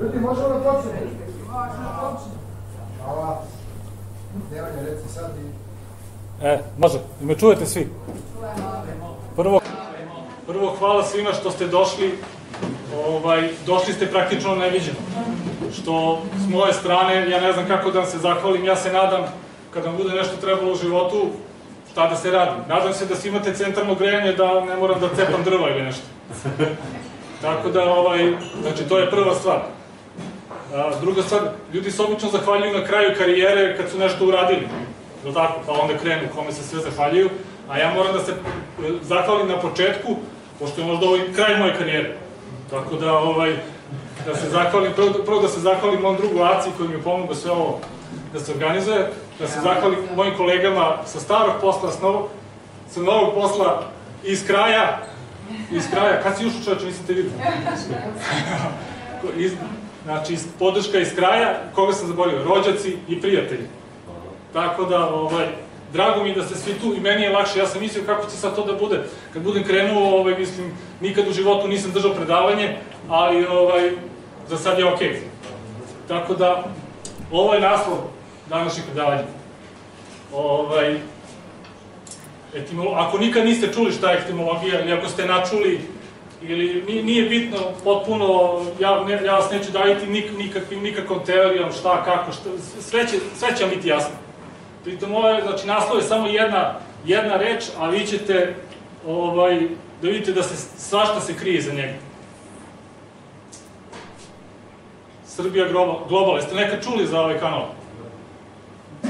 Ljudi, možemo da počnemo? Hvala. Nemanja, reci sad i... E, može, i me čujete svi? Prvo, prvo hvala svima što ste došli, ovaj, došli ste praktično neviđeno. Što s moje strane, ja ne znam kako da vam se zahvalim, ja se nadam, kada vam bude nešto trebalo u životu, šta da se radi. Nadam se da svi imate centralno grejanje, da ne moram da cepam drva ili nešto. Tako da, ovaj, znači, to je prva stvar. A, druga stvar, ljudi se obično zahvaljuju na kraju karijere kad su nešto uradili. Je tako? Pa onda krenu kome se sve zahvaljuju. A ja moram da se e, zahvalim na početku, pošto je možda ovo i kraj moje karijere. Tako da, ovaj, da se zahvalim, prvo, prvo da se zahvalim mom drugu Aci koji mi je pomogao sve ovo da se organizuje, da se zahvalim mojim kolegama sa starog posla, sa novog, sa novog posla iz kraja, iz kraja, kad si ušao čovječ, nisam te vidio. iz, znači, iz, podrška iz kraja, koga sam zaboravio, rođaci i prijatelji. Tako da, ovaj, drago mi da ste svi tu i meni je lakše, ja sam mislio kako će sad to da bude. Kad budem krenuo, ovaj, mislim, nikad u životu nisam držao predavanje, ali ovaj, za sad je okej. Okay. Tako da, ovo je naslov današnjeg predavanja. Ovaj, etimolo, ako nikad niste čuli šta je etimologija, ili ako ste načuli, ili nije bitno potpuno, ja, ne, ja vas neću daviti nik, nikakvim, nikakvom teorijom šta, kako, šta, sve će, sve će vam biti jasno. Pritom ovo znači naslov je samo jedna, jedna reč, a vi ćete ovaj, da vidite da se svašta se krije za njega. Srbija Global. Jeste nekad čuli za ovaj kanal?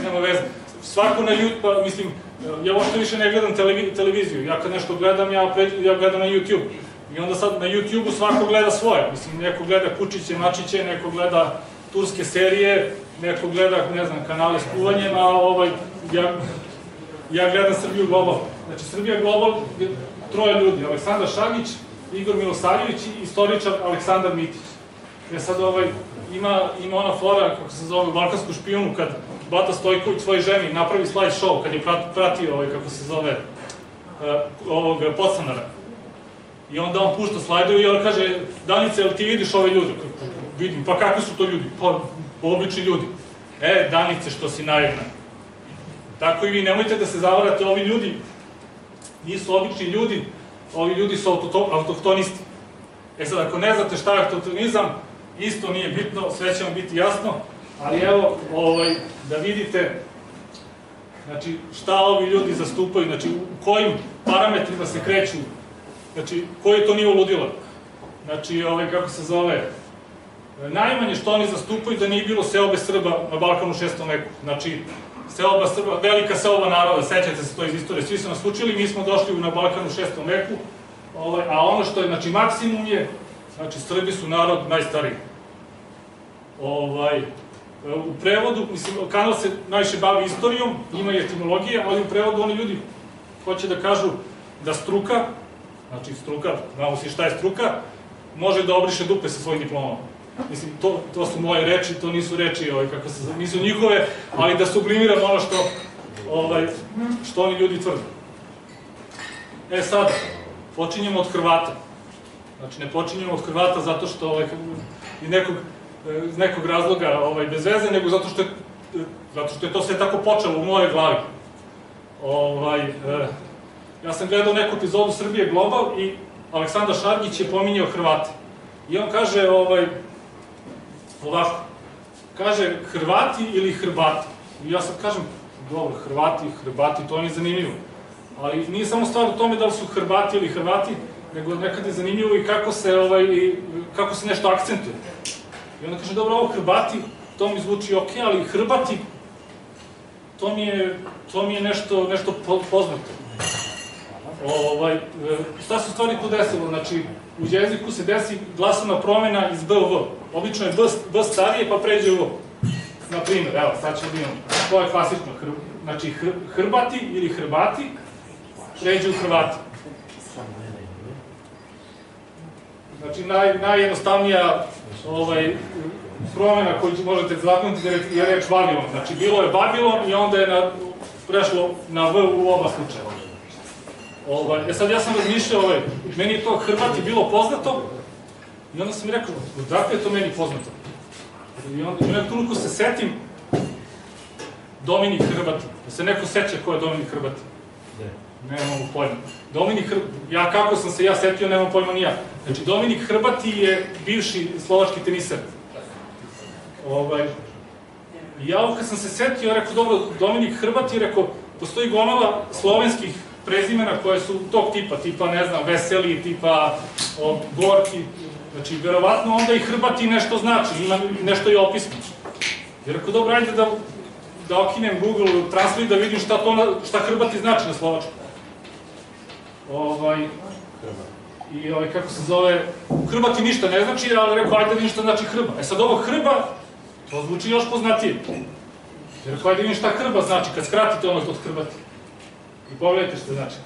Nema veze. Svako na YouTube, pa, mislim, ja uopšte više ne gledam televi, televiziju. Ja kad nešto gledam, ja, ja gledam na YouTube. I onda sad na YouTube-u svako gleda svoje. Mislim, neko gleda Kučiće, Mačiće, neko gleda turske serije, neko gleda, ne znam, kanale s kuvanjem, a ovaj, ja, ja gledam Srbiju Global. Znači, Srbija Global je troje ljudi, Aleksandar Šagić, Igor Milosavljević i istoričar Aleksandar Mitić. Ja e sad ovaj, ima, ima ona fora, kako se zove, u Balkansku špijunu, kad Bata Stojković svoj ženi napravi slide show, kad je pratio, ovaj, kako se zove, uh, ovog podstanara. I onda on pušta slajdovi i on kaže, Danice, jel ti vidiš ove ljude? Vidim, pa kakvi su to ljudi? Pa, obični ljudi. E, Danice, što si naivna. Tako i vi, nemojte da se zavarate, ovi ljudi nisu obični ljudi, ovi ljudi su autohtonisti. E sad, ako ne znate šta je autohtonizam, isto nije bitno, sve će vam biti jasno, ali evo, ovaj, da vidite znači, šta ovi ljudi zastupaju, znači, u kojim parametrima se kreću, znači, koji je to nivo ludila. Znači, ovaj, kako se zove, najmanje što oni zastupaju da nije bilo seobe Srba na Balkanu u 6. veku. Znači, seoba Srba, velika seoba naroda, sećate se to iz istorije, svi su nas učili, mi smo došli na Balkanu u 6. veku, ovaj, a ono što je, znači, maksimum je, znači, Srbi su narod najstariji. Ovaj, u prevodu, mislim, kanal se najviše bavi istorijom, ima i etimologije, ali u prevodu oni ljudi hoće da kažu da struka, znači struka, znamo si šta je struka, može da obriše dupe sa svojim diplomama. Mislim, to, to su moje reči, to nisu reči, ovaj, kako se, nisu njihove, ali da sublimiram ono što, ovaj, što oni ljudi tvrde. E sad, počinjemo od Hrvata. Znači, ne počinjemo od Hrvata zato što ovaj, iz nekog, iz nekog razloga ovaj, bez veze, nego zato što je, zato što je to sve tako počelo u mojoj glavi. Ovaj, eh, ja sam gledao neku epizodu Srbije Global i Aleksandar Šargić je pominjao Hrvate. I on kaže, ovaj, ovako, kaže Hrvati ili Hrvati. I ja sad kažem, dobro, Hrvati, Hrvati, to je zanimljivo. Ali nije samo stvar u tome da li su Hrvati ili Hrvati, nego nekad je zanimljivo i kako se, ovaj, kako se nešto akcentuje. I onda kaže, dobro, ovo Hrvati, to mi zvuči ok, ali Hrbati, to mi je, to mi je nešto, nešto poznato. Ovaj, e, šta se u stvari tu desilo? Znači, u jeziku se desi glasovna promena iz B u V. Obično je B, B starije pa pređe u V. Na primjer, evo, sad ćemo da imamo. To je klasično. Hr, znači, hr, Hrbati ili Hrbati pređe u Hrvati. Znači, naj, najjednostavnija ovaj, promena koju možete zakoniti je reč Babilon. Znači, bilo je Babilon i onda je na, prešlo na V u oba slučaja. Ovaj, e sad ja sam razmišljao, ovaj, meni je to Hrvati bilo poznato, I onda sam mi rekao, odakle je to meni poznato? I onda, i onda toliko se setim Dominik Hrbati. Da se neko seća ko je Dominik Hrbati? Nemam pojma. Dominik Hr... ja kako sam se ja setio, nemam pojma ni ja. Znači, Dominik Hrbati je bivši slovački teniser. Ovaj, ja ovo kad sam se setio, rekao, dobro, Dominik Hrbati, rekao, postoji gomala slovenskih prezimena koje su tog tipa, tipa, ne znam, Veseli, tipa o, Gorki, znači, verovatno onda i Hrbati nešto znači, ima nešto i opisno. I rekao, dobro, ajde da, da okinem Google Translate da vidim šta, to, šta Hrbati znači na slovačku. Ovaj, I ovaj, kako se zove, Hrbati ništa ne znači, ali rekao, ajde vidim šta znači hrba. E sad ovo hrba, to zvuči još poznatije. Jer rekao, ajde vidim šta hrba znači, kad skratite ono od hrbati. I pogledajte šta znači.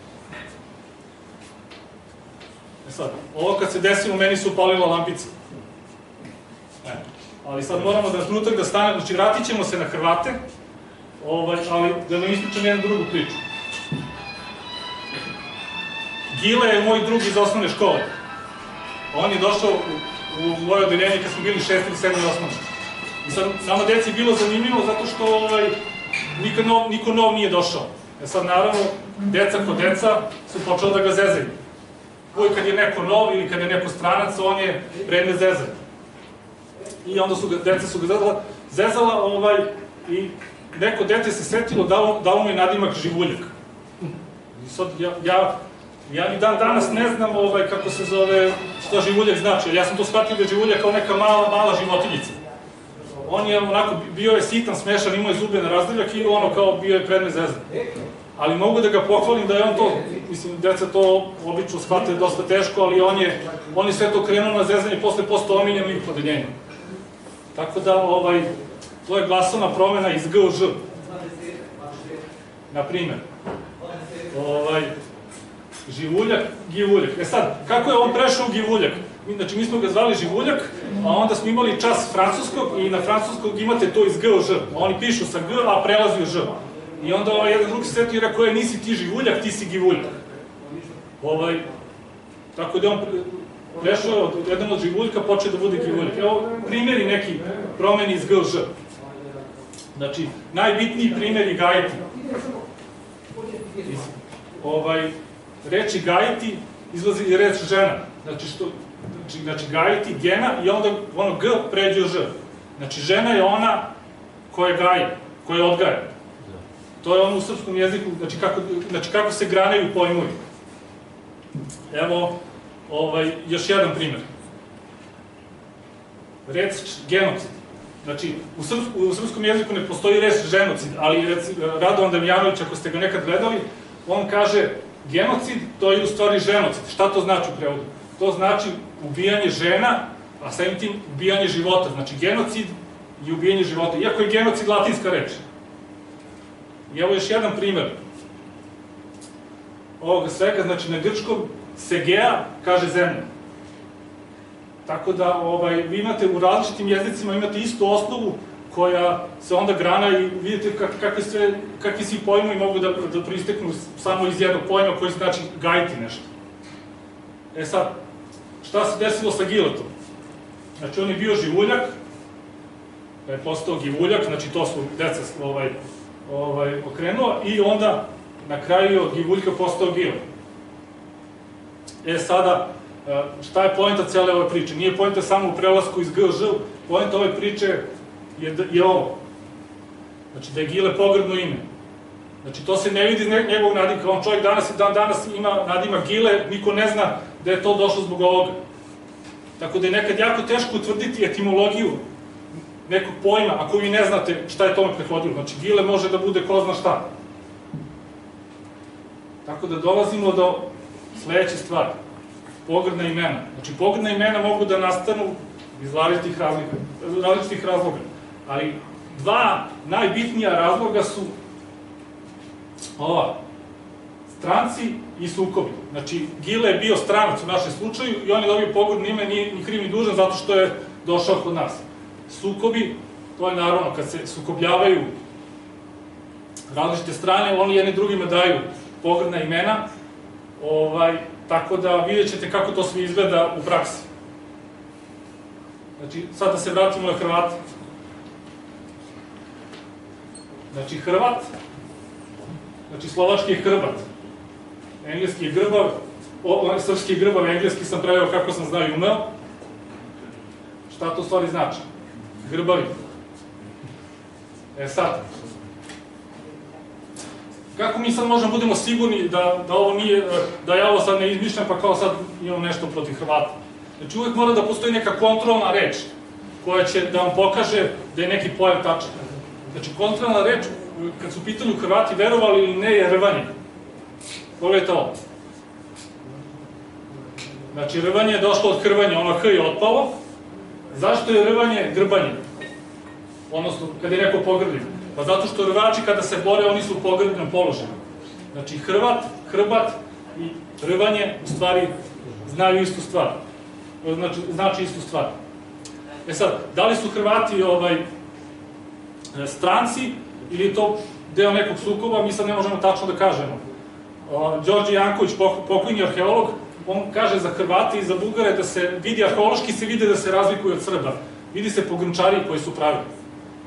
E sad, ovo kad se desilo, meni se upalila lampica. E, ali sad moramo da trenutak da stane, znači vratit ćemo se na Hrvate, ovaj, ali da vam ispričam jednu drugu priču. Gile je moj drug iz osnovne škole. On je došao u, u moje odeljenje kad smo bili šest ili sedmi osnovni. I sad, nama deci je bilo zanimljivo zato što ovaj, niko, nov, niko nov nije došao. E sad, naravno, deca kod deca su počela da ga zezaju. Uvijek kad je neko nov ili kad je neko stranac, on je predmet zezanja. I onda su ga, deca su ga zezala, zezala ovaj, i neko dete se setilo da dalo mu je nadimak živuljak. I sad, ja, ja, ja ni dan danas ne znam ovaj, kako se zove, šta živuljak znači. Ja sam to shvatio da je živuljak kao neka mala, mala životinjica. On je onako, bio je sitan, smešan, imao je zube na razdavljak i ono kao bio je predmet zezanja. Ali mogu da ga pohvalim da je on to, mislim, deca to obično shvate dosta teško, ali on je, on je sve to krenuo na zezanje posle postao omiljen lik podeljenja. Tako da, ovaj, to je glasovna promena iz G u Ž. Na primer. Ovaj, živuljak, givuljak. E sad, kako je on prešao u givuljak? Mi, znači, mi smo ga zvali živuljak, a onda smo imali čas francuskog i na francuskog imate to iz G u Ž. Oni pišu sa G, a prelazi u Ž. I onda ovaj jedan drugi se setio i rekao je, nisi ti živuljak, ti si givuljak. Ovaj, tako da on pre- prešao od jedan od živuljka, počeo da bude givuljak. Evo, primjeri neki promeni iz G u Ž. Znači, najbitniji primjer je gajiti. Iz, ovaj, reči gajiti izlazi i reč žena. Znači, što, znači, znači gajiti, gena i onda ono G pređe u Ž. Znači, žena je ona koja gaji, koja odgaja. To je ono u srpskom jeziku, znači kako, znači kako se granaju pojmovi. Evo, ovaj, još jedan primer. Reč genocid. Znači, u, srpsku, u srpskom jeziku ne postoji reč genocid, ali reci, Radovan Damjanović, ako ste ga nekad gledali, on kaže genocid, to je u stvari ženocid. Šta to znači u prevodu? To znači ubijanje žena, a samim tim ubijanje života. Znači, genocid i ubijanje života. Iako je genocid latinska reč. I evo još jedan primer ovoga svega, znači na grčkom segea kaže zemlja. Tako da ovaj, vi imate u različitim jezicima imate istu osnovu koja se onda grana i vidite kak, sve, kakvi svi pojmovi mogu da, da proisteknu samo iz jednog pojma koji znači gajiti nešto. E sad, šta se desilo sa Giletom? Znači on je bio živuljak, pa je postao givuljak, znači to su deca ovaj, ovaj, okrenuo i onda na kraju od givuljka postao gil. E sada, e, šta je pojenta cele ove priče? Nije pojenta samo u prelasku iz G u Ž, pojenta ove priče je, da- je ovo. Znači da je Gile pogrdno ime. Znači to se ne vidi iz njegovog nadimka. On čovjek danas i dan danas ima nadima Gile, niko ne zna da je to došlo zbog ovoga. Tako da je nekad jako teško utvrditi etimologiju nekog pojma, ako vi ne znate šta je tome prethodilo. Znači, gile može da bude ko zna šta. Tako da dolazimo do sledeće stvari. Pogrdna imena. Znači, pogrdna imena mogu da nastanu iz razlika, različitih razloga. Ali dva najbitnija razloga su ova, stranci i sukobi. Znači, Gile je bio stranac u našem slučaju i on je dobio pogrdno ime, ni, ni kriv ni dužan, zato što je došao kod nas. Sukobi, to je naravno kad se sukobljavaju različite strane, oni jedni drugima daju pogrdna imena, ovaj, tako da vidjet ćete kako to sve izgleda u praksi. Znači, sad da se vratimo na Hrvate. Znači, Hrvat, znači slovački je Hrvat, engleski je Grbav, o, o, srpski Grbav, engleski sam preveo kako sam znao i umeo. Šta to stvari znači? Grbavi. E sad, kako mi sad možemo budemo sigurni da, da ovo nije, da ja ovo sad ne izmišljam pa kao sad imam nešto protiv Hrvata? Znači uvek mora da postoji neka kontrolna reč koja će da vam pokaže da je neki pojam tačan. Znači kontrolna reč, kad su pitanju Hrvati verovali ili ne, je rvanje. Pogledajte ovo. Znači rvanje je došlo od hrvanja, ono H je otpalo. Zašto je rvanje grbanje? Odnosno, kada je neko pogrbljen. Pa zato što rvači kada se bore, oni su u pogrbljenom položaju. Znači Hrvat, Hrbat i rvanje u stvari znaju istu stvar. Znači, znači istu stvar. E sad, da li su Hrvati ovaj, stranci ili to deo nekog sukoba, mi sad ne možemo tačno da kažemo. Đorđe Janković, pokojni arheolog, on kaže za Hrvate i za Bugare da se vidi, arheološki se vide da se razlikuju od Srba. Vidi se po grnčari koji su pravi.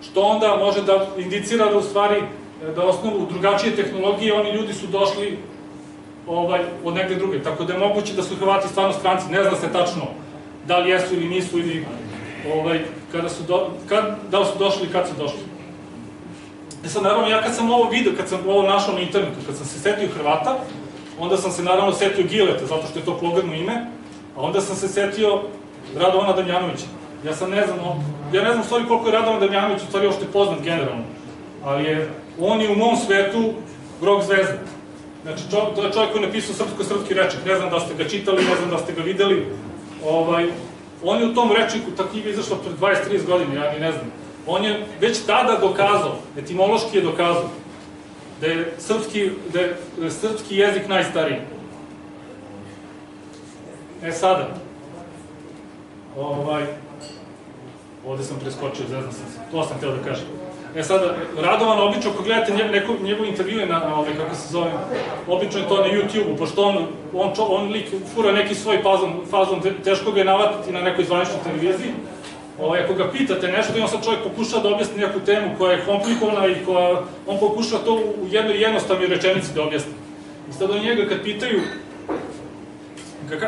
Što onda može da indicira da u stvari, da osnovu drugačije tehnologije, oni ljudi su došli ovaj, od negde druge. Tako da je moguće da su Hrvati stvarno stranci, ne zna se tačno da li jesu ili nisu, ili ovaj, kada su do, kad, da li su došli i kad su došli. E sad, naravno, ja kad sam ovo video, kad sam ovo našao na internetu, kad sam se setio Hrvata, onda sam se naravno setio Gileta, zato što je to pogledno ime, a onda sam se setio Radovana Damjanovića. Ja sam ne znam, ja ne znam stvari koliko je Radovan Damjanović u stvari uopšte poznat generalno, ali je, on je u mom svetu grog zvezda. Znači, čo, to je čovjek koji je napisao srpsko-srpski rečnik, ne znam da ste ga čitali, ne znam da ste ga videli, ovaj, on je u tom rečniku, ta knjiga izašla pred 20-30 godina, ja ni ne znam, on je već tada dokazao, etimološki je dokazao, da je srpski, da je srpski jezik najstariji. E sada, ovaj, ovde sam preskočio, zeznam sam se, to sam htio da kažem. E sada, Radovan obično, ako gledate neko, njegove intervjue na, na ovaj, kako se zove, obično je to na YouTube-u, pošto on, on, on lik fura neki svoj fazon, fazon teško ga je navatiti na nekoj zvaničnoj televiziji, Ovaj, ako ga pitate nešto i on sad čovjek pokušava da objasni neku temu koja je komplikovana i koja, on pokušava to u jednoj jednostavnoj rečenici da objasni. I sad od njega kad pitaju,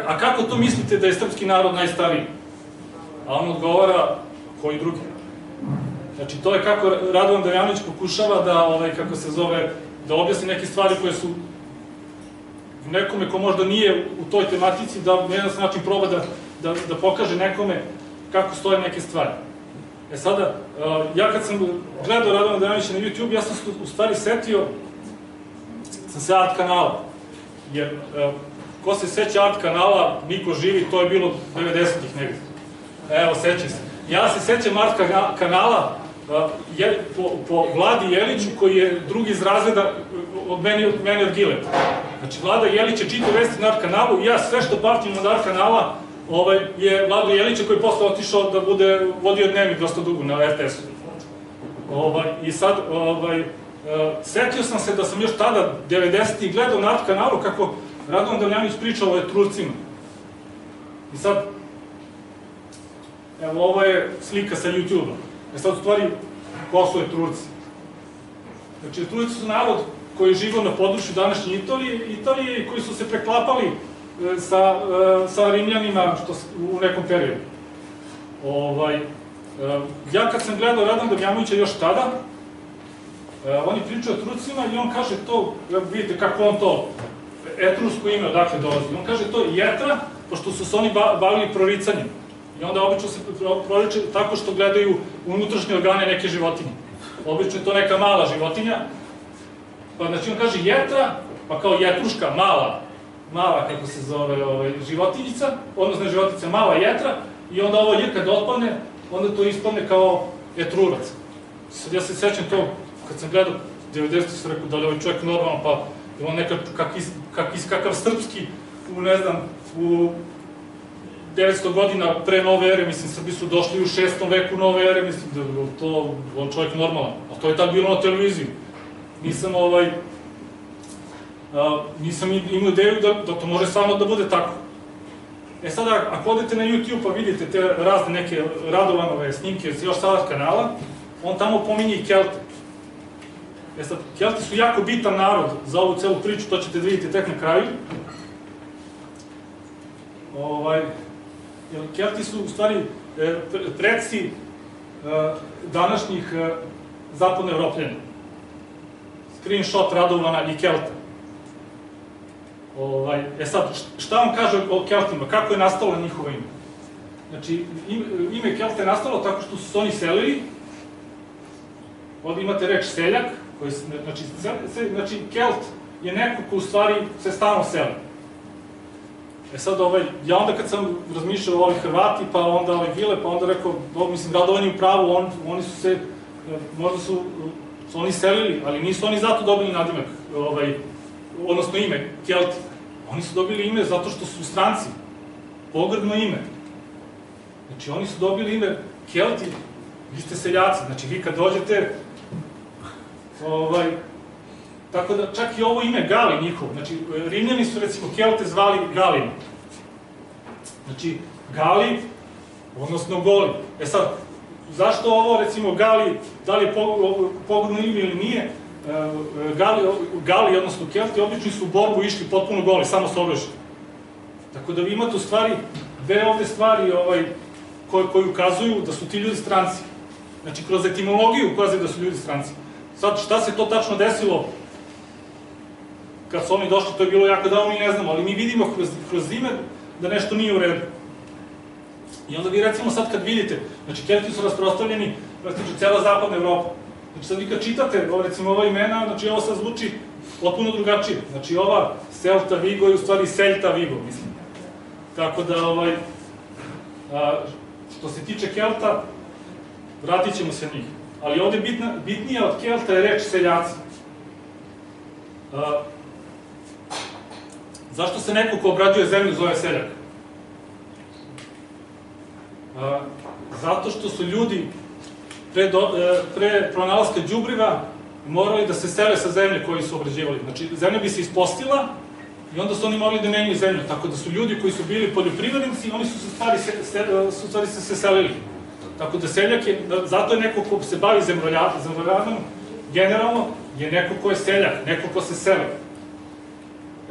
a kako to mislite da je srpski narod najstariji? A on odgovara, koji drugi? Znači, to je kako Radovan Damjanović pokušava da, ovaj, kako se zove, da objasni neke stvari koje su nekome ko možda nije u toj tematici, da na jedan način proba da, da, da pokaže nekome kako stoje neke stvari. E sada, ja kad sam gledao Radovana Damjanovića na YouTube, ja sam se u stvari setio, sam se art kanala. Jer, ko se seća art kanala, niko živi, to je bilo 90-ih negde. Evo, seća se. Ja se sećam art kanala je, po, po Vladi Jeliću, koji je drugi iz razreda od meni, od meni od Gileta. Znači, Vlada Jelić je čitao vesti na art kanalu i ja sve što partim od art kanala ovaj, je Vlado Jelića koji je posle otišao da bude, vodio dnevnik dosta dugo na RTS-u. Ovaj, I sad, ovaj, uh, setio sam se da sam još tada, 90. gledao na kanalu kako Radovan Damjanić pričao o Turcima. I sad, evo ovo je slika sa YouTube-a. E sad, u stvari, ko su Turci? Znači, Turci su narod koji je živao na području današnje Italije, Italije koji su se preklapali sa, e, sa Rimljanima što, u nekom periodu. Ovaj, e, ja kad sam gledao Radan Damjanovića još tada, e, on je pričao o trucima i on kaže to, vidite kako on to, etrusko ime odakle dolazi, on kaže to jetra, pošto su se oni bavili proricanjem. I onda obično se proriče tako što gledaju unutrašnje organe neke životinje. Obično je to neka mala životinja. Pa znači on kaže jetra, pa kao jetruška, mala, mala, kako se zove, ovaj, životinjica, odnosno životinjica mala jetra, i onda ovo je kad otpadne, onda to ispadne kao etrurac. Sad ja se sećam to, kad sam gledao 90. sam rekao da li ovaj čovjek normalan, pa on nekak, kak, is, kak is, kakav srpski, u ne znam, u 900 godina pre nove ere, mislim, Srbi su došli u 6. veku nove ere, mislim, da to, on čovjek normalan. A to je tad bilo na televiziji. Nisam, ovaj, a, nisam imao ideju da, da to može samo da bude tako. E sada, ako odete na YouTube pa vidite te razne neke Radovanove snimke iz još sada kanala, on tamo pominje i Kelte. E sad, Kelti su jako bitan narod za ovu celu priču, to ćete da vidite tek na kraju. Ovaj, jer Kelti su u stvari e, pre- predsi e, današnjih e, zapadno evropljena. Screenshot Radovana i Kelta. Ovaj, e sad, šta vam kaže o Keltima? Kako je nastalo njihovo ime? Znači, ime, Kelta je nastalo tako što su se oni selili. Ovdje imate reč seljak, koji znači, se, se, znači, Kelt je neko ko u stvari se stalno seli. E sad, ovaj, ja onda kad sam razmišljao o ovih Hrvati, pa onda ovaj Vile, pa onda rekao, do, mislim, Radovan je u pravu, on, oni su se, e, možda su, su oni selili, ali nisu oni zato dobili nadimak, ovaj, odnosno ime, Kelti. Oni su dobili ime zato što su stranci, pogrdno ime. Znači, oni su dobili ime Kelti, vi ste seljaci, znači vi kad dođete, ovaj, tako da čak i ovo ime Gali njihov, znači Rimljani su recimo Kelte zvali Galima. Znači, Gali, odnosno Goli. E sad, zašto ovo recimo Gali, da li je pog- pogrdno ime ili nije, Gali, Gali, odnosno Kelti, obično su u borbu išli potpuno goli, samo s oružjem. Tako da vi imate u stvari dve ovde stvari ovaj, koje, koje ukazuju da su ti ljudi stranci. Znači, kroz etimologiju ukazuje da su ljudi stranci. Sad, šta se to tačno desilo kad su oni došli, to je bilo jako davno, mi ne znamo, ali mi vidimo kroz, kroz ime da nešto nije u redu. I onda vi recimo sad kad vidite, znači Kelti su rasprostavljeni praktično cela zapadna Evropa. Znači sad vi kad čitate, recimo ova imena, znači ovo sad zvuči potpuno drugačije. Znači ova Celta Vigo je u stvari Celta Vigo, mislim. Tako da, ovaj, a, što se tiče Kelta, vratit ćemo se njih. Ali ovde bitna, bitnija od Kelta je reč seljaci. A, zašto se neko ko obrađuje zemlju zove seljak? A, zato što su ljudi pre, do, e, pre pronalaska đubriva morali da se sele sa zemlje koju su obrađivali. Znači, zemlja bi se ispostila i onda su oni morali da menjaju zemlju. Tako da su ljudi koji su bili poljoprivrednici, oni su se stvari se, se, su stvari se, se selili. Tako da seljak je, zato je neko ko se bavi zemljoradom, generalno, je neko ko je seljak, neko ko se seli.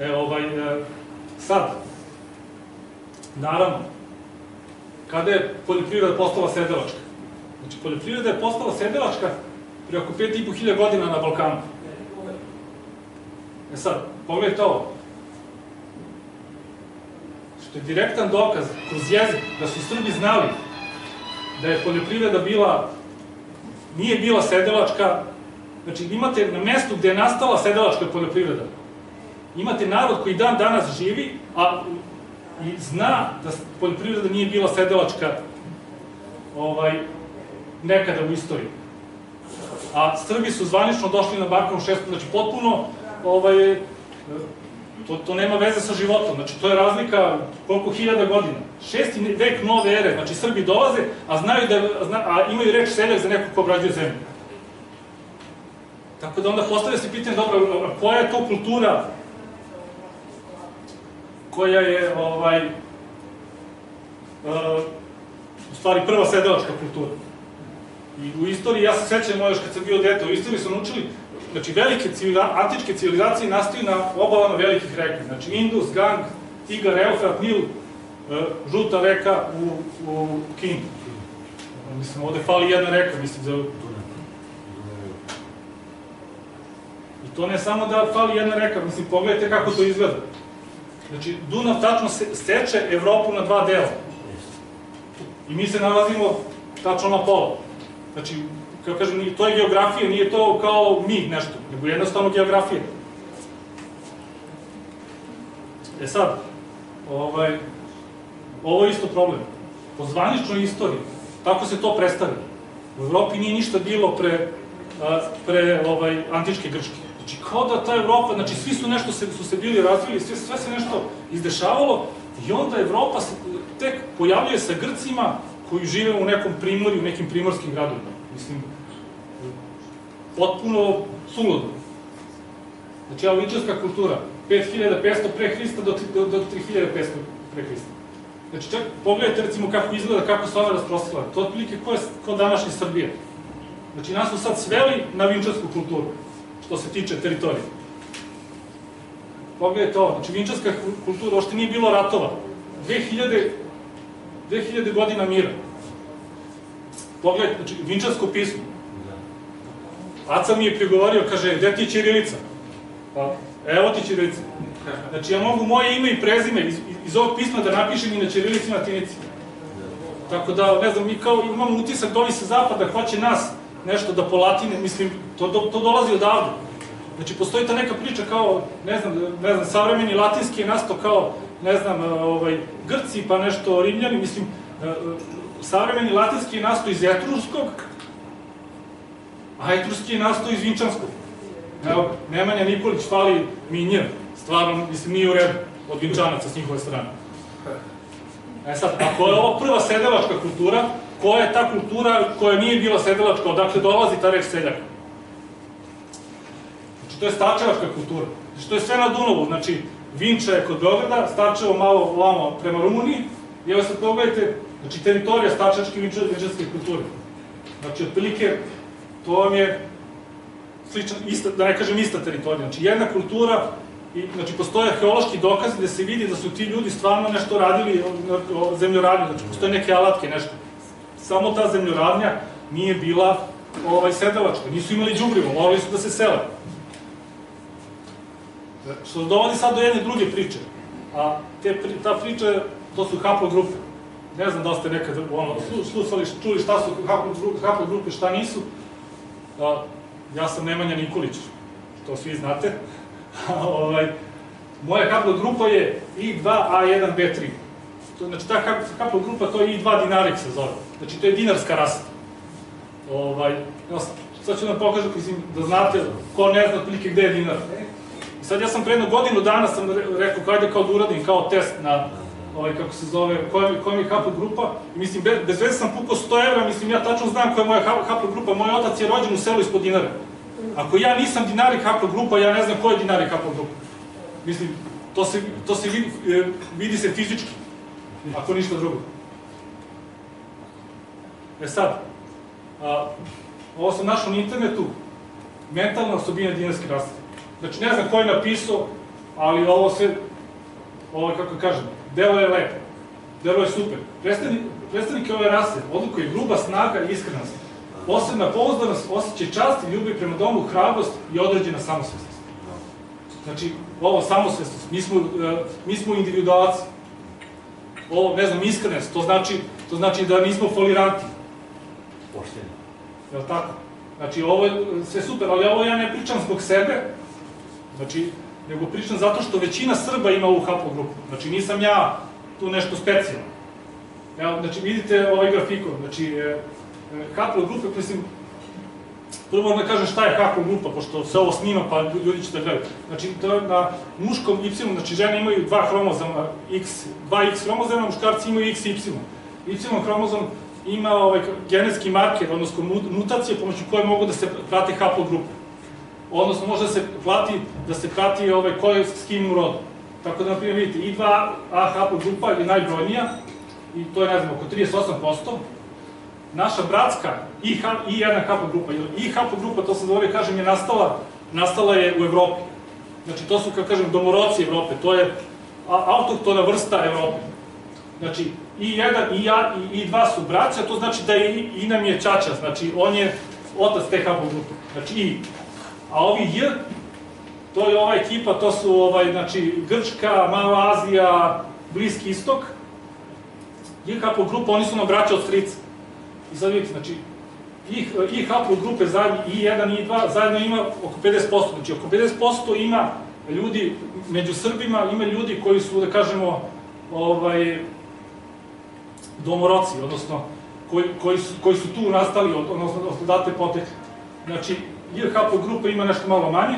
E, ovaj, e, sad, naravno, kada je poljoprivreda postala sedelačka? Znači, poljoprivreda je postala sedelačka pre oko 5.500 godina na Balkanu. E sad, pogledajte ovo. Što je direktan dokaz kroz jezik da su Srbi znali da je poljoprivreda bila, nije bila sedelačka, znači imate na mestu gde je nastala sedelačka poljoprivreda, imate narod koji dan danas živi, a i zna da poljoprivreda nije bila sedelačka ovaj, nekada u istoriji. A Srbi su zvanično došli na u šestom, znači potpuno ovaj, to, to nema veze sa životom, znači to je razlika koliko hiljada godina. Šesti vek nove ere, znači Srbi dolaze, a znaju da, zna, a imaju reč seljak za nekog ko obrađuje zemlju. Tako da onda postavlja se pitanje, dobro, koja je to kultura koja je, ovaj, uh, u stvari prva sedelačka kultura. I u istoriji, ja se sećam još kad sam bio dete, u istoriji su naučili, znači velike civila, antičke civilizacije nastaju na obalama velikih reka, znači Indus, Gang, Tigar, Eufrat, Nil, uh, žuta reka u, u Kini. Mislim, ovde fali jedna reka, mislim, za... I to ne samo da fali jedna reka, mislim, pogledajte kako to izgleda. Znači, Dunav tačno se, seče Evropu na dva dela. I mi se nalazimo tačno na pola. Znači, kao kažem, to je geografija, nije to kao mi nešto, nego jednostavno geografija. E sad, ovaj, ovo je isto problem. Po zvaničnoj istoriji, tako se to predstavlja. U Evropi nije ništa bilo pre, pre ovaj, antičke Grčke. Znači, kao da ta Evropa, znači svi su nešto se, su se bili razvili, sve, sve se nešto izdešavalo i onda Evropa se tek pojavljuje sa Grcima koji žive u nekom primorju, u nekim primorskim gradovima. Mislim, potpuno suludo. Znači, alovičarska kultura, 5500 pre Hrista do, do, do 3500 pre Hrista. Znači, čak, pogledajte recimo kako izgleda, kako se ona rasprostila. To je otprilike ko, je, ko današnji Srbije. Znači, nas su sad sveli na vinčarsku kulturu, što se tiče teritorije. Pogledajte ovo, znači, vinčarska kultura, ošte nije bilo ratova. 2000, 2000 godina mira. Pogledajte, znači, vinčarsko pismo. Aca mi je prigovorio, kaže, gde ti je Ćirilica? Pa, evo ti Ćirilica. Znači, ja mogu moje ime i prezime iz, iz ovog pisma da napišem i na Ćirilici i na Tinici. Tako da, ne znam, mi kao imamo utisak da ovi sa zapada hoće nas nešto da polatine, mislim, to, to, to dolazi odavde. Znači, postoji ta neka priča kao, ne znam, ne znam, savremeni latinski je nastao kao, ne znam, ovaj, Grci pa nešto Rimljani, mislim, savremeni latinski je nastao iz etruskog, a etruski je nastao iz vinčanskog. Evo, Nemanja Nikolić fali minjer, stvarno, mislim, nije u redu od vinčanaca s njihove strane. E sad, ako je ovo prva sedelačka kultura, koja je ta kultura koja nije bila sedelačka, odakle dolazi ta reč seljak? Znači, to je stačevačka kultura. Znači, to je sve na Dunavu, znači, Vinča je kod Beograda, Stačevo malo vamo prema Rumuniji, i evo sad pogledajte, znači, teritorija stačevačke vinčarske kulture. Znači, otprilike, to vam je slična, ista, da ne kažem ista teritorija, znači jedna kultura, i, znači postoje arheološki dokazi gde se vidi da su ti ljudi stvarno nešto radili o, zemljoradnju, znači postoje neke alatke, nešto. Samo ta zemljoradnja nije bila ovaj, sedalačka, nisu imali džubrivo, morali su da se sele. Što dovodi sad do jedne druge priče, a te, ta priča, to su haplogrupe. Ne znam da ste nekad ono, slušali, čuli šta su haplogrupe, šta nisu. A, ja sam Nemanja Nikolić, to svi znate. ovaj, moja haplogrupa je I2A1B3. To, znači, ta haplogrupa, to je I2 dinarik se zove. Znači, to je dinarska rasa. Ovaj, sad ću vam pokažem, mislim, da znate, ko ne zna otprilike gde je dinar. Sad ja sam pre jednu godinu dana sam rekao, kajde kao da uradim kao test na ovaj, kako se zove, koja, koja mi je haplo grupa, i mislim, bez, bez veze sam pukao 100 evra, mislim, ja tačno znam koja je moja haplo grupa, moj otac je rođen u selu ispod dinara. Ako ja nisam dinarik haplo grupa, ja ne znam ko je dinarik haplo grupa. Mislim, to se, to se vidi, e, vidi se fizički, ako ništa drugo. E sad, a, ovo sam našao na internetu, mentalna osobina dinarske raste. Znači, ne znam ko je napisao, ali ovo sve, ovo kako kažem, delo je lepo, delo je super. Predstavnik, predstavnike ove rase odlikuje gruba snaga i iskrenost, posebna pouzdanost, osjećaj časti, ljubav prema domu, hrabrost i određena samosvestnost. Znači, ovo samosvestnost, mi smo, e, mi smo individualci. Ovo, ne znam, iskrenost, to znači, to znači da nismo foliranti. Pošteni. Jel tako? Znači, ovo je sve super, ali ovo ja ne pričam zbog sebe, znači, nego pričam zato što većina Srba ima ovu haplogrupu. Znači, nisam ja tu nešto specijalno. Evo, znači, vidite ovaj grafikon, znači, e, e, haplogrupe, mislim, prvo da kažem šta je haplogrupa, pošto se ovo snima, pa ljudi će da gledaju. Znači, je na muškom Y, znači, žene imaju dva hromozoma, X, dva X hromozoma, muškarci imaju X i Y. Y hromozom ima ovaj genetski marker, odnosno mutacije pomoću koje mogu da se prate haplogrupe odnosno može da se plati, da se prati ovaj, ko je s kim u rodu. Tako da, na primjer, vidite, I2 A haplogrupa je najbrojnija, i to je, ne znam, oko 38%. Naša bratska I, I1 haplogrupa, jer I haplogrupa, to sam da kažem, je nastala, nastala je u Evropi. Znači, to su, kako kažem, domoroci Evrope, to je autoktona vrsta Evrope. Znači, I1 i ja i I2 su braća, to znači da I, I nam je čača, znači on je otac te haplogrupe. Znači I a ovi J, to je ova ekipa, to su ovaj, znači, Grčka, Mala Azija, Bliski istok, J haplo grupa, oni su nam braća od strica. I sad vidite, znači, i, i haplo grupe zajedno, i 1 i 2 zajedno ima oko 50%, znači oko 50% ima ljudi, među Srbima ima ljudi koji su, da kažemo, ovaj, domoroci, odnosno, koji, koji, su, koji su tu nastali, odnosno, date potekli. Znači, Haplo grupa ima nešto malo manje.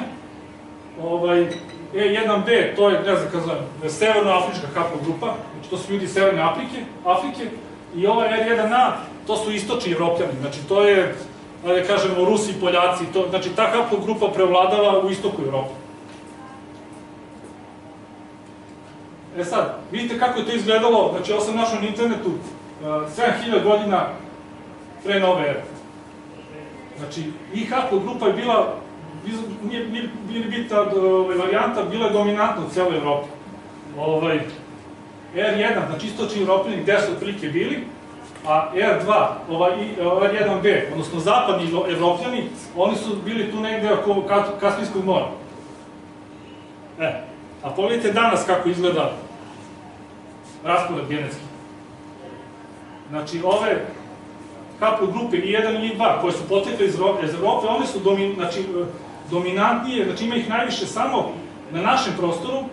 Ovaj, E1B, to je, ne znam zovem, severnoafrička haplo grupa, znači to su ljudi severne Afrike, Afrike, i ova R1A, to su istočni evropljani, znači to je, da kažemo, Rusi, Poljaci, to, znači ta haplo grupa prevladava u istoku Evrope. E sad, vidite kako je to izgledalo, znači ovo sam našao na internetu, uh, 7000 godina pre nove ere. Znači, IHAPO grupa je bila, nije, nije, bitna ovaj, varijanta, bila je dominantna u celoj Evropi. Ovaj, R1, znači istočni evropljani, gde su otprilike bili, a R2, ovaj, i- ovaj R1B, odnosno zapadni evropljani, oni su bili tu negde oko Kaspijskog mora. E, a pogledajte danas kako izgleda raspored genetski. Znači, ove kapo grupe i 1 i 2 koje su potekle iz Evrope, one su domin, znači, e, dominantnije, znači ima ih najviše samo na našem prostoru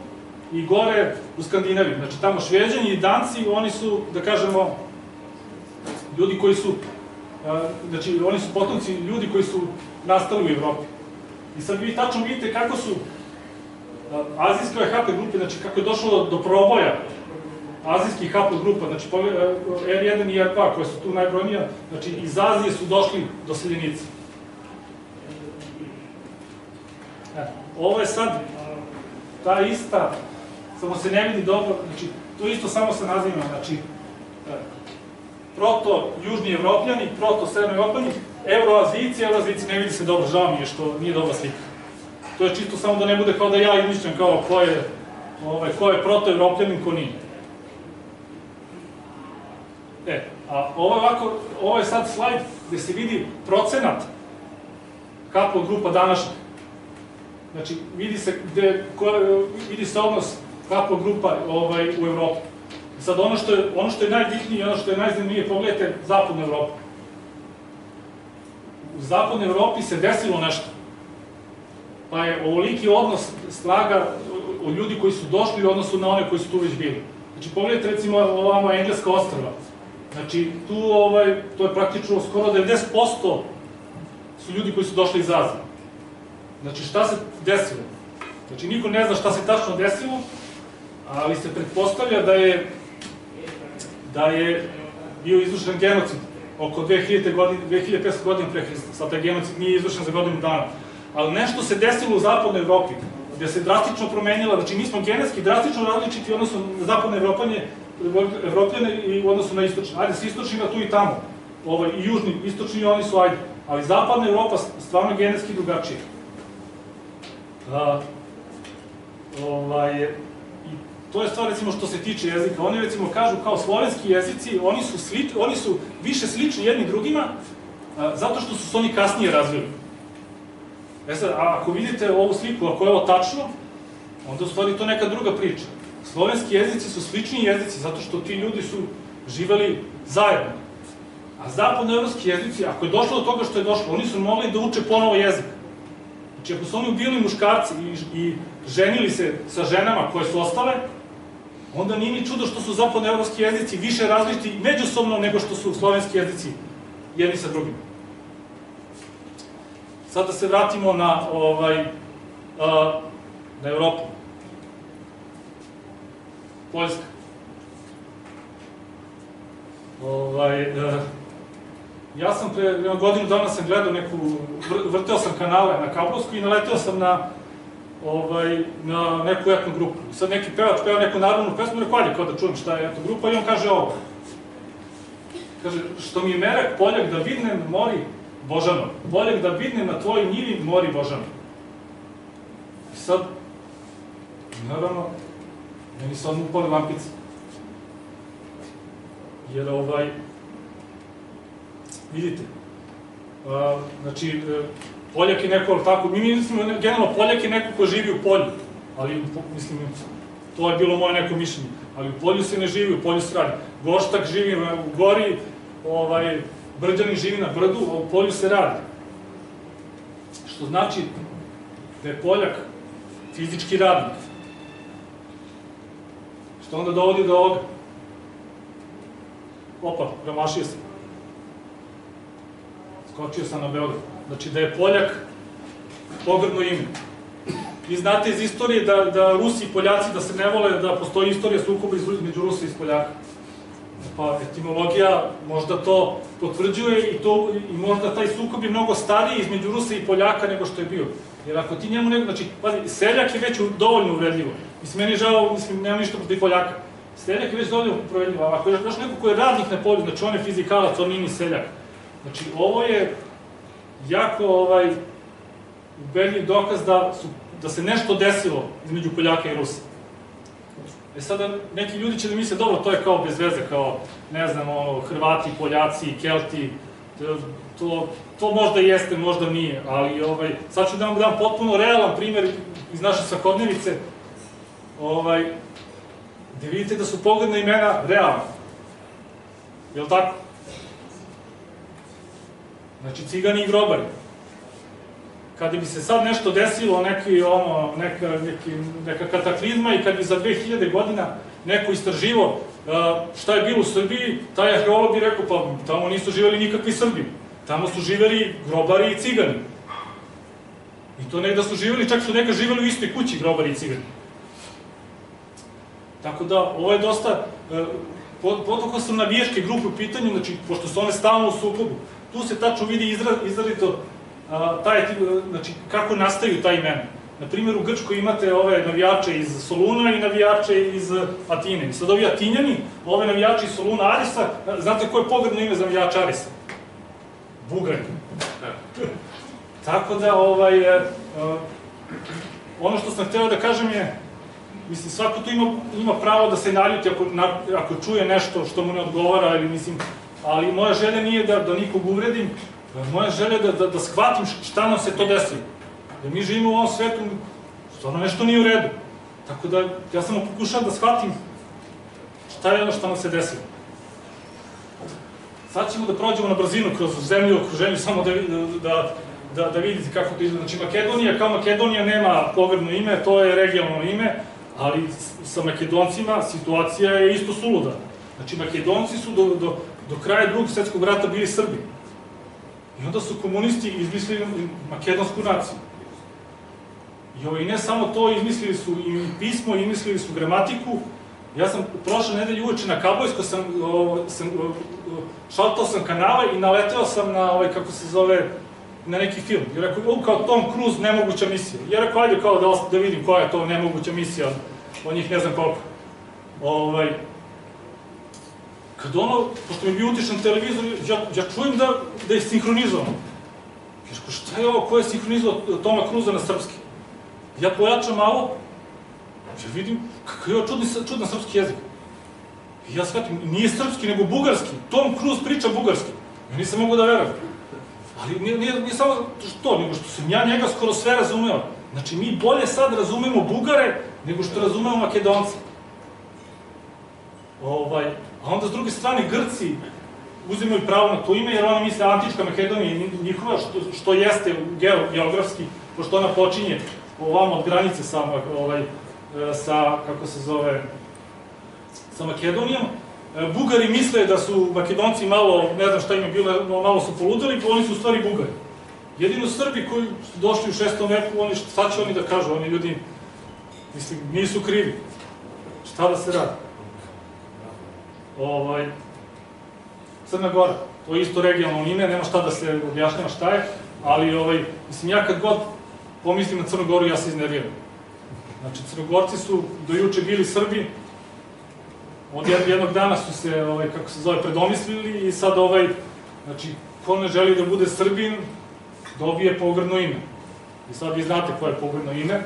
i gore u Skandinaviji. Znači tamo Šveđani i Danci, oni su, da kažemo, ljudi koji su, e, znači oni su potomci ljudi koji su nastali u Evropi. I sad vi tačno vidite kako su e, azijske HP grupe, znači kako je došlo do proboja azijskih HP grupa, znači pogled- e, R1 i R2 koje su tu najbrojnija, znači iz Azije su došli do seljenici. E, ovo je sad ta ista, samo se ne vidi dobro, znači to isto samo sa nazivima, znači e, proto južni evropljani, proto severni evropljani, euroazijci, euroazijci ne vidi se dobro, žao mi je što nije dobra slika. To je čisto samo da ne bude kao da ja izmišljam kao ko je, ovaj, ko je proto evropljanin, ko nije. E, a ovo je ovako, ovo je sad slajd gde se vidi procenat kapo grupa današnjih. Znači, vidi se, gde, ko, vidi se odnos kapo grupa ovaj, u Evropi. Sad ono što, je, ono što je najbitnije i ono što je najzanimljivije, pogledajte zapadnu Evropu. U zapadnoj Evropi se desilo nešto. Pa je ovoliki odnos snaga od ljudi koji su došli u odnosu na one koji su tu već bili. Znači, pogledajte recimo ovamo Engleska ostrava. Znači, tu ovaj, to je praktično skoro 90% su ljudi koji su došli iz Azije. Znači, šta se desilo? Znači, niko ne zna šta se tačno desilo, ali se pretpostavlja da je da je bio izvršen genocid oko 2000 godina, 2500 godina pre Hrista. Sad taj genocid nije izvršen za godinu dana. Ali nešto se desilo u zapadnoj Evropi, gde se drastično promenila, znači mi smo genetski drastično različiti na zapadne Evropanje, Evropljane i u odnosu na istočne. Ajde, s istočnima tu i tamo. Ovaj, I južni, istočni oni su ajde. Ali zapadna Evropa stvarno genetski drugačija. A, ovaj, I to je stvar recimo što se tiče jezika. Oni recimo kažu kao slovenski jezici, oni su, sli, oni su više slični jedni drugima a, zato što su se oni kasnije razvili. E sad, ako vidite ovu sliku, ako je ovo tačno, onda u stvari to neka druga priča. Slovenski jezici su slični jezici zato što ti ljudi su živeli zajedno. A zapadnoevropski jezici, ako je došlo do toga što je došlo, oni su mogli da uče ponovo jezik. Znači, ako su oni ubili muškarci i, i ženili se sa ženama koje su ostale, onda nije ni čudo što su zapadnoevropski jezici više različiti međusobno nego što su slovenski jezici jedni sa drugim. Sad da se vratimo na, ovaj, na Evropu. Poljska. Ovaj, e, ja sam pre godinu dana sam gledao neku, vr- vrteo sam kanale na kablovsku i naleteo sam na ovaj, na neku etno grupu. I sad neki pevač peva neku narodnu pesmu, rekao, ajde, kao da čujem šta je etno grupa, i on kaže ovo. Kaže, što mi je merak poljak da vidnem mori Božano. Poljak da vidnem na tvojoj njivi mori Božano. I sad, naravno, meni se odmah upali lampice. Jer ovaj, vidite, a, znači, e, Poljak je neko, ali tako, mi mislimo, generalno, Poljak je neko ko živi u polju, ali, mislim, to je bilo moje neko mišljenje, ali u polju se ne živi, u polju se radi. Goštak živi u gori, ovaj, Brđanin živi na brdu, a u polju se radi. Što znači da je Poljak fizički radnik. Što onda dovodi do ovoga. Opa, promašio sam. Skočio sam na Beograd. Znači da je Poljak pogrdno ime. Vi znate iz istorije da, da Rusi i Poljaci da se ne vole, da postoji istorija sukoba između Rusa i Poljaka. Pa etimologija možda to potvrđuje i, to, i možda taj sukob je mnogo stariji između Rusa i Poljaka nego što je bio. Jer ako ti njemu nego, znači, pazi, seljak je već dovoljno uvredljivo. Mislim, meni je žao, mislim, nemam ništa protiv Poljaka. Seljak je već dovoljno uvredljivo, a ako je još neko ko je radnik na polju, znači on je fizikalac, on nije ni seljak. Znači, ovo je jako, ovaj, ubedljiv dokaz da, su, da se nešto desilo između Poljaka i Rusa. E sada, neki ljudi će da misle, dobro, to je kao bez veze, kao, ne znam, ono, Hrvati, Poljaci, Kelti, to, to možda jeste, možda nije, ali ovaj, sad ću da vam dam potpuno realan primer iz naše svakodnevice, ovaj, gde vidite da su pogledna imena realna. Je li tako? Znači, cigani i grobari. Kada bi se sad nešto desilo, neki, ono, neka, neki, neka kataklizma i kad bi za 2000 godina neko istraživo šta je bilo u Srbiji, taj arheolog bi rekao, pa tamo nisu živeli nikakvi Srbi. Tamo su živeli grobari i cigani. I to ne da su živeli, čak su neka živeli u istoj kući grobari i cigani. Tako da, ovo je dosta, e, potukao sam navijaške grupe u pitanju, znači, pošto su one stalno u sukobu, tu se tačno vidi izradito taj, znači, kako nastaju ta imena. Na primjer, u Grčkoj imate ove navijače iz Soluna i navijače iz Atine. Sad ovi Atinjani, ove navijače iz Soluna Arisa, znate ko je pogredno ime za navijača Arisa? Bugari. Tako da, ovaj, e, ono što sam hteo da kažem je, mislim, svako tu ima, ima pravo da se naljuti ako, na, ako čuje nešto što mu ne odgovara, ili mislim, ali moja želja nije da, da nikog uvredim, moja želja je da, da, da shvatim šta nam se to desilo. Da mi živimo u ovom svetu, stvarno nešto nije u redu. Tako da, ja samo pokušavam da shvatim šta je ono što nam se desilo. Sad ćemo da prođemo na brzinu kroz zemlju u okruženju, samo da, da, da, da vidite kako to izgleda. Znači, Makedonija kao Makedonija nema pogrebno ime, to je regionalno ime, ali sa Makedoncima situacija je isto suluda. Znači, Makedonci su do, do, do kraja drugog svetskog rata bili Srbi. I onda su komunisti izmislili makedonsku naciju. I ovaj, ne samo to, izmislili su i pismo, izmislili su gramatiku. Ja sam prošle nedelje uveče na Kabojsko, sam, o, sam, o, šaltao sam kanale i naleteo sam na, ovaj, kako se zove, na neki film. I rekao, u, kao Tom Cruise, nemoguća misija. Ja rekao, ajde kao da, da vidim koja je to nemoguća misija, o njih ne znam koliko. Ovaj, kad ono, pošto mi je bio utišan televizor, ja, ja čujem da, da je sinhronizovan. Ja rekao, šta je ovo, ko je sinhronizovao Toma Cruza na srpski? Ja pojačam malo, ja vidim kakav je čudni, čudan srpski jezik. I ja shvatim, nije srpski, nego bugarski. Tom Cruise priča bugarski. Ja nisam mogu da verujem. Ali nije, nije, nije samo što, nego što sam ja njega skoro sve razumeo. Znači, mi bolje sad razumemo Bugare, nego što razumemo Makedonce. Ovaj, a onda s druge strane Grci uzimaju pravo na to ime, jer oni misle Antička Makedonija njihova, što, što jeste geografski, pošto ona počinje ovamo od granice sa, ovaj, sa, kako se zove, sa Makedonijom. E, Bugari misle da su Makedonci malo, ne znam šta im je bilo, malo su poludali, pa oni su u stvari Bugari. Jedino Srbi koji su došli u šestom veku, oni, šta će oni da kažu, oni ljudi, mislim, nisu krivi. Šta da se radi? Ovaj, Crna Gora, to je isto regionalno ime, nema šta da se objašnjava šta je, ali ovaj, mislim, ja kad god pomislim na Crnu Goru, ja se iznerviram. Znači, Crnogorci su do juče bili Srbi, od jednog dana su se, ovaj, kako se zove, predomislili i sad ovaj, znači, ko ne želi da bude Srbin, dobije pogrdno ime. I sad vi znate koje je pogrdno ime.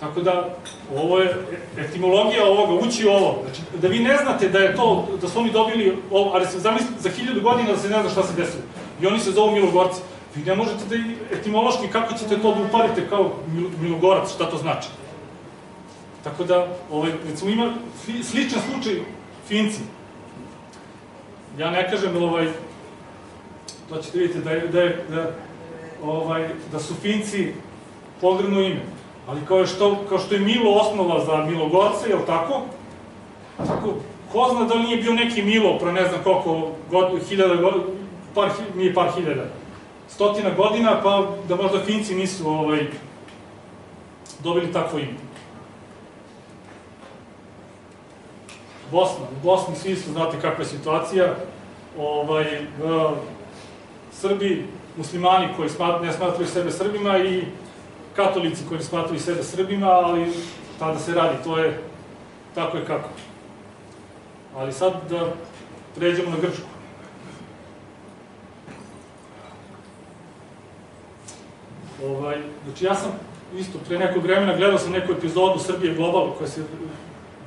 Tako da, ovo je etimologija ovoga, ući ovo. Znači, da vi ne znate da je to, da su oni dobili ovo, ali se zamislite za hiljadu godina da se ne zna šta se desilo. I oni se zovu Milogorci. Vi ne možete da etimološki, kako ćete to da uparite kao Milogorac, šta to znači? Tako da, ovaj, recimo ima sličan slučaj Finci. Ja ne kažem, ovaj, to ćete vidjeti da, je, da, je, da, ovaj, da su Finci pogredno ime. Ali kao, što, kao što je Milo osnova za Milogorce, je li tako? Tako, ko zna da li nije bio neki Milo pre ne znam koliko god, hiljada, par, nije par hiljada, stotina godina, pa da možda Finci nisu ovaj, dobili takvo ime. Bosna. U Bosni svi su, znate kakva je situacija. Ovaj, e, Srbi, muslimani koji smat, ne smatraju sebe Srbima i katolici koji ne smatraju sebe Srbima, ali tada se radi, to je tako je kako. Ali sad da pređemo na Grčku. Ovaj, znači ja sam isto pre nekog vremena gledao sam neku epizodu Srbije Global koja se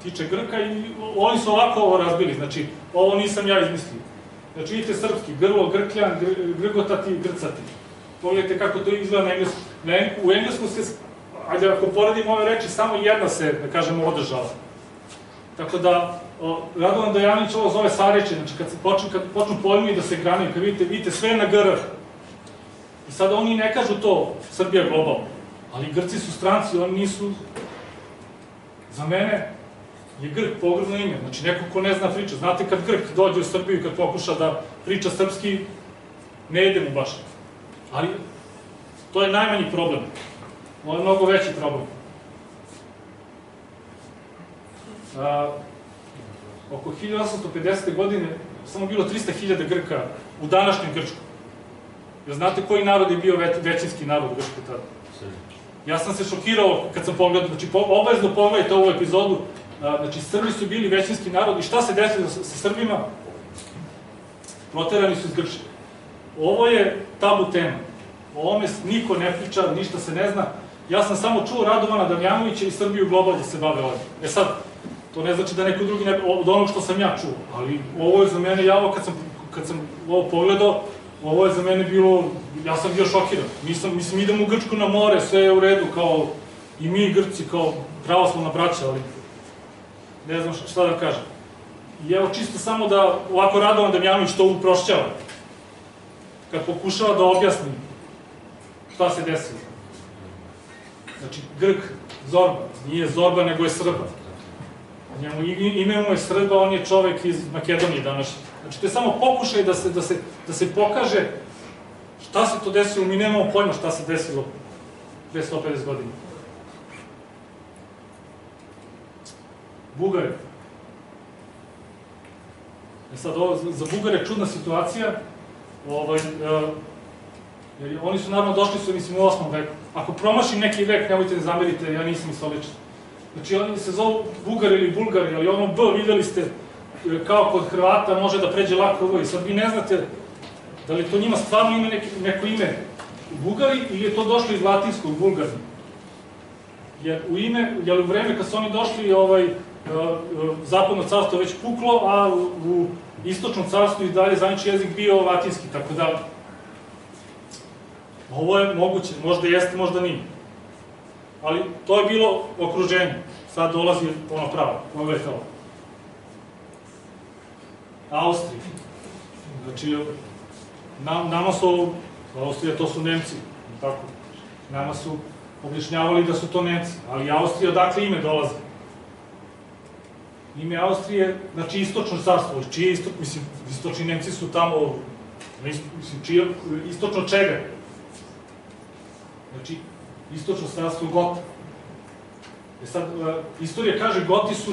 tiče Grka i oni su ovako ovo razbili, znači ovo nisam ja izmislio. Znači vidite srpski, grlo, grkljan, gr, grgotati, grcati. Pogledajte kako to izgleda na engleskom. Na, u engleskom se, ajde ako poredimo ove reči, samo jedna se, da kažemo, održala. Tako da, o, Radovan Dajanić ovo zove Sareće, znači kad, se počnu, kad počnu pojmovi da se granaju, kad vidite, vidite sve na gr. I sada oni ne kažu to Srbija global, ali Grci su stranci, oni nisu, za mene, je Grk pogrdno ime, znači neko ko ne zna priča. Znate kad Grk dođe u Srbiju i kad pokuša da priča srpski, ne ide mu baš. Ali to je najmanji problem. Ovo je mnogo veći problem. A, oko 1850. godine samo bilo 300.000 Grka u današnjem Grčku. Jer znate koji narod je bio ve- većinski narod u Grčkoj tada? Ja sam se šokirao kad sam pogledao, znači obavezno pogledajte ovu epizodu, znači Srbi su bili većinski narod i šta se desilo sa, Srbima? Proterani su iz Grčke. Ovo je tabu tema. O ovome niko ne priča, ništa se ne zna. Ja sam samo čuo Radovana Damjanovića i Srbiju Global da se bave ovim. E sad, to ne znači da neko drugi ne, od onog što sam ja čuo, ali ovo je za mene javo kad sam, kad sam ovo pogledao, ovo je za mene bilo, ja sam bio šokiran. Nisam, mislim, idem u Grčku na more, sve je u redu, kao i mi Grci, kao pravoslavna braća, ali ne znam šta, da kažem. I evo čisto samo da ovako Radovan Damjanović to uprošćava. Kad pokušava da objasni šta se desilo. Znači, Grk, Zorba, nije Zorba, nego je Srba. Njemu ime mu je Srba, on je čovek iz Makedonije današnje. Znači, to je samo pokušaj da se, da se, da se pokaže šta se to desilo, mi nemamo pojma šta se desilo pre 150 godina. Bugari. E sad, ovo, za- Bugare je čudna situacija, ovaj, e, jer oni su naravno došli su, mislim, u 8. veku. Ako promašim neki vek, nemojte da zamerite, ja nisam istoričan. Znači, oni se zovu Bugari ili Bulgari, ali ono B, videli ste, kao kod Hrvata može da pređe lako i sad vi ne znate da li to njima stvarno ima neki, neko ime Bugari ili je to došlo iz latinskog Bulgari. Jer u ime, jer u vreme kad su oni došli, ovaj, e, e, zapadno carstvo je već puklo, a u, u istočnom carstvu i dalje zvanični jezik bio latinski, tako da ovo je moguće, možda jeste, možda nije. Ali to je bilo okruženje. Sad dolazi ono pravo, pogledajte ovo. Austrija. Znači, nam, nama su, Austrija to su Nemci, tako. Nama su objašnjavali da su to Nemci, ali Austrija odakle ime dolazi? Ime Austrije, znači istočno carstvo, čije isto, mislim, istočni Nemci su tamo, mislim, čije, istočno čega? Znači, istočno carstvo Gota. E sad, e, istorija kaže Goti su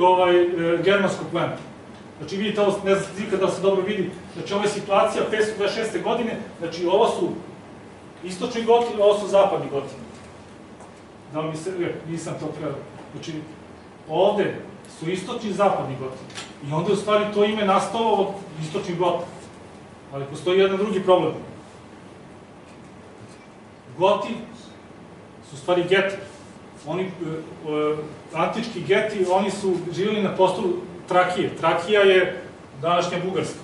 ovaj, e, germansko pleme. Znači, vidite ovo, ne znam slika da se dobro vidi, znači ovo je situacija 526. godine, znači ovo su istočni Goti, ovo su zapadni Goti. Da mi se, e, nisam to preo. Znači, ovde su istočni i zapadni Goti. I onda je u stvari to ime nastalo od istočnih Gota. Ali postoji jedan drugi problem. Goti su u stvari geti. Oni, e, e, antički geti, oni su živjeli na prostoru Trakije. Trakija je današnja Bugarska.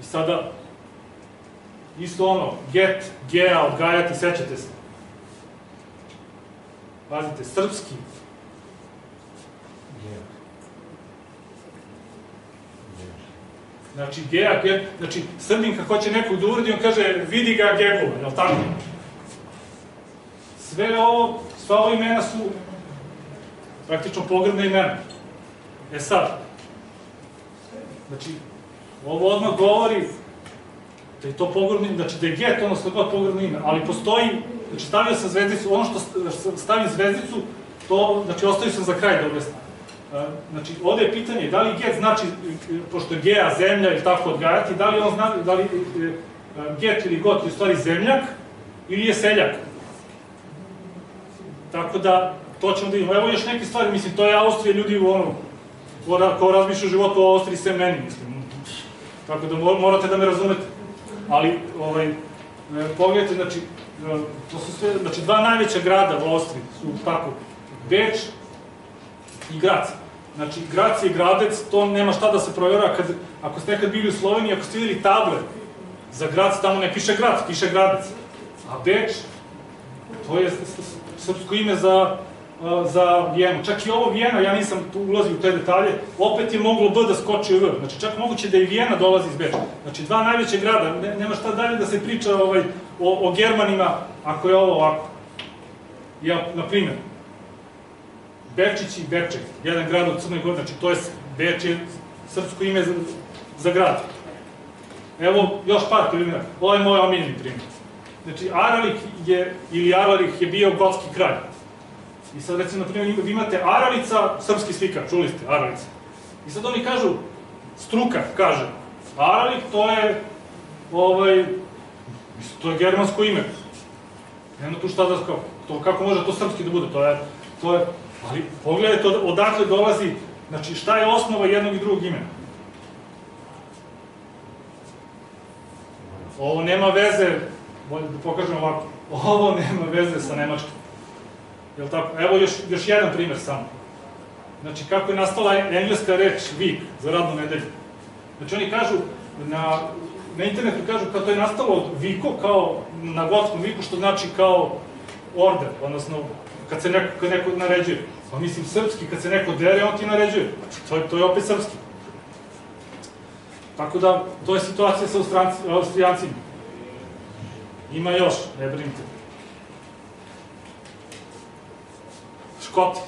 I sada, isto ono, get, gea, odgajati, sećate se. Pazite, srpski, znači gea, ge, znači Srbin kad hoće nekog da uradi, on kaže vidi ga gegova, je li tako? Sve ovo, sva ova imena su praktično pogrebna imena. E sad, znači, ovo odmah govori da je to pogrebno ime, znači da je get, odnosno god pogrebno ime, ali postoji, znači stavio sam zvezdicu, ono što st- stavim zvezdicu, to, znači ostavio sam za kraj da objasnim. a, znači, ovde je pitanje da li get znači, e, pošto je gea zemlja ili tako odgajati, da li on zna, da li e, get ili got je u stvari zemljak ili je seljak. Tako da, to ćemo da vidimo. Evo još neke stvari, mislim, to je Austrija, ljudi u ono, ko, ra- ko razmišlja o životu u Austriji, sve meni, mislim. Tako da mor- morate da me razumete. Ali, ovaj, e, pogledajte, znači, e, to su sve, znači, dva najveća grada u Austriji su tako, Beč i Grac. Znači, Grac je gradec, to nema šta da se provjera, kad, ako ste nekad bili u Sloveniji, ako ste videli table za Grac, tamo ne piše Grac, piše Gradec. A Beč, to je srpsko ime za, za Vijenu. Čak i ovo Vijena, ja nisam tu ulazio u te detalje, opet je moglo B da skoči u V. Znači, čak moguće da i Vijena dolazi iz Beča. Znači, dva najveće grada, ne, nema šta dalje da se priča ovaj, o, o Germanima, ako je ovo ovako. Ja, na primjer, Bečić i Bečej, jedan grad u Crnoj Gori, znači to je Beč je srpsko ime za, za grad. Evo još par primjera. Ovo je moj omiljeni primjer. Znači, Aralik je, ili Aralich je bio gotski kralj. I sad, recimo, na primjer, vi imate Aralica, srpski slikar, čuli ste, Aralica. I sad oni kažu, struka kaže, Aralich to je, ovaj, mislim, to je germansko ime. Nema tu šta da skao, to, kako može to srpski da bude, to je, to je, ali pogledajte od, odakle dolazi, znači šta je osnova jednog i drugog imena. Ovo nema veze, bolje da pokažem ovako, ovo nema veze sa nemačkim. Jel tako? Evo još, još jedan primer samo. Znači, kako je nastala engleska reč week za radnu nedelju. Znači, oni kažu, na, na internetu kažu kao to je nastalo od viko, kao na gotskom viku, što znači kao order, odnosno kad se neko, kad neko naređuje. Pa mislim, srpski, kad se neko dere, on ti naređuje. Znači, to je, to je opet srpski. Tako da, to je situacija sa Austrijancima. Ima još, ne brinite. Škoti.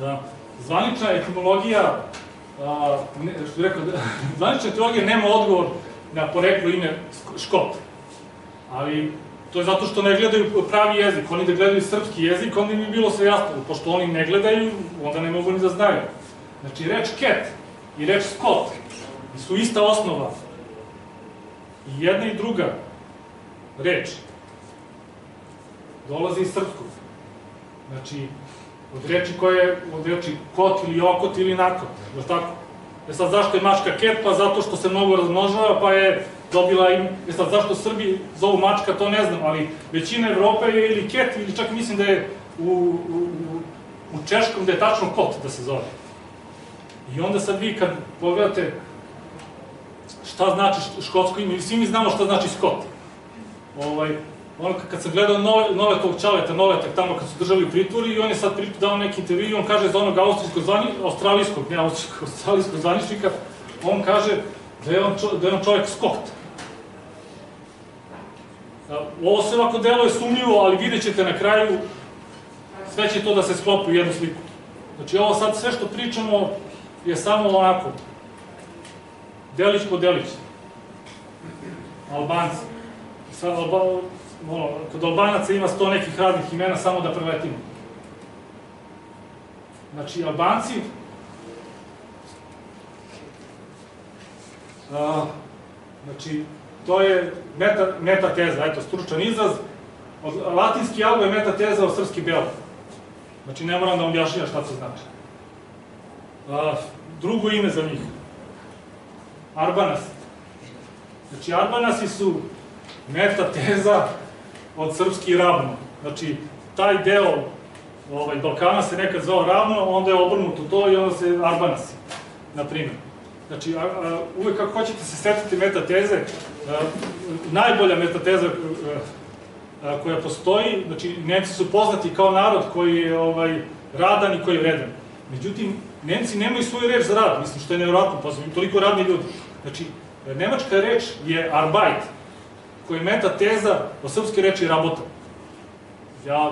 Da, zvanična etimologija, što bih rekao, zvanična etimologija nema odgovor na poreklo ime Škot. Ali to je zato što ne gledaju pravi jezik. Oni da gledaju srpski jezik, onda im je bilo sve jasno. Pošto oni ne gledaju, onda ne mogu ni da znaju. Znači, reč cat i reč Scott su ista osnova. I jedna i druga reč dolazi iz srpskog. Znači, od reči koje, od reči kot ili okot ili nakot, je li tako? E sad, zašto je mačka ket? Pa zato što se mnogo razmnožava, pa je dobila im... E sad, zašto Srbi zovu mačka, to ne znam, ali većina Evrope je ili ket, ili čak mislim da je u, u, u, češkom da je tačno kot da se zove. I onda sad vi kad pogledate šta znači škotsko ime, svi mi znamo šta znači Skot. Ovaj, ono kad sam gledao nove, nove tog čaleta, nove tamo kad su držali u pritvoru i on je sad pri- dao neki intervju i on kaže za onog austrijskog zvani, australijskog, ne austrijskog, australijskog zvaničnika, on kaže da je on, čo, da je on čovjek Skot. A, Ovo sve ovako deluje sumnjivo, ali vidjet ćete na kraju sve će to da se sklopi u jednu sliku. Znači ovo sad sve što pričamo je samo onako, delić po delić. Albanci. Sad, ono, kod Albanaca ima sto nekih radnih imena, samo da preletimo. Znači, Albanci, a, znači, to je meta, metateza, eto, stručan izraz. Od, latinski albo je metateza od srpski belo. Znači, ne moram da objašnjam šta to znači. A, drugo ime za njih. Arbanas. Znači, Arbanasi su metateza od srpski ravno. Znači, taj deo ovaj, Balkana se nekad zvao ravno, onda je obrnuto to i onda se Arbanasi, na primjer. Znači, a, a, uvek kako hoćete se setiti metateze, a, najbolja metateza a, koja postoji, znači, Nemci su poznati kao narod koji je ovaj, radan i koji je vredan. Međutim, Nemci nemaju svoju reč za rad, mislim, što je nevjerojatno, pa su toliko radni ljudi. Znači, nemačka reč je Arbeit, koji je meta teza o srpske reči rabota. Ja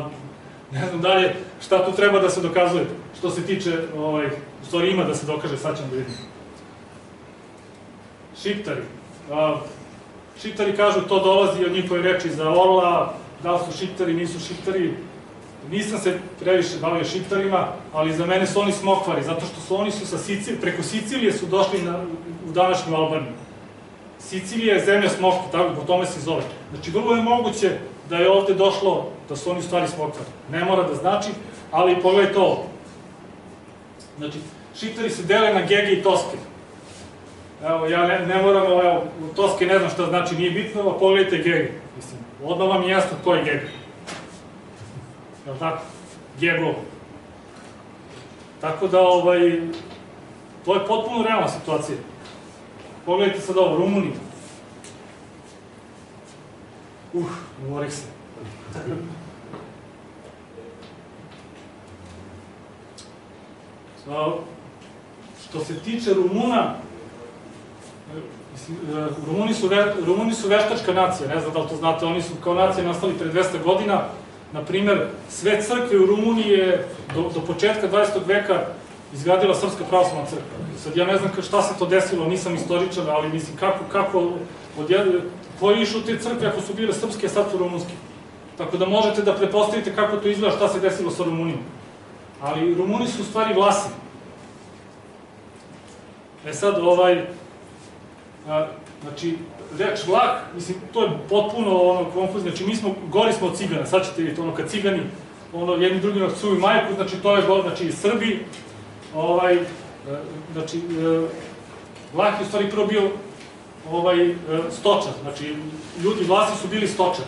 ne znam dalje šta tu treba da se dokazuje, što se tiče, ovaj, u stvari ima da se dokaže, sad ćemo da vidimo. Šiptari. A, šiptari kažu to dolazi od njihove reči za orla, da li su šiptari, nisu šiptari. nisam se previše bavio šiptarima, ali za mene su oni smokvari, zato što su oni su sa Sicilije, preko Sicilije su došli na, u današnju Albaniju. Sicilija je zemlja smokva, tako po tome se zove. Znači, vrlo je moguće da je ovde došlo, da su oni u stvari smokvari. Ne mora da znači, ali pogledajte ovo. Znači, šiptari se dele na Gege i Toske. Evo, ja ne, ne moram, evo, Toske ne znam šta znači, nije bitno, a pogledajte Gege. Mislim, odmah vam je jasno ko je Gege. Jel tako? Gego. Tako da, ovaj, to je potpuno realna situacija. Pogledajte sad ovo, Rumunija. Uh, umorih se. Što se tiče Rumuna, e, Rumuni su, Rumuni su veštačka nacija, ne znam da li to znate, oni su kao nacija nastali pre 200 godina, na primer, sve crkve u Rumuniji je do, do početka 20. veka izgradila Srpska pravoslavna crkva. Sad ja ne znam šta se to desilo, nisam istoričar, ali mislim kako, kako, od jedne, ko je išao u te crkve ako su bile srpske, sad su rumunske. Tako da možete da prepostavite kako to izgleda, šta se desilo sa Rumunima. Ali Rumuni su u stvari vlasi. E sad, ovaj, a, znači, reč vlah, mislim, to je potpuno ono konfuzno, znači mi smo, gori smo od cigana, sad ćete vidjeti, ono, kad cigani, ono, jedni drugima psuju majku, znači to je, znači, Srbi, ovaj, e, znači, e, vlah je u stvari prvo bio ovaj, e, stočar, znači, ljudi vlasi su bili stočar.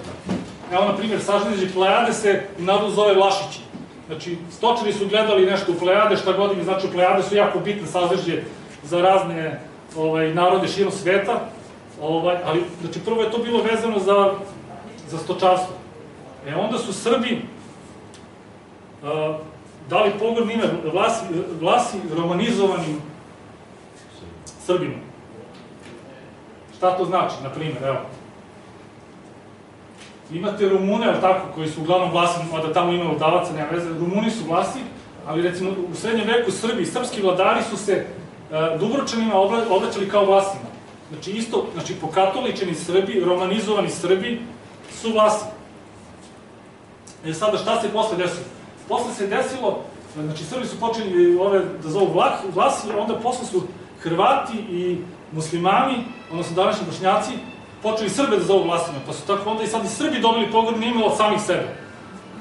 Evo, na primjer, sažneđe Plejade se u narodu zove Vlašići. Znači, stočari su gledali nešto u Plejade, šta god im je znači, Plejade su jako bitne sažneđe za razne ovaj, narode širom sveta, ovaj, ali, znači, prvo je to bilo vezano za, za stočarstvo. E, onda su Srbi a, dali pogledno ime vlasi, vlasi romanizovanim Srbima. Šta to znači, na primjer, evo. Imate Rumune, ali tako, koji su uglavnom vlasi, mada tamo ima vladavaca, nema veze, Rumuni su vlasi, ali recimo u srednjem veku Srbi srpski vladari su se e, Dubročanima obra- obraćali kao vlasima. Znači isto, znači pokatoličeni Srbi, romanizovani Srbi su vlasi. E sada šta se posle desilo? Posle se desilo, znači Srbi su počeli ove da zovu vlah, vlasi, onda posle su Hrvati i muslimani, odnosno današnji bošnjaci, počeli Srbe da zovu vlasima, pa su tako onda i sad i Srbi dobili pogledno ime od samih sebe.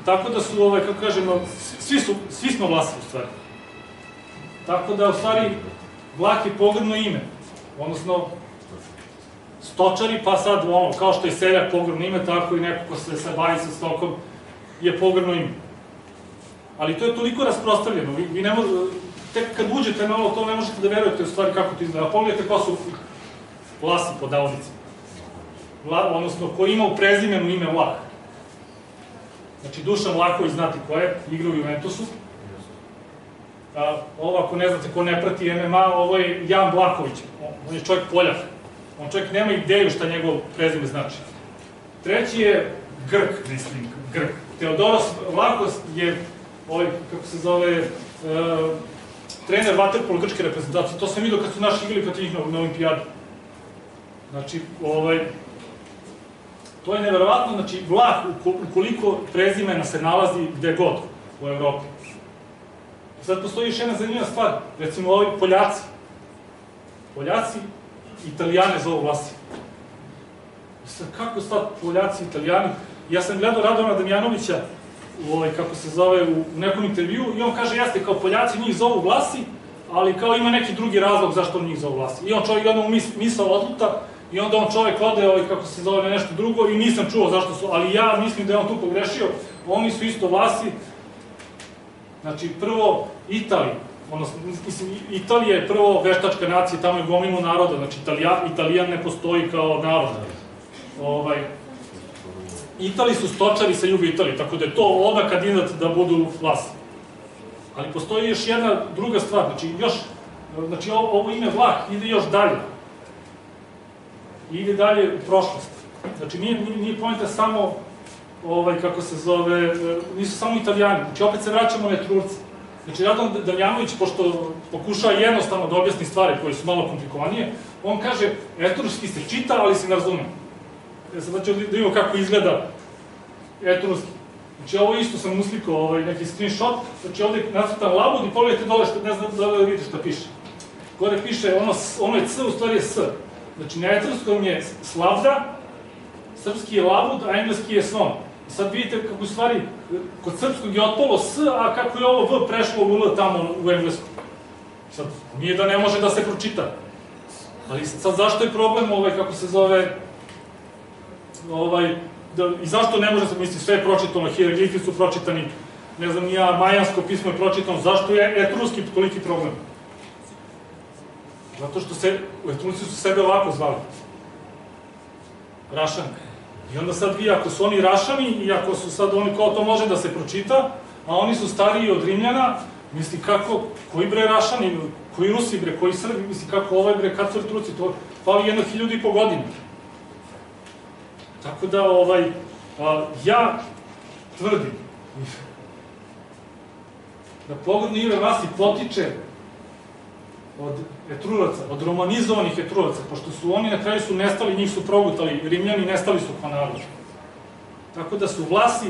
Tako da su, ovaj, kako kažemo, svi, su, svi smo vlasi u stvari. Tako da, u stvari, vlah je pogledno ime. Odnosno, stočari, pa sad, ono, kao što je seljak pogrebno ime, tako i neko ko se, bavi sa stokom je pogrebno ime. Ali to je toliko rasprostavljeno, vi, vi ne možete, tek kad uđete ovo, to ne možete da verujete u stvari kako to izgleda. Pogledajte ko su vlasi po davodicima. Vla, odnosno, ko ima u prezimenu ime Vlah. Znači, Dušan Vlahović, znate ko je, igra u Juventusu. A, ovo, ako ne znate ko ne prati MMA, ovo je Jan Vlahović, on, on je čovjek Poljak. On čovjek nema ideju šta njegov prezime znači. Treći je Grk, mislim, Grk. Teodoros Vlahos je, ovaj, kako se zove, e, trener vaterpolo grčke reprezentacije. To sam vidio kad su naši igrali protiv njih na, na olimpijadu. Znači, ovaj, to je neverovatno, znači, Vlah, uko- ukoliko prezimena se nalazi gde god u Evropi. Sad postoji još jedna zanimljiva stvar, recimo ovi Poljaci. Poljaci Italijane zovu Vlasi. Sad, kako sad Poljaci, Italijani? Ja sam gledao Radovana Damjanovića, u ovaj, kako se zove, u, nekom intervju, i on kaže, jeste, kao Poljaci njih zovu Vlasi, ali kao ima neki drugi razlog zašto njih zovu Vlasi. I on čovjek, onda mis, misao odluta, i onda on čovjek ode, ovaj, kako se zove, nešto drugo, i nisam čuo zašto su, ali ja mislim da je on tu pogrešio, oni su isto Vlasi, Znači, prvo, Italija, odnosno, mislim, Italija je prvo veštačka nacija, tamo je gomilu naroda, znači, Italija, Italijan ne postoji kao narod. Ovaj, Itali su stočari sa juga Italije, tako da je to onda kandidat da budu vlasi. Ali postoji još jedna druga stvar, znači, još, znači, ovo, ime Vlah ide još dalje. Ide dalje u prošlost. Znači, nije, nije, pojenta samo ovaj, kako se zove, e, nisu samo italijani, znači opet se vraćamo na Etrurce. Znači, Radan Damjanović, pošto pokušava jednostavno da objasni stvari koje su malo komplikovanije, on kaže, etrurski se čita, ali se ne razume. E sad ćemo da vidimo kako izgleda etrurski. Znači ovo isto sam uslikao ovaj, neki screenshot, znači ovde je nacrtan labud i pogledajte dole što, ne znam da li vidite šta piše. Gore piše ono, ono je C, u stvari je S. Znači na etrskom je slavda, srpski je labud, a engleski je slon. I sad vidite kako u stvari kod srpskog je otpalo S, a kako je ovo V prešlo u L tamo u engleskom. Sad, nije da ne može da se pročita. Ali sad zašto je problem ovaj, kako se zove, ovaj, da, i zašto ne može se, mislim, sve je pročitano, hieroglifi su pročitani, ne znam, ja, majansko pismo je pročitano, zašto je etruski toliki problem? Zato što se, Etrunci su sebe ovako zvali. Rašani. I onda sad vi, ako su oni Rašani i ako su sad oni, kao to može da se pročita, a oni su stariji od Rimljana, misli kako, koji bre Rašani, koji Rusi bre, koji Srbi, misli kako ovaj bre, kad su Etruci, to fali jedno hiljadu i po godina. Tako da, ovaj, ja tvrdim da pogledno ime vlasti potiče od Etruvaca, od romanizovanih Etruvaca, pošto su oni na kraju su nestali, njih su progutali, Rimljani nestali su kao narod. Tako da su vlasi,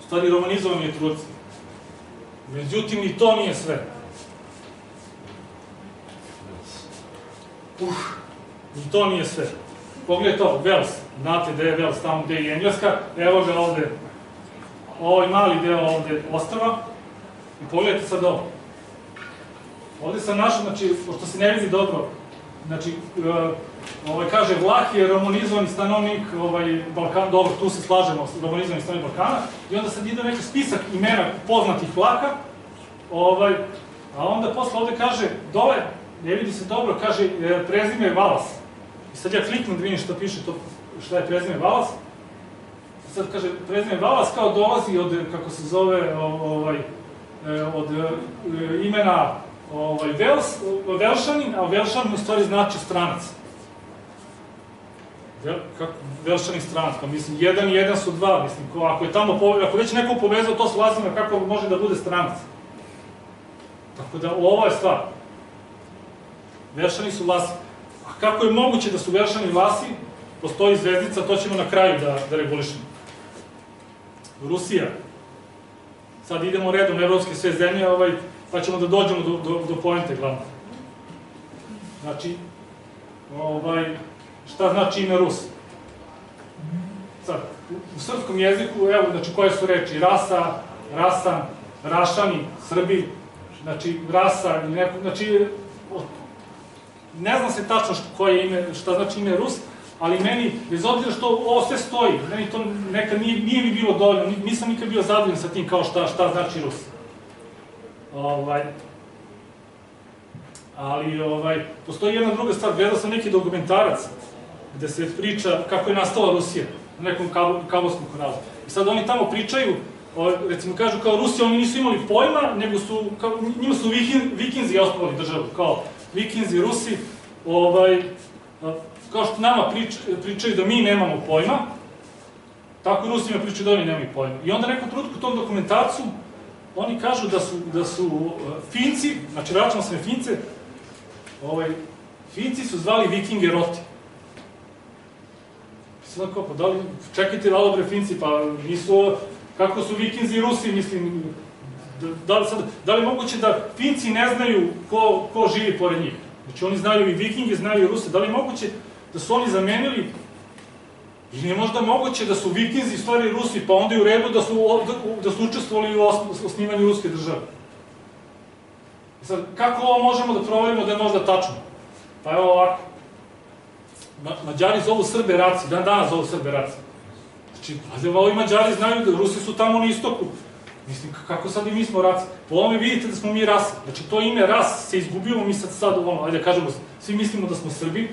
u stvari romanizovani Etruvaci. Međutim, ni to nije sve. Uh, ni to nije sve. Pogledajte ovo, Vels, znate gde je Vels, tamo gde je Engleska, evo ga ovde, ovaj mali deo ovde ostrava, i pogledajte sad ovo. Ovde sam našao, znači, pošto se ne vidi dobro, znači, e, ovaj, kaže, Vlah je romanizovani stanovnik ovaj, Balkana, dobro, tu se slažemo, romanizovani stanovnik Balkana, i onda sad ide neki spisak imena poznatih Vlaha, ovaj, a onda posle ovde kaže, dole, ne vidi se dobro, kaže, e, prezime je Valas. I sad ja kliknem da vidim šta piše to, šta je prezime Valas, sad kaže, prezime Valas kao dolazi od, kako se zove, ovaj, e, od e, imena ovaj, Vels, Velšanin, a Velšanin u stvari znači stranac. Vel, kako, Velšanin stranac, pa mislim, jedan i jedan su dva, mislim, ko, ako je tamo, ako već neko povezao to s Vlasima, kako može da bude stranac? Tako da, ovo je stvar. Velšani su Vlasi. Kako je moguće da su Velšani Vlasi? Postoji zvezdica, to ćemo na kraju da, da regulišemo. Rusija. Sad idemo redom evropske sve zemlje, ovaj, pa ćemo da dođemo do, do, do poente glavno. Znači, ovaj, šta znači ime Rus? Sad, u, u srpskom jeziku, evo, znači, koje su reči? Rasa, rasan, rašani, srbi, znači, rasa, neko, znači, ne znam se tačno koje ime, šta znači ime Rus, ali meni, bez obzira što ovo sve stoji, meni to nekad nije, nije mi bilo dovoljno, ni- nisam nikad bio zadovoljan sa tim kao šta, šta znači Rus. Ovaj, ali ovaj, postoji jedna druga stvar, gledao sam neki dokumentarac gde se priča kako je nastala Rusija na nekom kabl, kablovskom kanalu. I sad oni tamo pričaju, o, recimo kažu kao Rusija, oni nisu imali pojma, nego su, kao, njima su vikin, vikinzi osnovali državu, kao vikinzi, Rusi, ovaj, kao što nama prič, pričaju da mi nemamo pojma, tako i Rusima pričaju da oni nemaju pojma. I onda nekom trenutku u tom dokumentarcu oni kažu da su, da su Finci, znači vraćamo se na Fince, ovaj, Finci su zvali vikinge roti. Sad kao, pa da li, čekajte malo bre Finci, pa nisu, kako su vikinzi i Rusi, mislim, da, li da li je moguće da Finci ne znaju ko, ko živi pored njih? Znači oni znaju i vikinge, znaju i Ruse, da li je moguće da su oni zamenili Ili je možda moguće da su vikinzi stvari Rusi, pa onda je u redu da su, da učestvovali u os- osnivanju ruske države. Sad, kako ovo možemo da proverimo da je možda tačno? Pa evo ovako. Ma, Mađari zovu Srbe raci, dan danas zovu Srbe raci. Znači, valjda ovi Mađari znaju da Rusi su tamo na istoku. Mislim, kako sad i mi smo raci? Po ovome vidite da smo mi rasa. Znači, to ime ras se izgubilo, mi sad sad, ono, ajde da kažemo, svi mislimo da smo Srbi,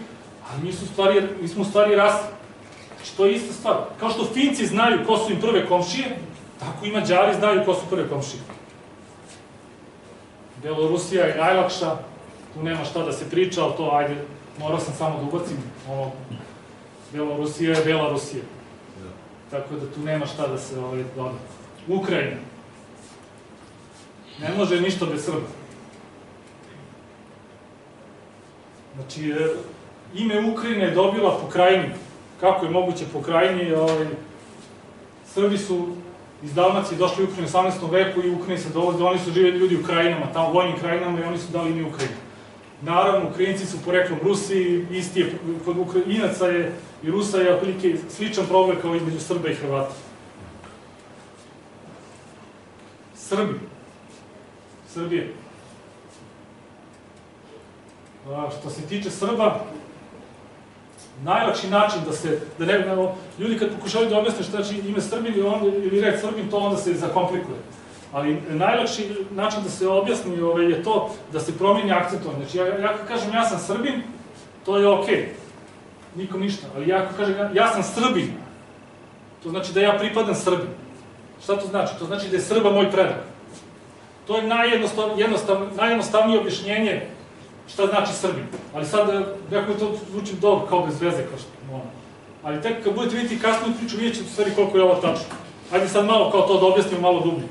ali mi, su stvari, mi smo u stvari rasa. Znači, to je ista stvar. Kao što Finci znaju ko su im prve komšije, tako i Mađari znaju ko su prve komšije. Belorusija je najlakša, tu nema šta da se priča, ali to, ajde, morao sam samo da ubacim, ono, Belorusija je Bela Rusija. Tako da tu nema šta da se ovaj, doda. Ukrajina. Ne može ništa bez Srba. Znači, e, ime Ukrajine je dobila pokrajini. Kako je moguće pokrajini? Ovaj, Srbi su iz Dalmacije došli u Ukrajinu u 18. veku i Ukrajini se dolaze, oni su živjeli ljudi u krajinama, tamo vojnim krajinama i oni su dali ime Ukrajinu. Naravno, Ukrajinci su poreklom Rusi, isti je, kod Ukrajinaca je i Rusa je otprilike sličan problem kao između Srba i Hrvata. Srbi. Srbije. Što se tiče Srba, najlakši način da se, da ne, ne, ljudi kad pokušavaju da objasne šta znači ime Srbin ili, onda, ili red Srbin, to onda se zakomplikuje. Ali najlakši način da se objasni ovaj, je to da se promeni akcentovanje. Znači, ja, ja kažem ja sam Srbin, to je okej. Okay. Nikom ništa. Ali ja kažem ja sam Srbin, to znači da ja pripadam Srbin. Šta to znači? To znači da je Srba moj predak. To je najjednostav, jednostav, najjednostavnije objašnjenje šta znači Srbin. Ali sad, neko to zvuči dobro, kao bez veze, kao što ono. Ali tek kad budete vidjeti kasniju priču, vidjet ćete u stvari koliko je ovo tačno. Ajde sad malo kao to da objasnimo malo dublje.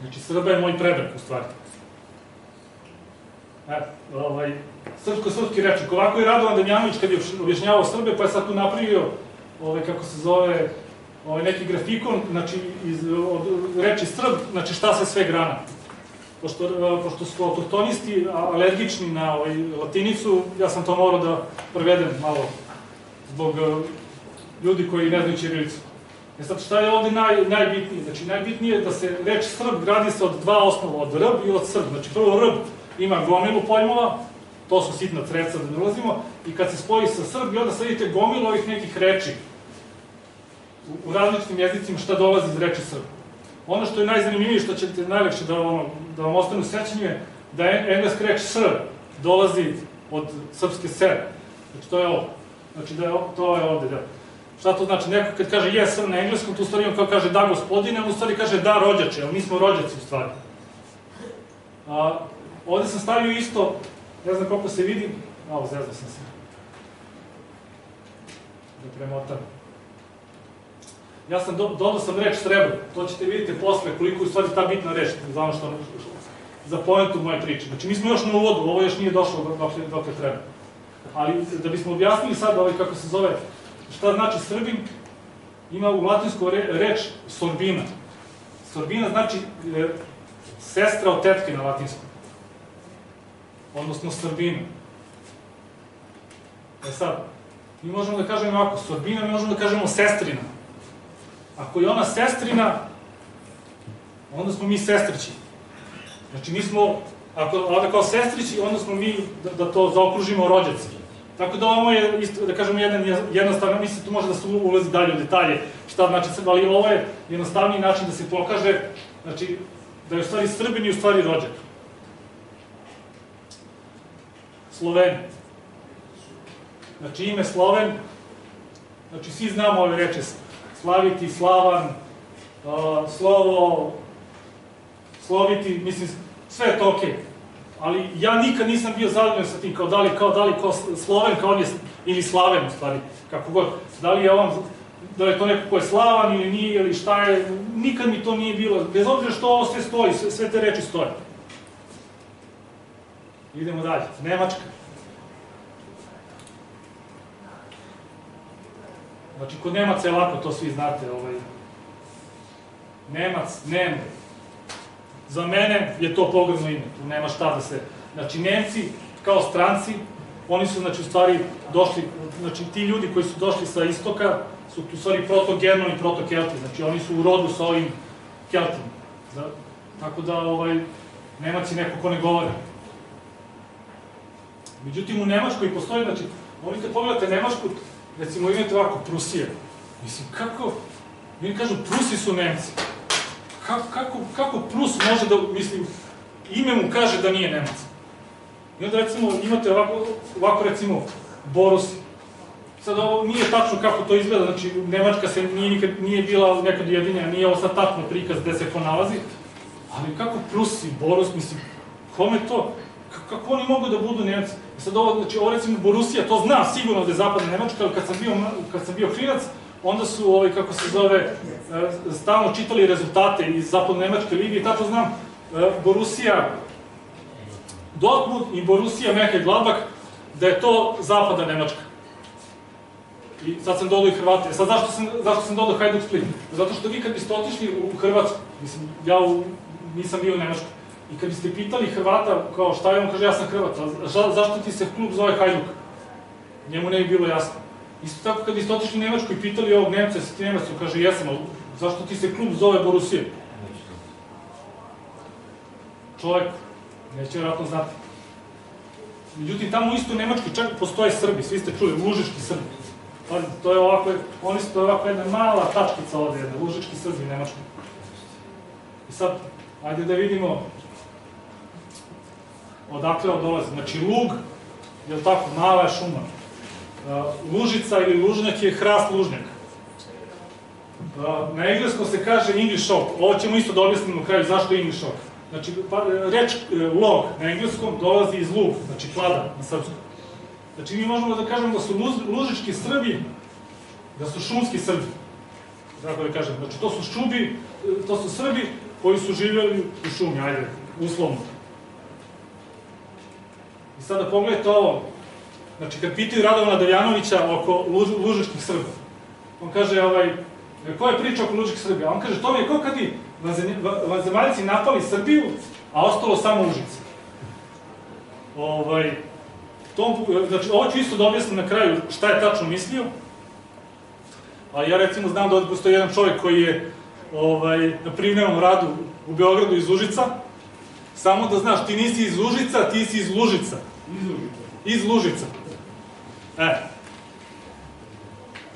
Znači, Srba je moj predak, u stvari. E, ovaj, srpsko-srpski rečnik. Ovako je Radovan Damjanović kad je objašnjavao Srbe, pa je sad tu napravio, ovaj, kako se zove, ovaj, neki grafikon, znači, iz, od reči Srb, znači šta se sve grana. Pošto, e, pošto su autohtonisti alergični na ovaj, latinicu, ja sam to morao da prevedem malo zbog e, ljudi koji ne znaju ćirilicu. E sad, šta je ovde naj, najbitnije? Znači, najbitnije je da se reč Srb gradi se od dva osnova, od rb i od srb. Znači, prvo rb ima gomilu pojmova, to su sitna creca da ne ulazimo, i kad se spoji sa srb, i onda sad gomilu ovih nekih reči u, različitim jezicima šta dolazi iz reči srb. Ono što je najzanimljivije, što ćete najlekše da vam, da vam ostane u sećanju je da je engleska reč sr dolazi od srpske ser. Znači, to je ovo. Znači, da je, to je ovde, da. Šta to znači? Neko kad kaže yes sir na engleskom, tu stvari on kao kaže da gospodine, on u stvari kaže da rođače, ali mi smo rođaci u stvari. A, ovde sam stavio isto, ne znam koliko se vidi, a ovo zezao sam se. Da premotam. Ja sam do, dodao sam reč srebro, to ćete vidite posle koliko je stvari ta bitna reč za ono što, za pojentu moje priče. Znači mi smo još na uvodu, ovo još nije došlo dok, dok je treba. Ali da bismo objasnili sad ovaj kako se zove, šta znači Srbin, ima u latinskom re, reč sorbina. Sorbina znači e, sestra od tetke na latinskom. Odnosno Srbina. E sad, mi možemo da kažemo ovako, sorbina, mi možemo da kažemo sestrina. Ako je ona sestrina, onda smo mi sestrići. Znači, mi smo, ako ona kao sestrići, onda smo mi, da, da to zaokružimo rođaci. Tako da ovo je, isto, da kažemo, jedan, jednostavno, mislim, tu može da se ulazi dalje u detalje, šta znači Srb, ali ovo je jednostavniji način da se pokaže, znači, da je u stvari Srbin i u stvari rođak. Sloven. Znači, ime Sloven, znači, svi znamo ove reče, slaviti, slavan, slovo, sloviti, mislim, sve je to okej. Ali ja nikad nisam bio zadovoljan sa tim, kao da li, kao da li kao Sloven, kao on je, ili Slaven u stvari, kako god. Da li je on, da li je to neko ko je slavan ili nije, ili šta je, nikad mi to nije bilo, bez obzira što ovo sve stoji, sve, sve te reči stoje. Idemo dalje, Nemačka. Znači, kod Nemaca je lako, to svi znate, ovaj, Nemac, Nem, za mene je to pogrebno ime, tu nema šta da se, znači, Nemci, kao stranci, oni su, znači, u stvari došli, znači, ti ljudi koji su došli sa istoka, su u stvari proto-germani, proto-kelti, znači, oni su u rodu sa ovim keltima. Da, tako da, ovaj, Nemac je neko ko ne govore. Međutim, u Nemačkoj postoji, znači, kad pogledate Nemačku, recimo imate ovako, Prusija. Mislim, kako, mi kažu, Prusi su Nemci. Kako, kako, kako Prus može da, mislim, ime mu kaže da nije Nemac. I onda recimo imate ovako, ovako recimo, Borusi. Sad ovo nije tačno kako to izgleda, znači Nemačka se nije, nikad, nije bila nekad ujedinjena, nije ovo sad tačno prikaz gde se ko nalazi, ali kako Prusi, Borus, mislim, kome to, kako oni mogu da budu Nemci? Sad ovo, znači, ovo recimo Borusija, to znam sigurno da je zapadna Nemačka, ali kad sam bio, kad sam bio klinac, onda su, ovaj, kako se zove, e, stalno čitali rezultate iz zapadne Nemačke lige i znam, e, Borusija Dortmund i Borusija Gladbach, da je to zapadna Nemačka. I sad sam dodao i Hrvate. E Sad zašto sam, zašto sam dodao Hajduk Split? Zato što vi kad biste otišli u Hrvatsku, mislim, ja u, nisam bio u Nemačkoj, i kad biste pitali Hrvata, kao šta je on, kaže ja sam Hrvat, a za, zašto ti se klub zove Hajduk? Njemu ne bi bilo jasno. Isto tako kad biste otišli Nemačku i pitali ovog Nemca, jesi ti Nemac, on kaže jesam, ali zašto ti se klub zove Borussia? Čovjek, neće vjerojatno znati. Međutim, tamo isto u Nemačkoj čak postoje Srbi, svi ste čuli, lužički Srbi. Pazite, to je ovako, oni su to je ovako jedna mala tačkica ovde, jedna, lužički Srbi u Nemačkoj. I sad, ajde da vidimo odakle on dolazi. Znači, lug, je tako, mala šuma. Uh, Lužica ili lužnjak je hrast lužnjaka. Uh, Na engleskom se kaže English oak. Ovo ćemo isto da objasnimo na kraju zašto English oak. Znači, pa, reč e, log na engleskom dolazi iz lug, znači klada na srpskom. Znači, mi možemo da kažemo da su lužički Srbi, da su šumski Srbi. Tako da kažem. Znači, to su šubi, e, to su Srbi koji su živjeli u šumi, ajde, uslovno. I sada pogledajte ovo. Znači, kad pitaju Radovana Davjanovića oko luž, lužičkih Srba, on kaže, ovaj, ko je priča oko lužičkih Srba? On kaže, to mi je kao kad bi vanzemaljci napali Srbiju, a ostalo samo Užice. Ovaj, tom, znači, ovo ću isto da objasnim na kraju šta je tačno mislio. A ja recimo znam da postoji jedan čovjek koji je ovaj, na privremenom radu u Beogradu iz Užica. Samo da znaš, ti nisi iz Užica, ti si iz Lužica. Iz Užica. Iz Lužica. E.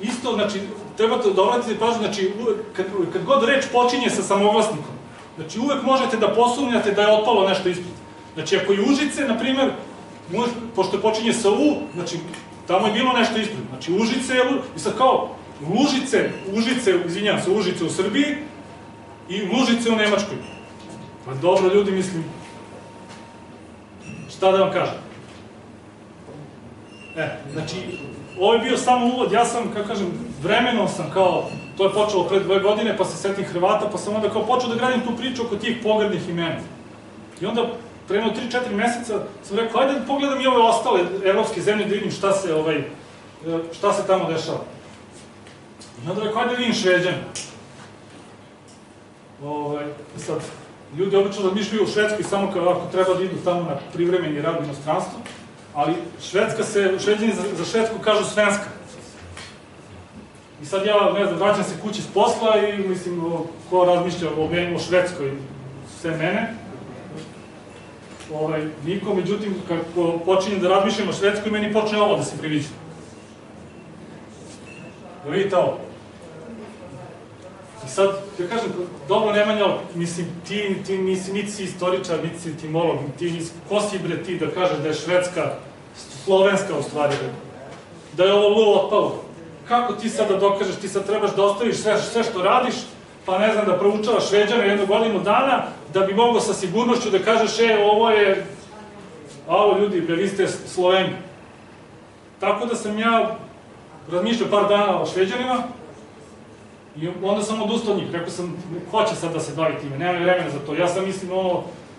Isto, znači, trebate da obratite pažnju, znači, uvek, kad, kad god reč počinje sa samoglasnikom, znači, uvek možete da posumnjate da je otpalo nešto ispred. Znači, ako je Užice, na primer, može, pošto počinje sa U, znači, tamo je bilo nešto ispred. Znači, Užice je, i sad kao, Lužice, Užice, izvinjam se, Užice u Srbiji i Lužice u Nemačkoj. Pa dobro, ljudi, mislim, šta da vam kažem? E, znači, ovo je bio samo uvod, ja sam, kako kažem, vremenom sam kao, to je počelo pre dve godine, pa se setim Hrvata, pa sam onda kao počeo da gradim tu priču oko tih pogrednih imena. I onda, pre jedno 3-4 meseca, sam rekao, ajde da pogledam i ove ostale evropske zemlje, da vidim šta se, ovaj, šta se tamo dešava. I onda rekao, ajde da vidim Šveđane. Ovaj, sad, ljudi obično razmišljaju u Švedskoj samo kao ako treba da idu tamo na privremeni rad u inostranstvu, ali Švedska se, šveđani za, za Švedsku kažu Svenska. I sad ja, ne znam, vraćam se kući s posla i mislim, o, ko razmišlja o, o Švedskoj, sve mene. Ovaj, niko, međutim, kako počinjem da razmišljam o Švedskoj, meni počne ovo da se priviđa. Da vidite ovo. I sad, ja kažem, dobro Nemanja, mislim, ti, ti nisi, niti istoričar, niti etimolog, ti nisi, ko si bre ti da kažeš da je Švedska slovenska u stvari, da je ovo lulo otpalo. Kako ti sad da dokažeš, ti sad trebaš da ostaviš sve, sve što radiš, pa ne znam, da proučavaš Šveđane jednu godinu dana, da bi mogao sa sigurnošću da kažeš, e, ovo je, ovo ljudi, bre, vi ste Sloveni. Tako da sam ja razmišljao par dana o Šveđanima, I onda sam odustao od njih, rekao sam, hoće sad da se bavi time, nema vremena za to. Ja sam, mislim,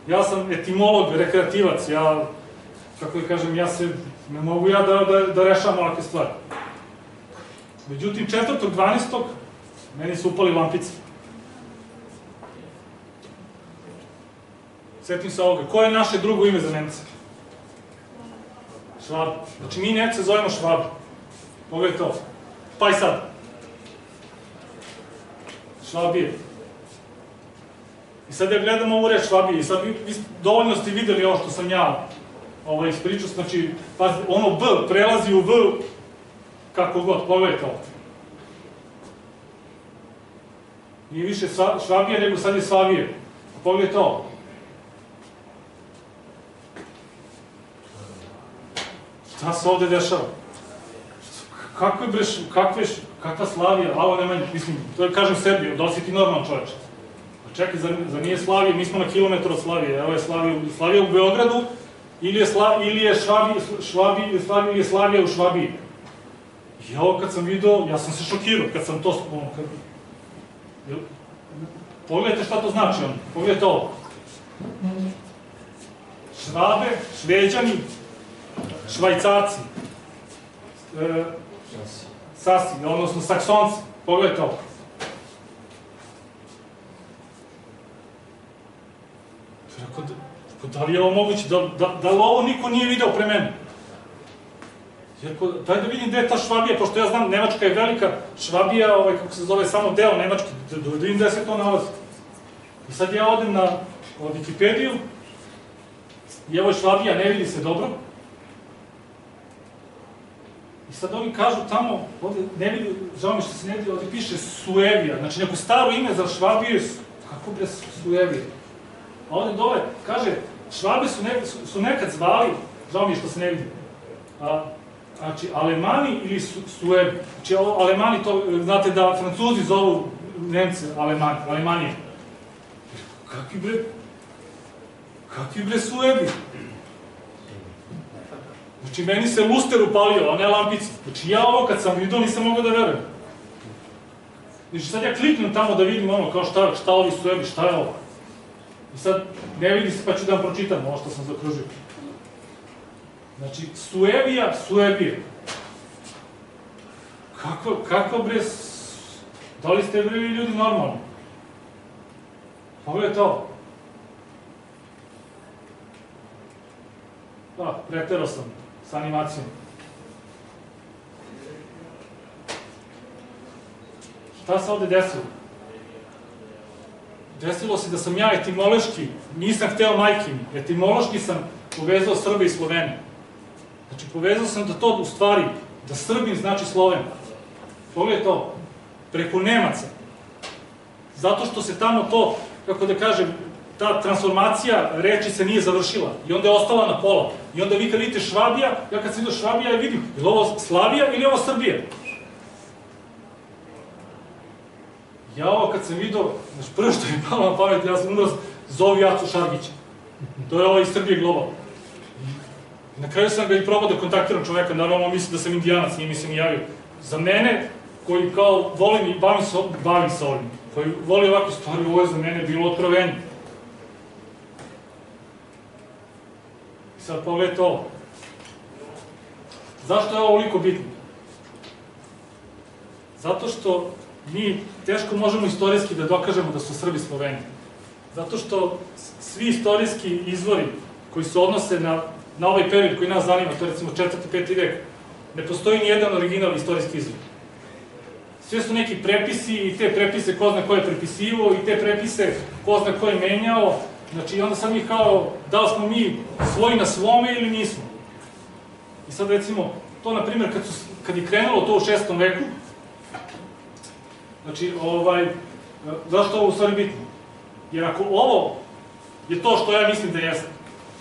ja sam etimolog, rekreativac, ja, kako da kažem, ja se, ne mogu ja da, da, da rešavam ovakve stvari. Međutim, 4.12. meni su upali lampice. Setim se ovoga, koje je naše drugo ime za Nemce? Švab. Znači, mi Nemce zovemo Švab. Pogledajte ovo. Pa i sad. Švabije. I sad ja gledam ovu reč Švabije i sad vi, vi dovoljno ste videli ovo što sam ja ovaj, ispričao, znači, pa ono B prelazi u V kako god, pogledajte ovo. Nije više Švabije, nego sad je Svavije. Pogledajte ovo. Šta se ovde dešava? Kakve breš, kakve, kakva Slavija, a ovo Nemanja, mislim, to je kažem sebi, da si ti normalan čoveč. Pa čekaj, za, za nije Slavija, mi smo na kilometru od Slavije, evo je Slavija, Slavija u Beogradu, ili je, Sla, ili je Švabi, Švabi, Slavija, ili je Slavija u Švabiji. I ovo kad sam vidio, ja sam se šokirao kad sam to spomenuo. Kad... Pogledajte šta to znači on, pogledajte ovo. Švabe, šveđani, švajcarci, e, Sasi, odnosno Saksonci. Pogledajte ovo. Rekao, da, li je ovo moguće, da, da, da li ovo niko nije video pre mene? Rekao, daj da vidim gde je ta Švabija, pošto ja znam, Nemačka je velika, Švabija, ovaj, kako se zove, samo deo Nemačke, da, da vidim gde se to nalazi. I sad ja odem na na Wikipediju, i evo je Švabija, ne vidi se dobro, I sad oni kažu tamo, ovde ne vidi, žao mi što se ne vidi, ovde piše Suevija, znači neko staro ime za Švabiju kako bre Suevija? A ovde dole, kaže, Švabe su, ne, su, su nekad zvali, žao mi je što se ne vidi, a, znači, Alemani ili su, Suebi. Znači, Alemani, to, znate da Francuzi zovu Nemce Alemani, Alemanije. Kakvi bre, kakvi bre Suebi? Znači, meni se luster upalio, a ne lampica. Znači, ja ovo kad sam vidio nisam mogao da verujem. Znači, sad ja kliknem tamo da vidim ono, kao šta, šta ovi Suebi, šta je ovo? I sad, ne vidi se, pa ću da vam pročitam ovo što sam zakružio. Znači, Suevija, Suebija. Kako, kako bre, s- da li ste bre ljudi normalni? Pogledajte ovo. Da, preterao sam sa animacijom. Šta se ovde desilo? Desilo se da sam ja etimološki, nisam hteo majke mi, etimološki sam povezao Srbe i Slovene. Znači, povezao sam da to u stvari, da Srbin znači Sloven. Pogledaj to, preko Nemaca. Zato što se tamo to, kako da kažem, ta transformacija reči se nije završila i onda je ostala na pola. I onda vi kad vidite Švabija, ja kad sam vidio Švabija, ja vidim, je li ovo Slavija ili je ovo Srbija? Ja ovo kad sam vidio, znači prvo što mi palo na pamet, ja sam umro, zovi Jacu Šargića. To je ovo iz Srbije Global. Na kraju sam ga i probao da kontaktiram čoveka, naravno on misli da sam indijanac, nije mi se ni javio. Za mene, koji kao volim i bavim se, bavim se ovim, koji voli ovakve stvari, ovo je za mene bilo otkrovenje. I sad pogledajte ovo. Zašto je ovo ovoliko bitno? Zato što mi teško možemo istorijski da dokažemo da su Srbi Sloveni. Zato što svi istorijski izvori koji se odnose na, na ovaj period koji nas zanima, to je recimo 4. 5. vek, ne postoji ni jedan original istorijski izvor. Sve su neki prepisi i te prepise ko zna ko je prepisivo i te prepise ko zna ko je menjao. Znači, onda sad mi kao, da li smo mi svoji na svome ili nismo. I sad recimo, to na primjer kad, su, kad je krenulo to u šestom veku, znači, ovaj, zašto ovo u stvari bitno? Jer ako ovo je to što ja mislim da jeste,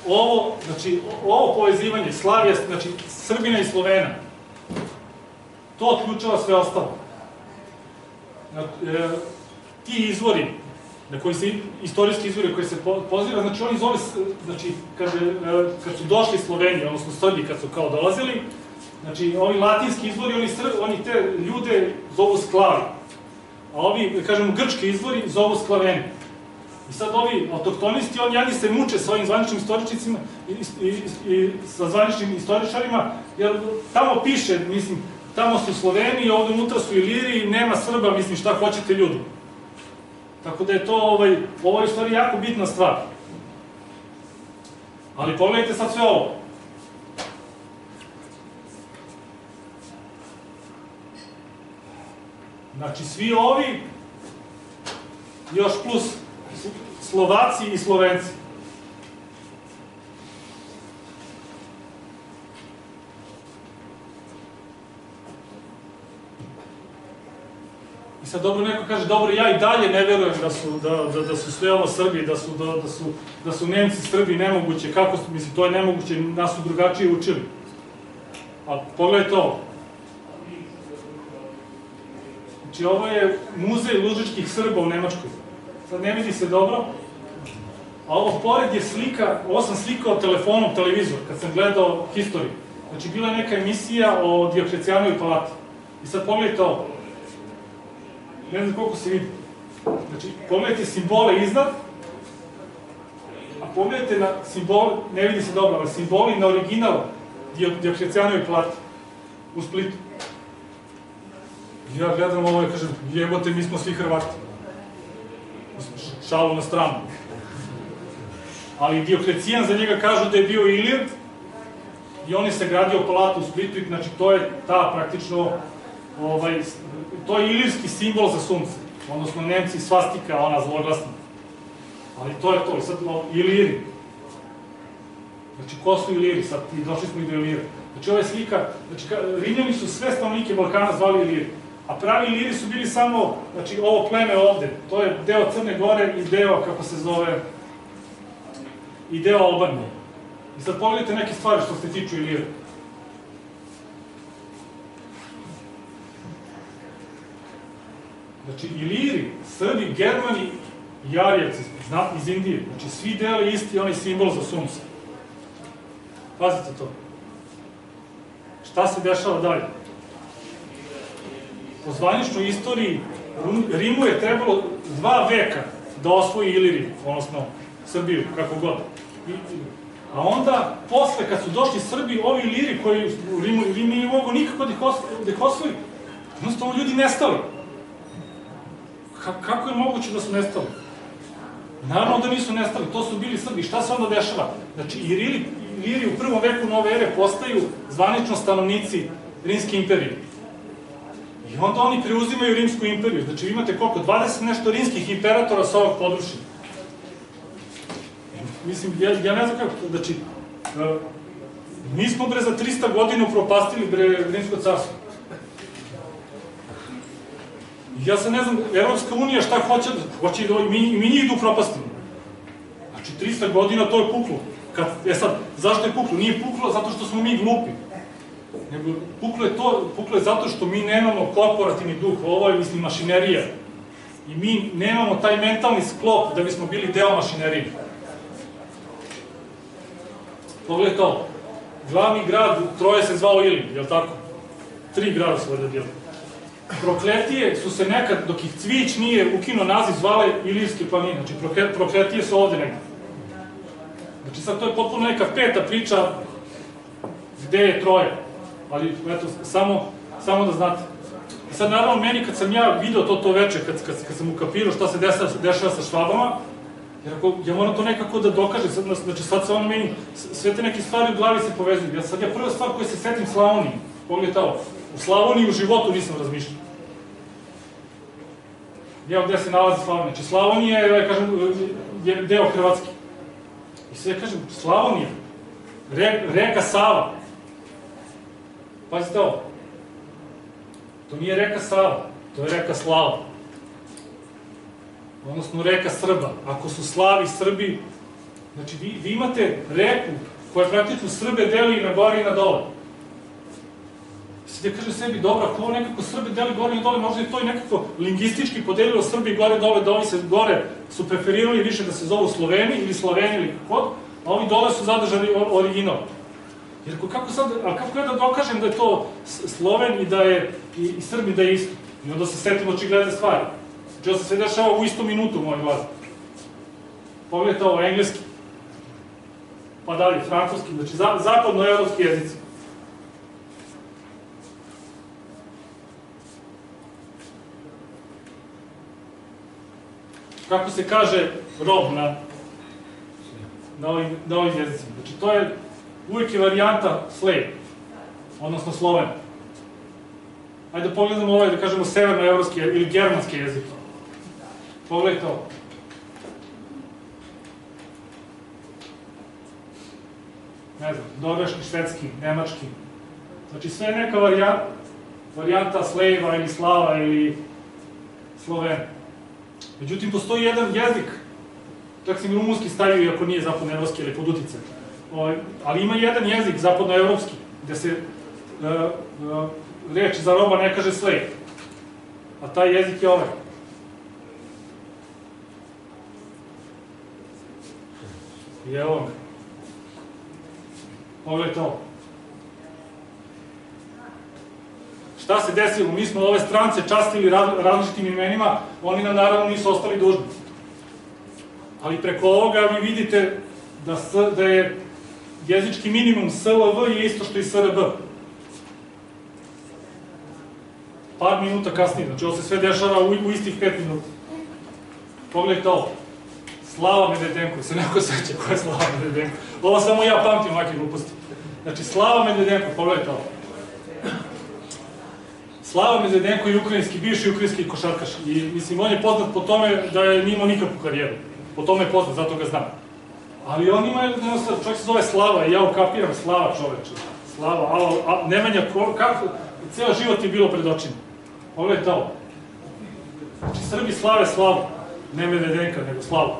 ovo, znači, ovo povezivanje Slavija, znači, Srbina i Slovena, to otključava sve ostalo. Znači, e, ti izvori, na koji se, istorijski izvori koji se po- poziva, znači oni zove, znači, kad, e, kad su došli Sloveni, odnosno Srbi kad su kao dolazili, znači ovi latinski izvori, oni, oni te ljude zovu sklavi, a ovi, kažemo, grčki izvori zovu sklaveni. I sad ovi autohtonisti, oni jedni se muče sa ovim zvaničnim istoričnicima i, i, i, sa zvaničnim istoričarima, jer tamo piše, mislim, tamo su Sloveni, ovde unutra su Iliri, nema Srba, mislim, šta hoćete ljudi. Tako da je to, ovaj, ovo je u stvari jako bitna stvar. Ali pogledajte sad sve ovo. Znači, svi ovi, još plus Slovaci i Slovenci. I sad dobro neko kaže, dobro, ja i dalje ne verujem da su, da, da, da su sve ovo Srbi, da su, da, da su, da su Nemci Srbi nemoguće, kako, su- mislim, to je nemoguće, nas su drugačije učili. A pogledajte ovo. Znači, ovo je muzej lužičkih Srba u Nemačkoj. Sad ne vidi se dobro, a ovo pored je slika, ovo sam slikao telefonom televizor, kad sam gledao historiju. Znači, bila je neka emisija o Dioklecijanovoj palati. I sad pogledajte ovo. Ne znam koliko se vidi. Znači, pogledajte simbole iznad, a pogledajte na simbol, ne vidi se dobro, ali simboli na original Dio- Dioklecijanove plate u Splitu. Ja gledam ovo i kažem, jebote, mi smo svi Hrvati. Šalu na stranu. Ali Dioklecijan za njega kažu da je bio Ilir i on je sagradio palatu u Splitu znači to je ta praktično ovaj, to je ilirski simbol za sunce. Odnosno Nemci svastika, ona zloglasna. Ali to je to, i sad o, Iliri. Znači, ko su Iliri? Sad došli smo i do Ilira. Znači, ova je slika, znači, Rimljani su sve stanovnike Balkana zvali Iliri. A pravi Iliri su bili samo, znači, ovo pleme ovde. To je deo Crne Gore i deo, kako se zove, i deo Albanije. I sad pogledajte neke stvari što se tiču Ilira. Znači, Iliri, Srbi, Germani i Arijevci, zna, iz Indije, znači svi dele isti onaj simbol za sunce. Pazite to. Šta se dešava dalje? Po zvaničnoj istoriji Rimu je trebalo dva veka da osvoji Iliriju, odnosno Srbiju, kako god. A onda, posle, kad su došli Srbi, ovi Iliri koji u Rimu, Rim nije mogo nikako da da ih osvoji, jednostavno ljudi nestali. Ka, kako je moguće da su nestali? Naravno da nisu nestali, to su bili Srbi. Šta se onda dešava? Znači, Iliri, Iliri u prvom veku nove ere postaju zvanično stanovnici Rimske imperije. Onda oni preuzimaju Rimsku imperiju. Znači, imate koliko? 20 nešto rimskih imperatora sa ovog područja. Mislim, ja, ja ne znam kako, znači, mi smo bre za 300 godina upropastili bre Rimsko carstvo. Ja se ne znam, Evropska unija šta hoće, hoće da mi, mi njih da upropastimo. Znači, 300 godina to je puklo. Kad, e sad, zašto je puklo? Nije puklo zato što smo mi glupi. Nego, puklo je to, puklo je zato što mi nemamo korporativni duh, ovo je, mislim, mašinerija. I mi nemamo taj mentalni sklop da bismo bili deo mašinerije. Pogledajte ovo. Glavni grad Troje se zvao Ili, je li tako? Tri grada su valjda bili. Prokletije su se nekad, dok ih Cvić nije ukinuo naziv, zvale Ilirske planine. Znači, prokle- prokletije su ovde negde. Znači, sad to je potpuno neka peta priča gde je Troje. Ali, eto, samo, samo da znate. I sad, naravno, meni kad sam ja video to to veče, kad, kad, kad sam ukapirao šta se dešava, dešava sa švabama, jer ako, ja moram to nekako da dokažem, sad, znači sad se ono meni, sve te neke stvari u glavi se povezuju. Ja sad ja prva stvar koju se setim Slavoniji, pogledajte ovo, u Slavoniji u životu nisam razmišljao. Evo gde se nalazi Slavonija. Znači, Slavonija je, ja kažem, je deo Hrvatske. I sve kažem, Slavonija, re, reka Sava. Pazite ovo. To nije reka Sava, to je reka Slava. Odnosno reka Srba. Ako su Slavi Srbi, znači vi, vi imate reku koja praktično Srbe deli na gore i na dole. Sad ja kažem sebi, dobro, ako ovo nekako Srbe deli gore i dole, možda je to i nekako lingvistički podelilo Srbi gore dole, da ovi se gore su preferirali više da se zovu Sloveni ili Sloveni ili kako a ovi dole su zadržali original. Jer ako, kako sad, a kako ja da dokažem da je to Sloven i da je i, i Srbi da je isto? I onda se setim očigledne stvari. Znači ovo se sve dešava u istu minutu, moj glas. Pogledajte ovo, engleski. Pa dalje, francuski, znači za, zapadnoevropski jezici. Kako se kaže rob na, na, ovim, na ovim jezicima? Znači to je uvijek je varijanta slave, odnosno sloven. Ajde da pogledamo ovaj, da kažemo, severnoevropski ili germanski jezik. Pogledajte ovo. Ne znam, norveški, švedski, nemački. Znači sve je neka varijanta, varijanta sleva ili slava ili sloven. Međutim, postoji jedan jezik, čak sam i rumunski stavio, iako nije zapadnoevropski, ali pod uticajem. Ovaj, ali ima jedan jezik zapadnoevropski, gde se uh, uh, reč za roba ne kaže slave. A taj jezik je ovaj. I evo. Pogledajte ovo. Šta se desilo? Mi smo ove strance častili raz- različitim imenima, oni nam naravno nisu ostali dužni. Ali preko ovoga vi vidite da, s, da je jezički minimum SLV je isto što i SRB. par minuta kasnije. Znači, ovo se sve dešava u, u istih pet minuta. Pogledajte ovo. Slava Medvedenko, se neko seća ko je Slava Medvedenko. Ovo samo ja pamtim ovakve gluposti. Znači, Slava Medvedenko, pogledajte ovo. Slava Medvedenko je ukrajinski, bivši ukrajinski košarkaš. I, mislim, on je poznat po tome da je nimao nikakvu karijeru. Po tome je poznat, zato ga znam. Ali on ima, jednostavno, čovjek se zove Slava i ja ukapiram Slava čoveče. Slava, a, a Nemanja, ko- kako, ceo život je bilo pred očima. Pogledajte ovo. Znači, Srbi slave slavu, ne Medvedenka, nego slavu.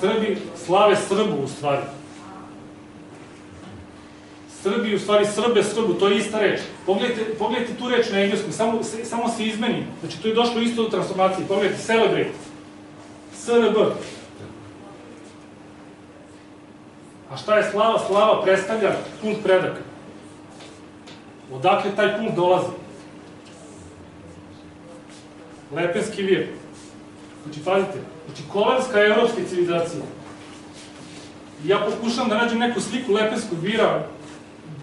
Srbi slave Srbu, u stvari. Srbi, u stvari Srbe, Srbu, to je ista reč. Pogledajte, pogledajte tu reč na engleskom, samo, samo se izmeni. Znači, to je došlo isto do transformacije. Pogledajte, celebrate. SRB. A šta je slava? Slava predstavlja kult predaka. Odakle taj kult dolazi? Lepenski vir. Znači, pazite, znači, kolarska evropske civilizacije. Ja pokušam da nađem neku sliku Lepenskog vira,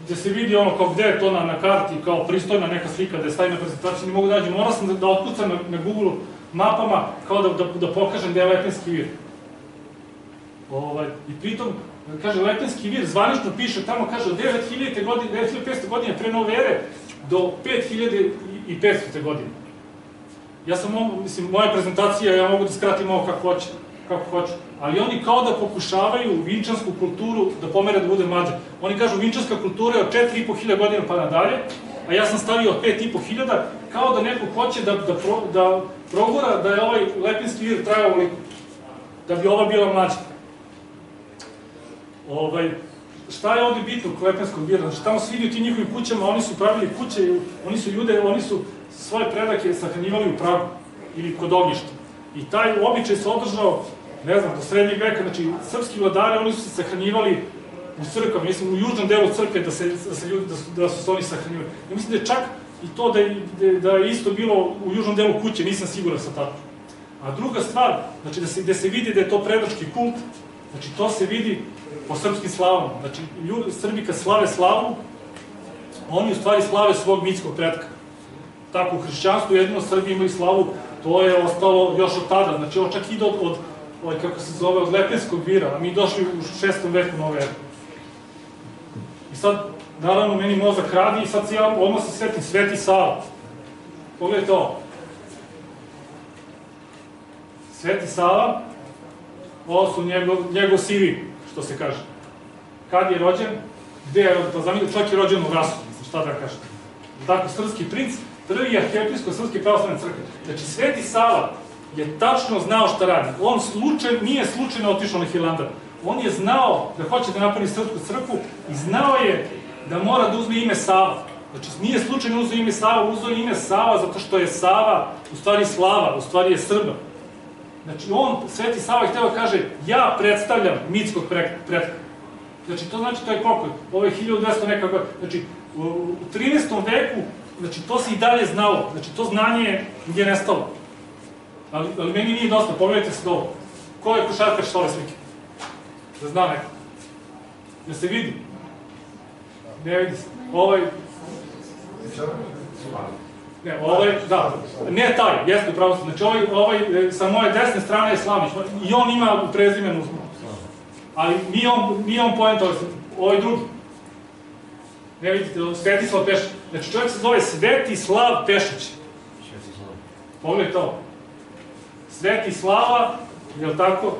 gde se vidi ono kao gde je to na, na karti, kao pristojna neka slika da stavim na prezentaciju, ne mogu da nađem, morao sam da, da otkucam na, na Google mapama, kao da, da, da pokažem gde je Lepenski vir. Ovaj, I pritom, kaže, Lepenski vir zvanično piše tamo, kaže, od 9000. godine, 9500 godine pre nove ere do 5500. godine. Ja sam, mogu, mislim, moja prezentacija, ja mogu da skratim ovo kako hoće, kako hoću. Ali oni kao da pokušavaju vinčansku kulturu da pomere da bude mlađa. Oni kažu vinčanska kultura je od 4500 godina pa nadalje, a ja sam stavio 5500, kao da neko hoće da, da, pro, da progura da je ovaj lepinski vir trajao ovoliko. Da bi ova bila mlađa. Ovaj, šta je ovde bitno kod Lepenskog vira? Znači, tamo se vidi u tim njihovim kućama, oni su pravili kuće, oni su ljude, oni su svoje predake sahranjivali u Pragu ili kod ognjišta. I taj običaj se održao, ne znam, do srednjeg veka, znači, srpski vladari, oni su se sahranjivali u crkvama, mislim, u južnom delu crkve da se, da se ljudi, da su, da su se oni sahranjivali. Ja mislim da je čak i to da je, da, da je isto bilo u južnom delu kuće, nisam siguran sa tako. A druga stvar, znači da se, da se vidi da je to predački kult, znači to se vidi po srpskim slavama. Znači, ljudi, Srbi kad slave slavu, oni u stvari slave svog mitskog predka. Tako, u hrišćanstvu jedino Srbi imaju slavu, to je ostalo još od tada. Znači, ovo čak ide od, od ovaj, kako se zove, od Lepenskog vira, a mi došli u šestom veku nove ere. I sad, naravno, meni mozak radi i sad se ja odmah se svetim Sveti Sava. Pogledajte ovo. Sveti Sava, ovo su njegov, njegov sivi, što se kaže. Kad je rođen, gde je rođen, pa zamislite, čovjek je rođen u rasu, mislim, šta da kažem. Tako, srpski princ, prvi arhijepiskog srpske pravoslavne crkve. Znači, Sveti Sava je tačno znao šta radi. On slučaj, nije slučajno otišao na Hilandar. On je znao da hoće da napravi srpsku crkvu i znao je da mora da uzme ime Sava. Znači, nije slučajno uzeo ime Sava, uzeo je ime Sava zato što je Sava u stvari slava, u stvari je Srba. Znači, on, Sveti Sava, je hteo da kaže, ja predstavljam mitskog pre- pretka. Znači, to znači, to je koliko? Ovo je 1200 neka godina. Znači, u, u 13. veku, znači, to se i dalje znalo. Znači, to znanje je nestalo. Ali, ali meni nije dosta, pogledajte se dobro. Ko je košarkaš s ove slike? Da zna neko. Da se vidi? Ne vidi se. Ovaj, Ne, ovaj, da, ne taj, jeste upravo ste. Znači ovaj, ovaj e, sa moje desne strane je Slavić. I on ima prezimenu. Ali nije on, nije on poenta, ovaj drugi. Ne vidite, Svetislav Pešić. Znači čovjek se zove Svetislav Pešić. Pogledajte ovo. Sveti Slava, je li tako?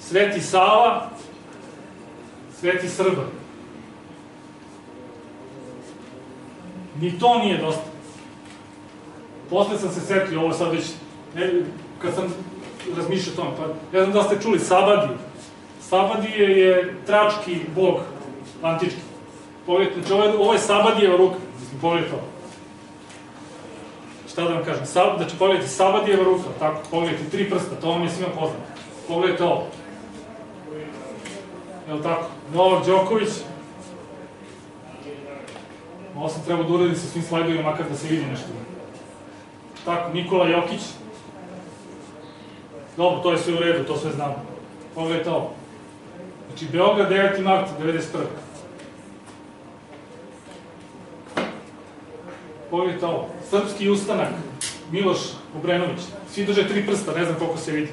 Sveti Sava, Sveti Srba. Ni to nije dosta. Posle sam se setio, ovo sad već, ne, kad sam razmišljao o pa ne znam da ste čuli Sabadiju. Sabadije je trački bog antički. Pogledajte, znači ovo je, ovo je Sabadijeva ruka, mislim, pogledajte ovo. Šta da vam kažem, Sab, znači pogledajte, Sabadijeva ruka, tako, pogledajte, tri prsta, to vam je svima poznato. Pogledajte ovo. Evo tako, Novak Đoković, Ovo sam trebao da uradim sa svim slajdovima, makar da se vidi nešto. Tako, Nikola Jokić. Dobro, to je sve u redu, to sve znamo. Pogledajte ovo. Znači, Beograd 9. mart 91. pogledajte ovo, srpski ustanak, Miloš Obrenović, svi drže tri prsta, ne znam koliko se vidi.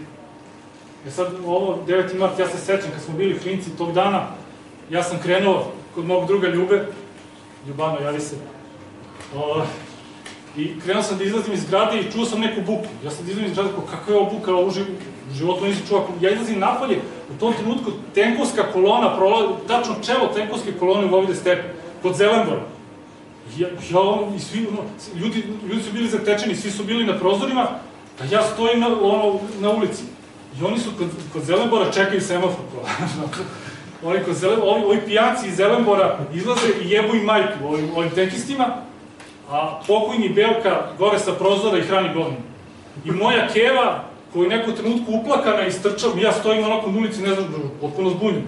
E sad, ovo, 9. mart, ja se sećam, kad smo bili klinci tog dana, ja sam krenuo kod mog druga Ljube, Ljubano, javi se, o, i krenuo sam da izlazim iz zgrade i čuo sam neku buku. Ja sam da izlazim iz zgrade, kao, kakva je ovo buka, ovo živ, u životu nisam čuo. Ja izlazim napolje, u tom trenutku tenkovska kolona prolazi, tačno čelo tenkovske kolone u Vovide stepe, pod Zelenborom. Ja, ja i svi, ono, ljudi, ljudi su bili zatečeni, svi su bili na prozorima, a ja stojim na, ono, na ulici. I oni su kod, kod Zelenbora čekaju semafor. ovi, kod Zelen, ovi, ovi pijanci iz Zelenbora izlaze i jebu i majku ovim, ovim tenkistima, a pokojni Belka gore sa prozora i hrani godinu. I moja keva, koja je neku trenutku uplakana i istrčava, ja stojim onako na ulici, ne znam, potpuno zbunjen.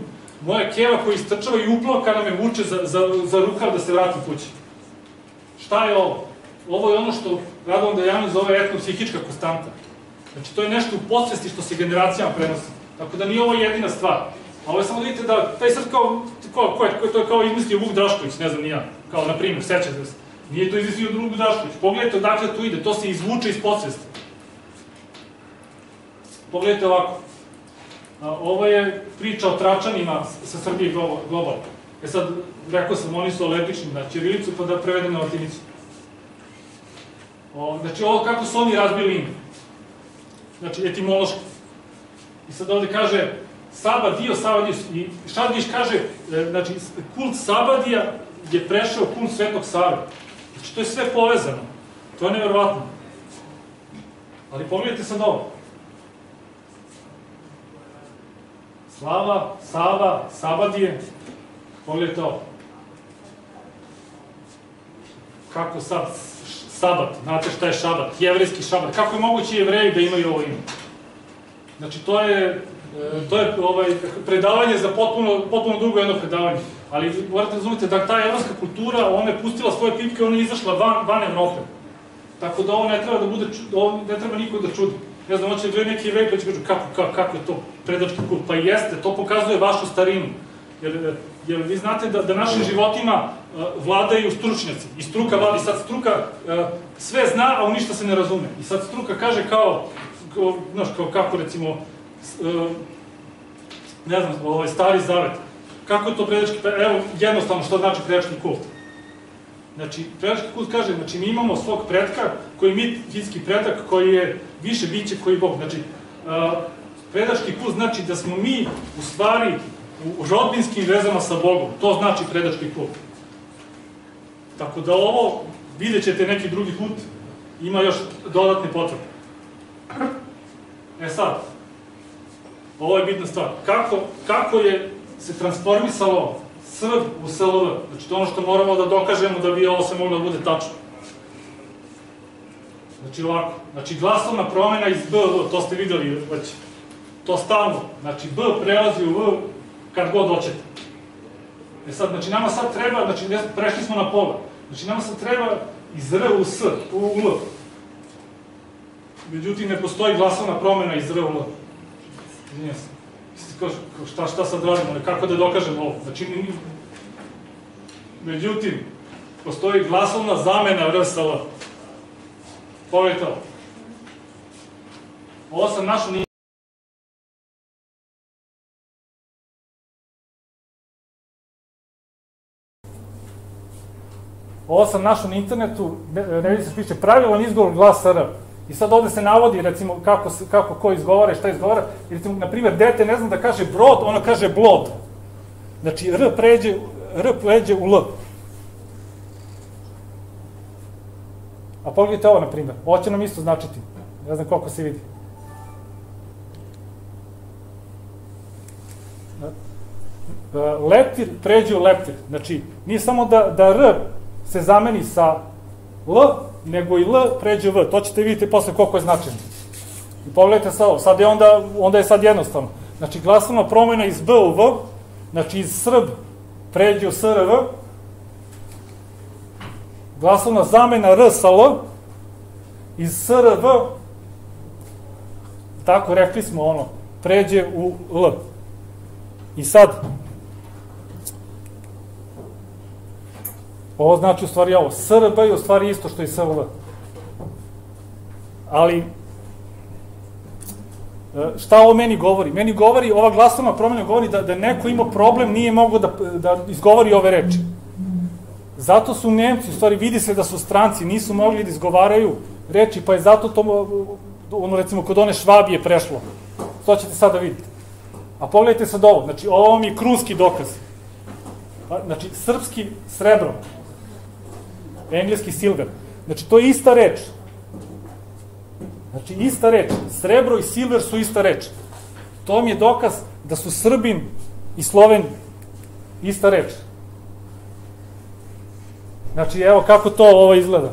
Moja keva koja istrčava i uplakana me vuče za, za, za rukav da se vratim kući. Šta je ovo? Ovo je ono što Radovan Dejanović zove etno-psihička konstanta. Znači, to je nešto u podsvesti što se generacijama prenosi. Tako da nije ovo jedina stvar. A ovo je samo da vidite da taj srd kao, ko, ko je, ko to je kao izmislio Vuk Drašković, ne znam ni ja, kao na primjer, sećate se. Nije to izmislio Vuk Drašković. Pogledajte odakle to ide, to se izvuče iz podsvesti. Pogledajte ovako. Ovo je priča o tračanima sa Srbije global. E sad, rekao sam, oni su alergični na Ćirilicu, pa da prevedem na latinicu. Znači, ovo kako su oni razbili ime. Znači, etimološki. I sad ovde kaže, Saba dio, Saba dio, i Šardić kaže, e, znači, kult Sabadija je prešao kult Svetog Save. Znači, to je sve povezano. To je neverovatno. Ali pogledajte sad ovo. Slava, Sava, Sabadije, pogledajte ovo. Kako sad, sabat, znate šta je šabat, jevrijski šabat, kako je moguće jevreji da imaju ovo ime? Znači, to je, e, to je ovaj, predavanje za potpuno, potpuno drugo jedno predavanje. Ali morate razumeti da ta evropska kultura, ona je pustila svoje pipke, ona je izašla van, van Evrope. Tako da ovo ne treba da bude, ovo ne treba niko da čudi. Ne znam, hoće dve neki jevreji pa će kažu kako, kako, kako je to predački kult. Pa jeste, to pokazuje vašu starinu. Jer, jer vi znate da, da našim životima vladaju stručnjaci. I struka vladi, sad struka sve zna, a ništa se ne razume. I sad struka kaže kao, znaš, kao kako recimo, ne znam, ovaj stari zavet. Kako je to predački, evo jednostavno što znači predački kult. Znači, predački kult kaže, znači mi imamo svog predka, koji je mitski predak, koji je više biće koji Bog. Znači, predački kult znači da smo mi u stvari u rodbinskim vezama sa Bogom. To znači predački kult. Tako da ovo, vidjet ćete neki drugi put, ima još dodatne potrebe. E sad, ovo je bitna stvar. Kako, kako je se transformisalo Srb u SLV? Znači, to ono što moramo da dokažemo da bi ovo se moglo da bude tačno. Znači, ovako. Znači, glasovna promena iz B, V, to ste videli već. To stalno. Znači, B prelazi u V, kad god hoćete. E sad, znači nama sad treba, znači prešli smo na pola, znači nama sad treba iz R u S, u L. Međutim, ne postoji glasovna promena iz R u L. Izvinjam se. Kaže, šta, šta sad radimo, kako da dokažemo ovo? Znači, međutim, postoji glasovna zamena R sa L. Pogledajte ovo. Sam našao Ovo sam našao na internetu, ne vidi se piše pravilan izgovor glasa R. I sad ovde se navodi, recimo, kako, kako ko izgovara šta izgovara. I recimo, na primjer, dete ne zna da kaže brod, ono kaže blod. Znači, R pređe, R pređe u L. A pogledajte ovo, na primjer. Ovo će nam isto značiti. Ne znam koliko se vidi. Leptir pređe u leptir. Znači, nije samo da, da R se zameni sa L, nego i L pređe V. To ćete vidjeti posle koliko je značajno. I pogledajte sad ovo, sad je onda, onda je sad jednostavno. Znači, glasovna promena iz B u V, znači iz Srb pređe u SRV, glasovna zamena R sa L, iz SRV, tako rekli smo ono, pređe u L. I sad, Ovo znači u stvari ovo. SRB je u stvari isto što i SLV. Ali, e, šta ovo meni govori? Meni govori, ova glasovna promjena govori da, da neko ima problem, nije mogao da, da izgovori ove reči. Zato su Nemci, u stvari vidi se da su stranci, nisu mogli da izgovaraju reči, pa je zato to, ono recimo kod one Švabije prešlo. To ćete sada vidjeti. A pogledajte sad ovo, znači ovo vam je krunski dokaz. Pa, znači, srpski srebro, engleski silver. Znači, to je ista reč. Znači, ista reč. Srebro i silver su ista reč. To vam je dokaz da su Srbin i Sloven ista reč. Znači, evo kako to ovo izgleda.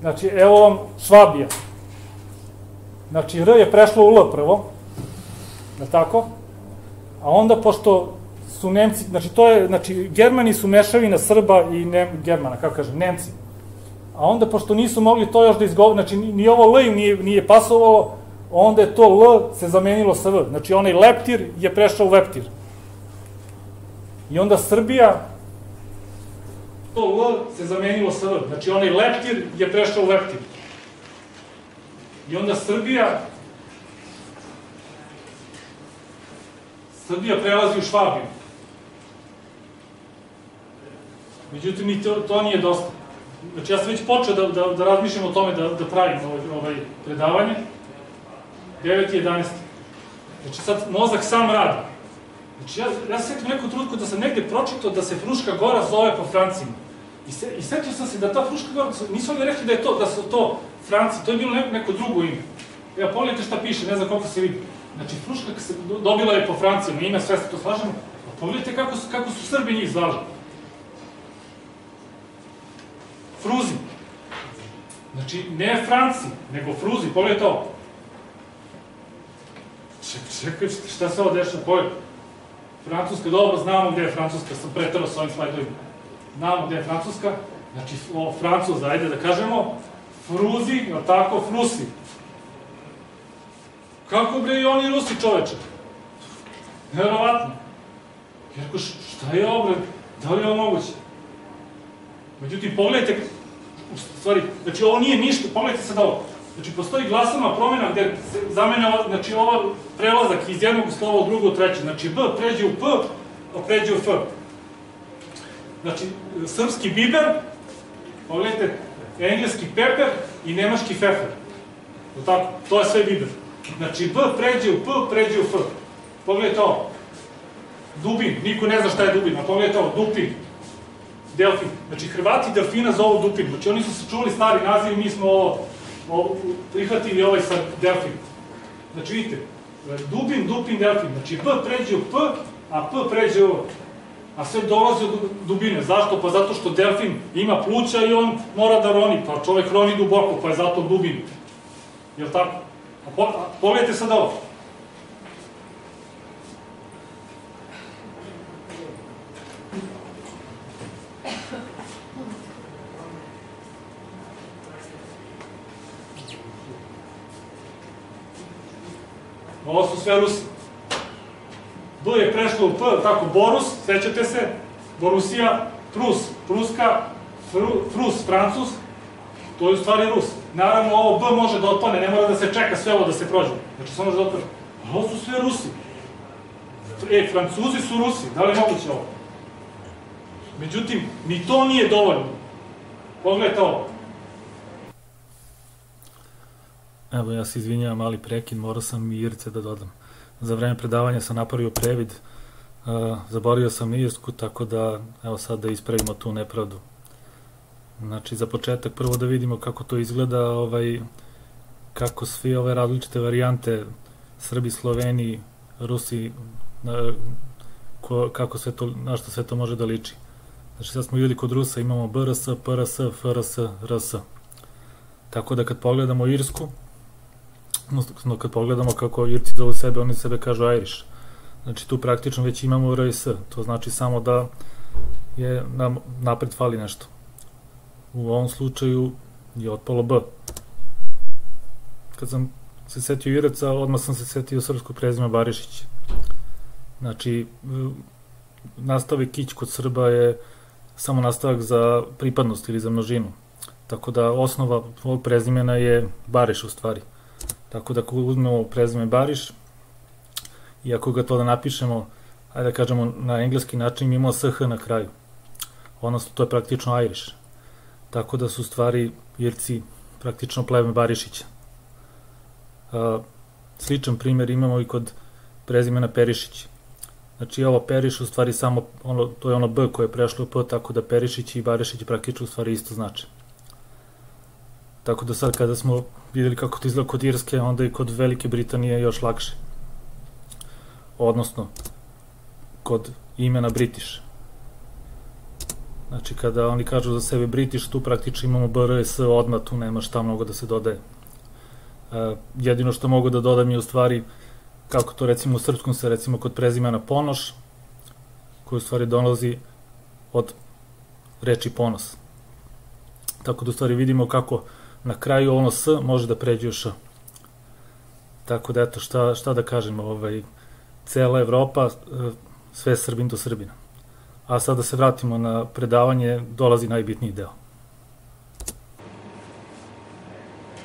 Znači, evo vam Švabija. Znači, R je prešlo u L prvo, da tako? A onda, pošto su Nemci, znači, to je, znači, Germani su mešavina Srba i ne, Germana, kako kažem, Nemci. A onda, pošto nisu mogli to još da izgovore, znači, ni ovo L im nije, nije pasovalo, onda je to L se zamenilo sa V. Znači, onaj leptir je prešao u leptir. I onda Srbija, to L se zamenilo sa V. Znači, onaj leptir je prešao u leptir. I onda Srbija Srbija prelazi u Švabiju. Međutim, i to, to nije dosta. Znači, ja sam već počeo da, da, da razmišljam o tome da, da pravim ovaj, ovaj predavanje. 9 i 11. Znači, sad mozak sam radi. Znači, ja, ja se setim neku trutku da sam negde pročitao da se Fruška gora zove po Francima. I, se, i setio sam se da ta Fruška gora, nisu oni rekli da je to, da su to Franci, to je bilo neko, neko drugo ime. Evo, pogledajte šta piše, ne znam koliko se vidi. Znači, Fruška se dobila je po Francijama, ime, sve se to slažemo. A pogledajte kako su, kako su Srbi njih zvali. Fruzi. Znači, ne Franci, nego Fruzi, pogledajte ovo. Čekaj, šta se ovo dešava, pogledaj. Francuska, dobro, znamo gde je Francuska, sam pretrao s ovim slajdovima. Znamo gde je Francuska, znači, o, Francuz, ajde da kažemo, Fruzi, je tako, Frusi. Kako bre i oni Rusi čoveče? Neverovatno. Jerko, šta je ovo bre? Da li je ovo moguće? Međutim, pogledajte, u stvari, znači ovo nije ništa, pogledajte sad ovo. Znači, postoji glasama promjena gde se zamene, znači ovo prelazak iz jednog slova u drugo u treće. Znači, B pređe u P, a pređe u F. Znači, srpski biber, pogledajte, engleski peper i nemački fefer. Tako, to je sve biber. Znači, B pređe u P, pređe u F. Pogledajte ovo. Dubin, niko ne zna šta je dubin, a pogledajte ovo, dupin. Delfin. Znači, Hrvati delfina zovu dupin. Znači, oni su čuli stari naziv, mi smo prihvatili ovaj sa delfin. Znači, vidite, dubin, dupin, delfin. Znači, B pređe u P, a P pređe u a sve dolazi od dubine. Zašto? Pa zato što delfin ima pluća i on mora da roni, pa čovek roni duboko, pa je zato dubin. Jel tako? Pogledajte sad ovo. Ovo su sve Rusi. B je prešlo u P, tako, Borus, sećate se, Borusija, Prus, Pruska, Fru, Frus, Francus, to je u stvari Rus. Naravno, ovo B može da otpane, ne mora da se čeka sve ovo da se prođe. Znači, samo može da otpane. A ovo su sve Rusi. E, Francuzi su Rusi, da li je moguće ovo? Međutim, ni to nije dovoljno. Pogledajte ovo. Evo, ja se izvinjavam, mali prekin, morao sam i Irce da dodam. Za vreme predavanja sam napravio previd, uh, zaboravio sam Irsku, tako da, evo sad da ispravimo tu nepravdu. Znači, za početak prvo da vidimo kako to izgleda, ovaj, kako svi ove različite varijante, Srbi, Sloveni, Rusi, na, ko, kako sve to, na što sve to može da liči. Znači, sad smo videli kod Rusa imamo BRS, PRS, FRS, RS. Tako da kad pogledamo Irsku, no kad pogledamo kako Irci zove sebe, oni sebe kažu Irish. Znači tu praktično već imamo RS, to znači samo da je nam napred fali nešto. U ovom slučaju je otpalo B. Kad sam se setio Iraca, odmah sam se setio srpskog prezima Barišić. Znači, nastavak kić kod Srba je samo nastavak za pripadnost ili za množinu. Tako da osnova ovog prezimena je Bariš u stvari. Tako da ako uzmemo prezime Bariš i ako ga to da napišemo, ajde da kažemo na engleski način, imamo SH na kraju. Odnosno, to je praktično Irish. Tako da su stvari Irci praktično pleme Barišića. A, sličan primer imamo i kod prezimena Perišić. Znači ovo Periš u stvari samo, ono, to je ono B koje je prešlo u P, tako da Perišić i Barišić praktično u stvari isto znači. Tako da sad kada smo videli kako to izgleda kod Irske, onda i kod Velike Britanije još lakše. Odnosno, kod imena British. Znači, kada oni kažu za sebe British, tu praktično imamo BRS odmah, tu nema šta mnogo da se dodaje. E, jedino što mogu da dodam je u stvari, kako to recimo u srpskom se recimo kod prezimena Ponoš, koji u stvari dolazi od reči ponos. Tako da u stvari vidimo kako na kraju ono S može da pređe u Š. Tako da eto, šta, šta da kažem, ovaj, cela Evropa, e, sve Srbin do Srbina. A sad da se vratimo na predavanje, dolazi najbitniji deo.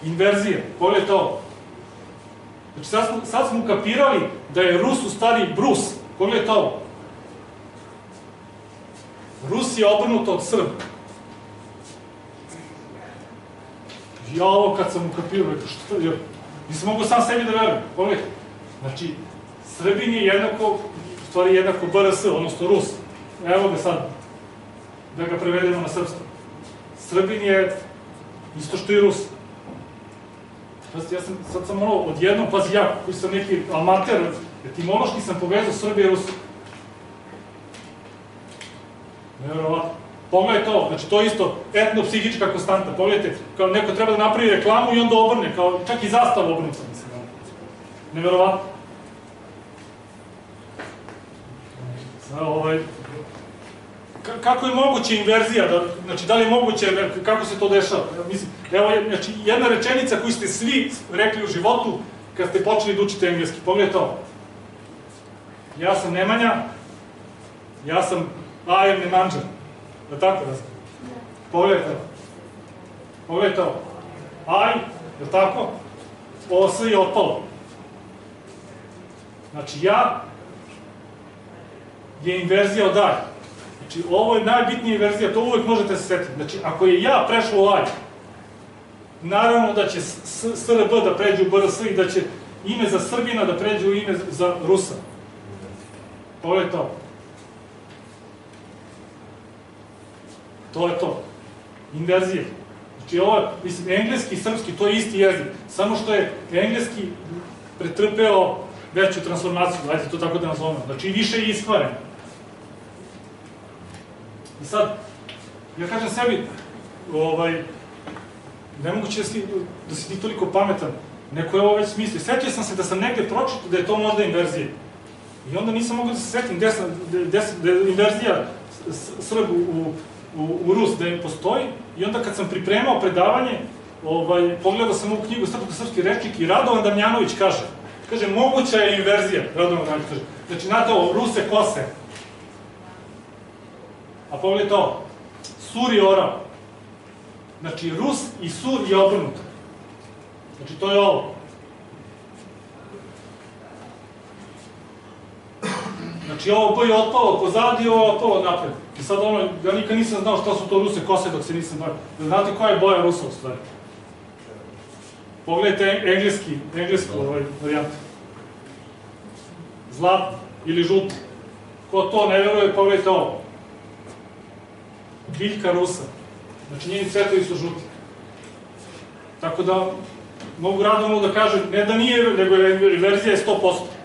Inverzija, pogledajte ovo. Znači sad smo, sad smo kapirali da je Rus u stvari Brus. Pogledajte ovo. Rus je obrnuto od Srba. Ja ovo kad sam ukapirao, rekao što je, nisam mogu sam sebi da verujem. Pogledajte. Znači, Srbin je jednako, u stvari jednako BRS, odnosno Rus. Evo ga sad, da ga prevedemo na srpsko. Srbin je isto što i Rus. Pazite, ja sam, sad sam ono, odjednom, pazi ja, koji sam neki amater, etimološki sam povezao Srbije i Rusu. Nevjerovatno. Pogledajte ovo, znači to je isto etno-psihička konstanta. Pogledajte, kao neko treba da napravi reklamu i onda obrne, kao čak i zastavu obrnuta, mislim. Nevjerovatno. Zna, ovaj, kako je moguće inverzija, da, znači da li je moguće, kako se to dešava? Mislim, evo, znači, jedna rečenica koju ste svi rekli u životu kad ste počeli da učite engleski, pogledajte ovo. Ja sam Nemanja, ja sam am Nemanđan. Da tako da Pogledajte ovo. Pogledajte ovo. I, je tako? Ovo sve je otpalo. Znači ja je inverzija od I. Znači, ovo je najbitnija verzija, to uvek možete se setiti. Znači, ako je ja prešlo u aj, naravno da će SRB da pređe u BRS i da će ime za Srbina da pređe u ime za Rusa. To je to. Je to. Inverzija. Znači, ovo mislim, engleski i srpski, to je isti jezik. Samo što je engleski pretrpeo veću transformaciju, ajde to tako da nazovemo. Znači, više je iskvaren. I sad, ja kažem sebi, ovaj, nemoguće da si, da si ti toliko pametan, neko je ovo već smislio. Setio sam se da sam negde pročito da je to možda inverzija. I onda nisam mogao da se setim gde, sam, gde, da je inverzija Srb u, u Rus, da je postoji. I onda kad sam pripremao predavanje, ovaj, pogledao sam u knjigu Srpsko-srpski rečnik i Radovan Damjanović kaže, kaže, moguća je inverzija, Radovan Damjanović kaže. Znači, znate ovo, Ruse kose, A pogledajte ovo. Sur je orao. Znači, Rus i Sur je obrnuto. Znači, to je ovo. Znači, ovo pa je otpalo pozadi, ovo je otpalo napred. I sad ono, ja nikad nisam znao šta su to Ruse kose dok se nisam bavio. Da znate koja je boja Rusa u stvari? Pogledajte engleski, englesku ovaj varijantu. Zlat ili žut. Ko to ne veruje, pogledajte ovo biljka rusa. Znači, njeni cvetovi su žuti. Tako da, mogu radovno da kažem, ne da nije, nego je verzija je 100%.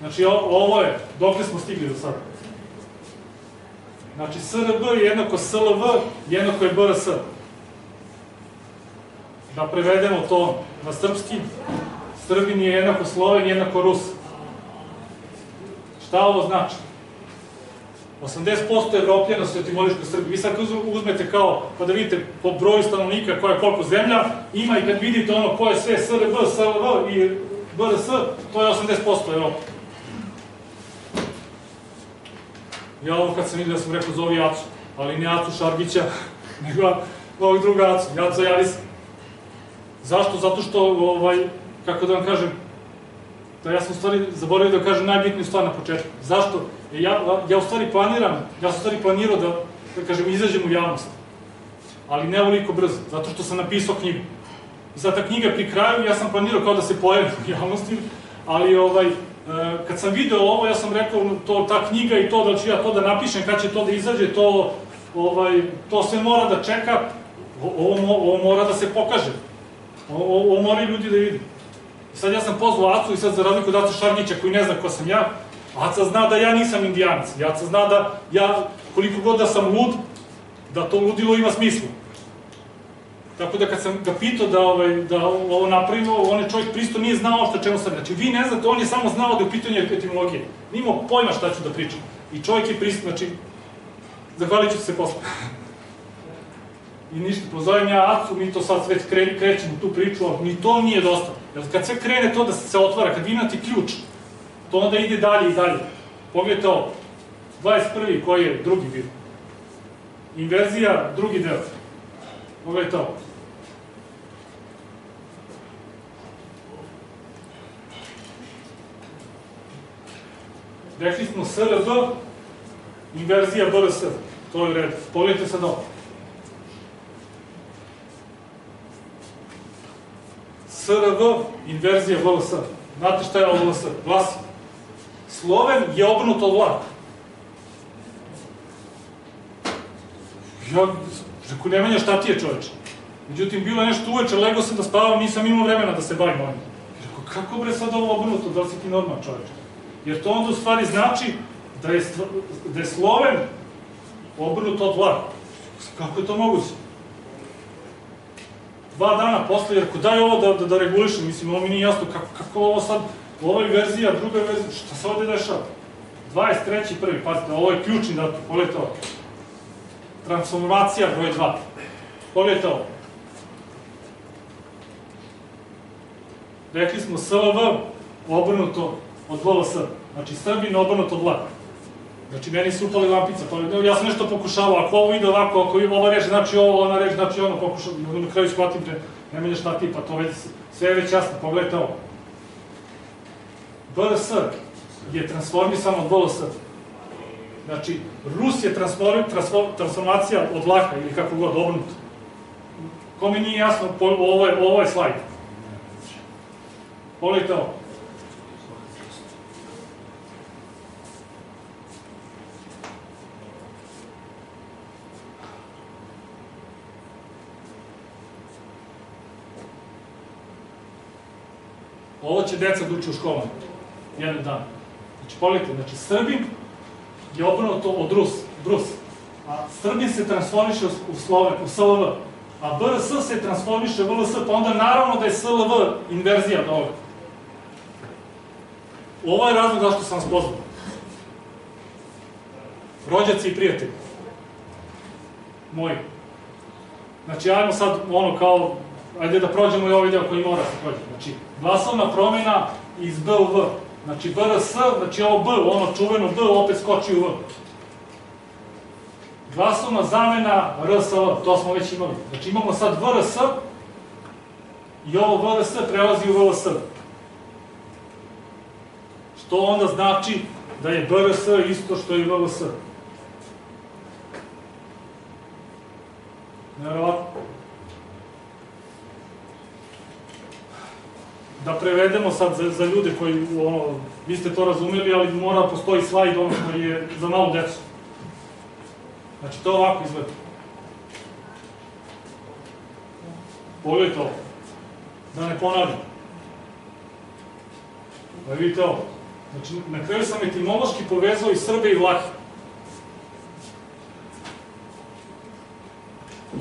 Znači, ovo je, dokle smo stigli do sada. Znači, SRB je jednako SLV, jednako je BRS. Da prevedemo to na srpski, Srbin je jednako Sloven, jednako Rus. Šta ovo znači? 80% evropljena su etimološka Srbija. Vi sad uzmete kao, pa da vidite po broju stanovnika koja je koliko zemlja, ima i kad vidite ono ko je sve SRB, SLV i BRS, to je 80% Evropa. Ja ovo kad sam vidio da sam rekao zovi Acu, ali ne Acu Šargića, nego ovog druga Acu, Jaca javi. Zašto? Zato što, ovaj, kako da vam kažem, da ja sam u stvari zaboravio da kažem najbitniju stvar na početku. Zašto? E, ja, ja u stvari planiram, ja sam u stvari planirao da, da kažem, izađem u javnost. Ali ne ovoliko brzo, zato što sam napisao knjigu. I sad ta knjiga pri kraju, ja sam planirao kao da se pojavim u javnosti, ali ovaj, kad sam video ovo, ja sam rekao, to, ta knjiga i to da ću ja to da napišem, kad će to da izađe, to, ovaj, to sve mora da čeka, ovo, ovo mora da se pokaže. Ovo, ovo moraju ljudi da vidi. Sad ja sam pozvao Acu i sad za razliku od Aca Šargića koji ne zna ko sam ja, Aca zna da ja nisam indijanac. Aca zna da ja, koliko god da sam lud, da to ludilo ima smisla. Tako da kad sam ga pitao da, ovaj, da ovo napravimo, on je čovjek pristo nije znao što čemu sam. Znači, vi ne znate, on je samo znao da je u pitanju etimologije. Nije imao pojma šta ću da pričam. I čovjek je pristo, znači, zahvalit ću se posle. I ništa, pozovem ja Acu, mi to sad već kre, krećemo tu priču, ali ni to nije dosta. Jer kad sve krene to da se otvara, kad vi imate ključ, to onda ide dalje i dalje. Pogledajte ovo. 21. koji je drugi bio. Inverzija, drugi deo. Pogledajte ovo. Rekli smo SRB, inverzija BRS. To je red. Pogledajte sad ovo. SRV, inverzija VLS. Znate šta je VLS? Glasi. Sloven je obrnut od vlak. Ja, reku, Nemanja, šta ti je čoveče? Međutim, bilo je nešto uveče, legao sam da spavam, nisam imao vremena da se bavim ovim. Reku, kako bre sad ovo obrnuto, da li si ti normalan čoveče? Jer to onda u stvari znači da je, da je Sloven obrnut od vlak. Kako je to moguće? dva dana posle, jer ako daj ovo da, da, da regulišem, mislim, ovo mi nije jasno, kako, kako ovo sad, ova je verzija, druga verzija, šta se ovde dešava? 23. prvi, pazite, ovo je ključni datum, pogledajte ovo. Transformacija broj 2. Pogledajte ovo. Rekli smo SLV obrnuto od VLS, znači Srbin obrnuto od vlaka. Znači, meni su upali lampica, pa ja sam nešto pokušavao, ako ovo ide ovako, ako ova reč znači ovo, ona reč znači ono, pokušao, na kraju shvatim da ne menja šta ti, pa to već, sve je već jasno, pogledajte ovo. BRS je transformisan od VLS. Znači, Rus je transform, transform, transformacija od vlaka ili kako god, obrnuto. Kome nije jasno, ovo je, ovo je slajd. Pogledajte ovo. Ovo će deca da uče u školama. Jedan dan. Znači, pogledajte, znači, Srbin je obrnuto od Rus, Brus. A Srbin se transformiše u Slove, u SLV. A BRS se transformiše u VLS, pa onda naravno da je SLV inverzija od ovoga. Ovo je razlog zašto sam vas. Rođaci i prijatelji. Moji. Znači, ajmo sad ono kao ajde da prođemo i ovaj deo koji mora da se prođe. Znači, glasovna promjena iz B u V. Znači, BRS, znači ovo B, ono čuveno B, opet skoči u V. Glasovna zamena RSV, to smo već imali. Znači, imamo sad VRS i ovo VRS prelazi u VLS. Što onda znači da je BRS isto što i VLS. Nevjerovatno. Da prevedemo sad za, za ljude koji, ono, vi ste to razumeli, ali mora postoji slajd ono koji je za malu decu. Znači, to ovako izgleda. Pogledajte ovo. Da ne ponavljam. Pa vidite ovo. Znači, na kraju sam etimološki povezao i Srbe i Vlahe.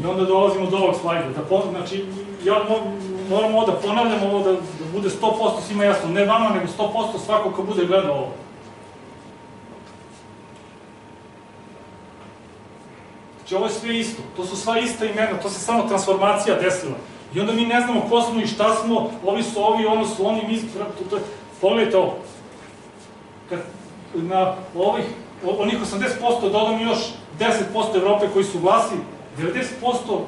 I onda dolazimo do ovog slajda. Da pon, znači, ja moram ovo da ponavljam, ovo da, da bude 100% svima jasno. Ne vama, nego 100% svako ko bude gledao ovo. Znači, ovo je sve isto. To su sva ista imena, to se samo transformacija desila. I onda mi ne znamo ko smo i šta smo, ovi su ovi, ono su oni, mi, to, pogledajte ovo. Kad na ovih onih 80% dodam još 10% Evrope koji su vlasi, 90%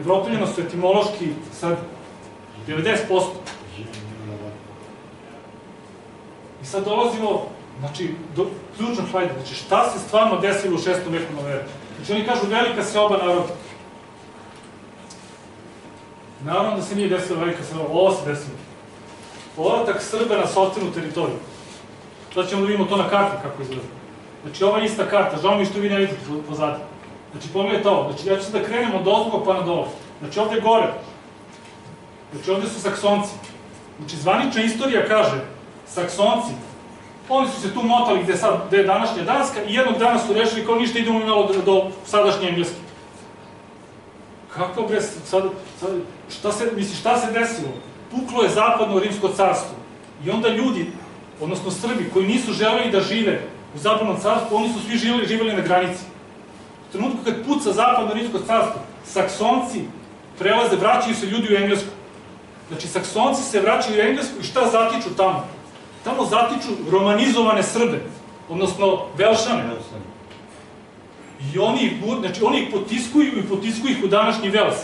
Evropljena su etimološki Srbi. 90%. I sad dolazimo, znači, do ključnog slajda, znači šta se stvarno desilo u šestom veku na veru? Znači oni kažu velika seoba naroda. Naravno da se nije desila velika seoba, ovo se desilo. Povratak Srba na sobstvenu teritoriju. Sad ćemo da vidimo to na karti kako izgleda. Znači ova ista karta, žao mi je što vi ne vidite po- pozadi. Znači pogledajte ovo, znači ja ću sad da krenem od ozgo pa na dole. Znači ovde gore, znači ovde su saksonci. Znači zvanična istorija kaže, saksonci, oni su se tu motali gde, sad, gde je današnja Danska i jednog dana su rešili kao ništa idemo mi malo do, do sadašnje Engleske. Kako bre, sad, sad, šta se, misli, šta se desilo? Puklo je zapadno rimsko carstvo. I onda ljudi, odnosno Srbi, koji nisu želeli da žive u zapadnom carstvu, oni su svi živeli, živeli na granici. U trenutku kad puca zapadno rimsko carstvo, saksonci prelaze, vraćaju se ljudi u Englesku. Znači, saksonci se vraćaju u Englesku i šta zatiču tamo? Tamo zatiču romanizovane Srbe, odnosno Velšane. I oni ih, znači, oni ih potiskuju i potiskuju ih u današnji Vels.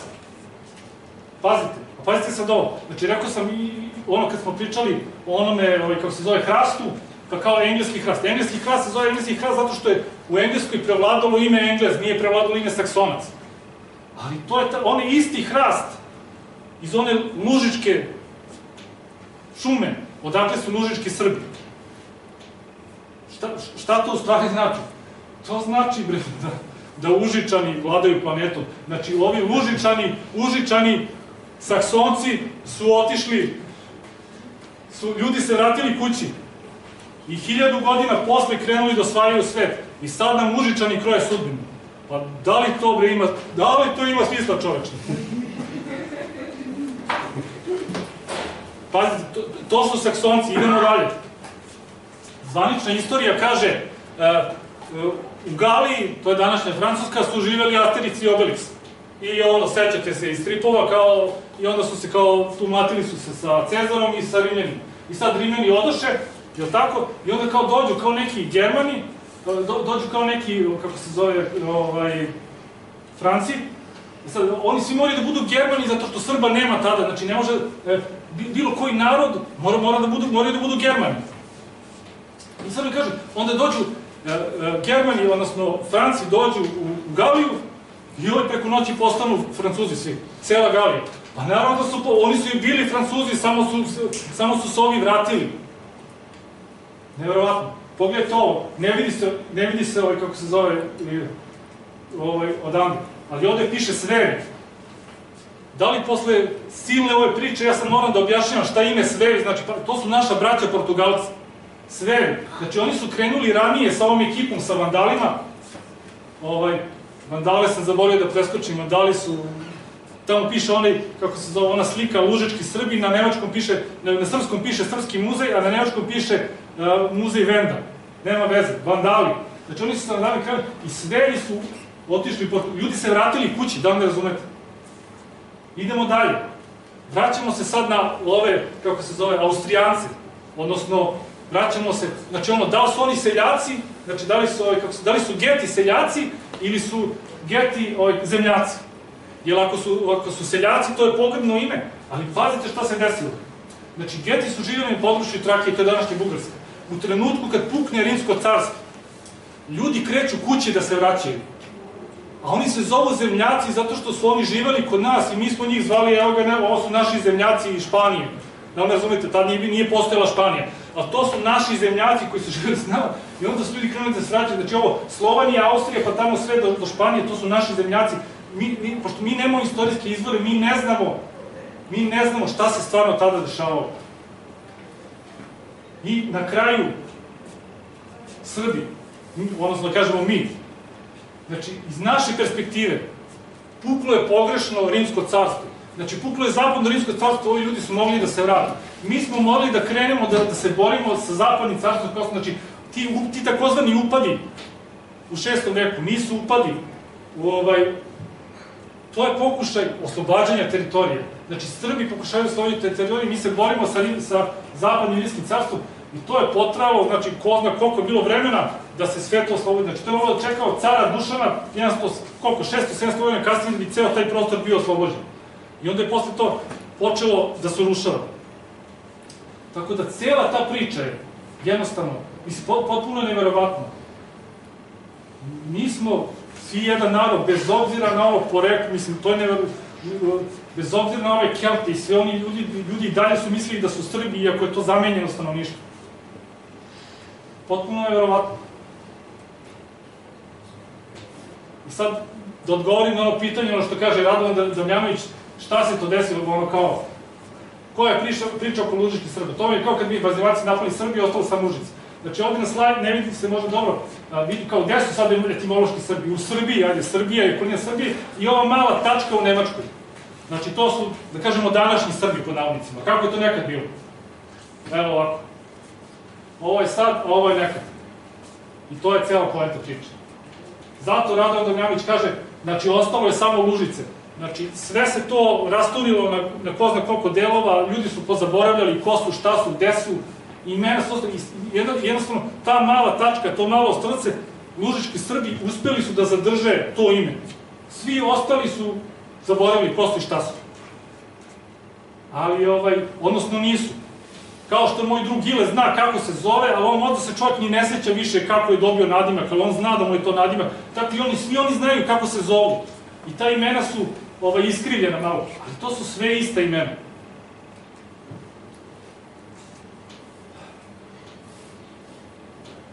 Pazite, a pazite sad ovo. Znači, rekao sam i ono kad smo pričali o onome, ovaj, kako se zove, hrastu, pa kao engleski hrast. Engleski hrast se zove engleski hrast zato što je u Engleskoj prevladalo ime Englez, nije prevladalo ime Saksonac. Ali to je ta, onaj isti hrast iz one lužičke šume, odakle su lužički Srbi. Šta, šta to u stvari znači? To znači, bre, da, da Užičani vladaju planetom. Znači, ovi Užičani, Užičani, Saksonci su otišli, su, ljudi se vratili kući. I hiljadu godina posle krenuli da osvajaju svet. I sad nam Užičani kroje sudbinu. Pa da li to bre ima, da li to ima smisla čoveče? Pazite, to, to su Saksonci, idemo dalje. Zvanična istorija kaže, e, e, u Galiji, to je današnja Francuska, su živeli Asterix i Obelix. I ono, sećate se iz stripova, kao, i onda su se kao, tumatili su se sa Cezarom i sa Rimljanima. I sad Rimljani odoše, jel tako? I onda kao dođu kao neki Germani, do, dođu kao neki, kako se zove, ovaj, Franci, sad, oni svi moraju da budu Germani zato što Srba nema tada, znači ne može, e, bilo koji narod mora, mora da budu, moraju da budu Germani. I sad mi kažu, onda dođu e, e, Germani, odnosno Franci dođu u, u Galiju i ovaj preko noći postanu Francuzi svi, cela Galija. Pa naravno da su, oni su i bili Francuzi, samo su, samo su se ovi vratili. Neverovatno. Pogledajte ovo, ne vidi se, ne vidi se ovaj, kako se zove, ovaj, odande. Ali ovde piše Sveri. Da li posle silne ove priče, ja sam moram da objašnjavam šta ime Sveri, znači pa, to su naša braća Portugalci. Sveri. Znači oni su krenuli ranije sa ovom ekipom, sa vandalima. Ovaj, vandale sam zaboravio da preskočim, vandali su tamo piše onaj, kako se zove, ona slika Lužički Srbi, na nemačkom piše, na, na srpskom piše Srpski muzej, a na nemačkom piše uh, muzej Venda. Nema veze, vandali. Znači oni su sa vandali krenuli i sveri su otišli, ljudi se vratili kući, da ne razumete? Idemo dalje. Vraćamo se sad na ove, kako se zove, Austrijance, odnosno vraćamo se, znači ono, da li su oni seljaci, znači da li su, ovaj, kako da li su geti seljaci ili su geti ovaj, zemljaci. Jer ako su, ako su seljaci, to je pogrebno ime, ali pazite šta se desilo. Znači, geti su živjeli na području Trake i to je današnje Bugarske. U trenutku kad pukne Rimsko carstvo, ljudi kreću kući da se vraćaju. A oni se zovu zemljaci zato što su oni živeli kod nas i mi smo njih zvali, evo ga, ovo su naši zemljaci iz Španije. Da li razumete, tad nije, nije postojala Španija. A to su naši zemljaci koji su živeli s nama i onda su ljudi krenuli da se vraćaju. Znači ovo, Slovenija, Austrija, pa tamo sve do, do Španije, to su naši zemljaci. Mi, mi, pošto mi nemamo istorijske izvore, mi ne znamo, mi ne znamo šta se stvarno tada dešavalo. I na kraju, Srbi, odnosno da kažemo mi, Znači, iz naše perspektive, puklo je pogrešno rimsko carstvo. Znači, puklo je zapadno rimsko carstvo, ovi ljudi su mogli da se vrate. Mi smo morali da krenemo da, da se borimo sa zapadnim carstvom, znači, ti, ti takozvani upadi u šestom veku nisu upadi u ovaj, to je pokušaj oslobađanja teritorije. Znači, Srbi pokušaju oslobađati teritoriju, mi se borimo sa, sa zapadnim rimskim carstvom I to je potralo, znači, ko zna koliko je bilo vremena da se sve to oslobodi. Znači, to je ovo da čekao cara Dušana, 100, koliko, 600-700 godina kasnije bi ceo taj prostor bio oslobođen. I onda je posle to počelo da se urušava. Tako da cela ta priča je jednostavno, mislim, potpuno neverovatno. Mi smo svi jedan narod, bez obzira na ovo poreklo, mislim, to je neverovatno, bez obzira na ove Kelti, sve oni ljudi, ljudi dalje su mislili da su Srbi, iako je to zamenjeno stanovništvo. Potpuno neverovatno. I sad, da odgovorim na ono pitanje, ono što kaže Radovan Damjanović, šta se to desilo, ono kao, ko je priča, priča oko lužički Srba? To je kao kad bi Brazilaci napali Srbiju, ostalo samo Užice. Znači ovde na slajd ne vidi se možda dobro, a, vidi kao gde su sad etimološki Srbi, u Srbiji, ajde, Srbija i okolina Srbije, i ova mala tačka u Nemačkoj. Znači to su, da kažemo, današnji Srbi pod navodnicima. Kako je to nekad bilo? Evo ovako. Ovo je sad, ovo je nekad. I to je cela poenta priče. Zato Radovan Damjanović kaže, znači ostalo je samo Lužice. Znači, sve se to rasturilo na, na ko zna koliko delova, ljudi su pozaboravljali ko su, šta su, gde su, i mene su ostali, jednostavno, ta mala tačka, to malo strce, Lužički Srbi uspeli su da zadrže to ime. Svi ostali su zaboravili prosto i šta su. Ali, ovaj, odnosno nisu. Kao što moj drug Gile zna kako se zove, ali on možda se čovjek ni ne seća više kako je dobio nadimak, ali on zna da mu je to nadimak. Tako i oni, svi oni znaju kako se zovu. I ta imena su ovaj, iskrivljena malo, ali to su sve ista imena.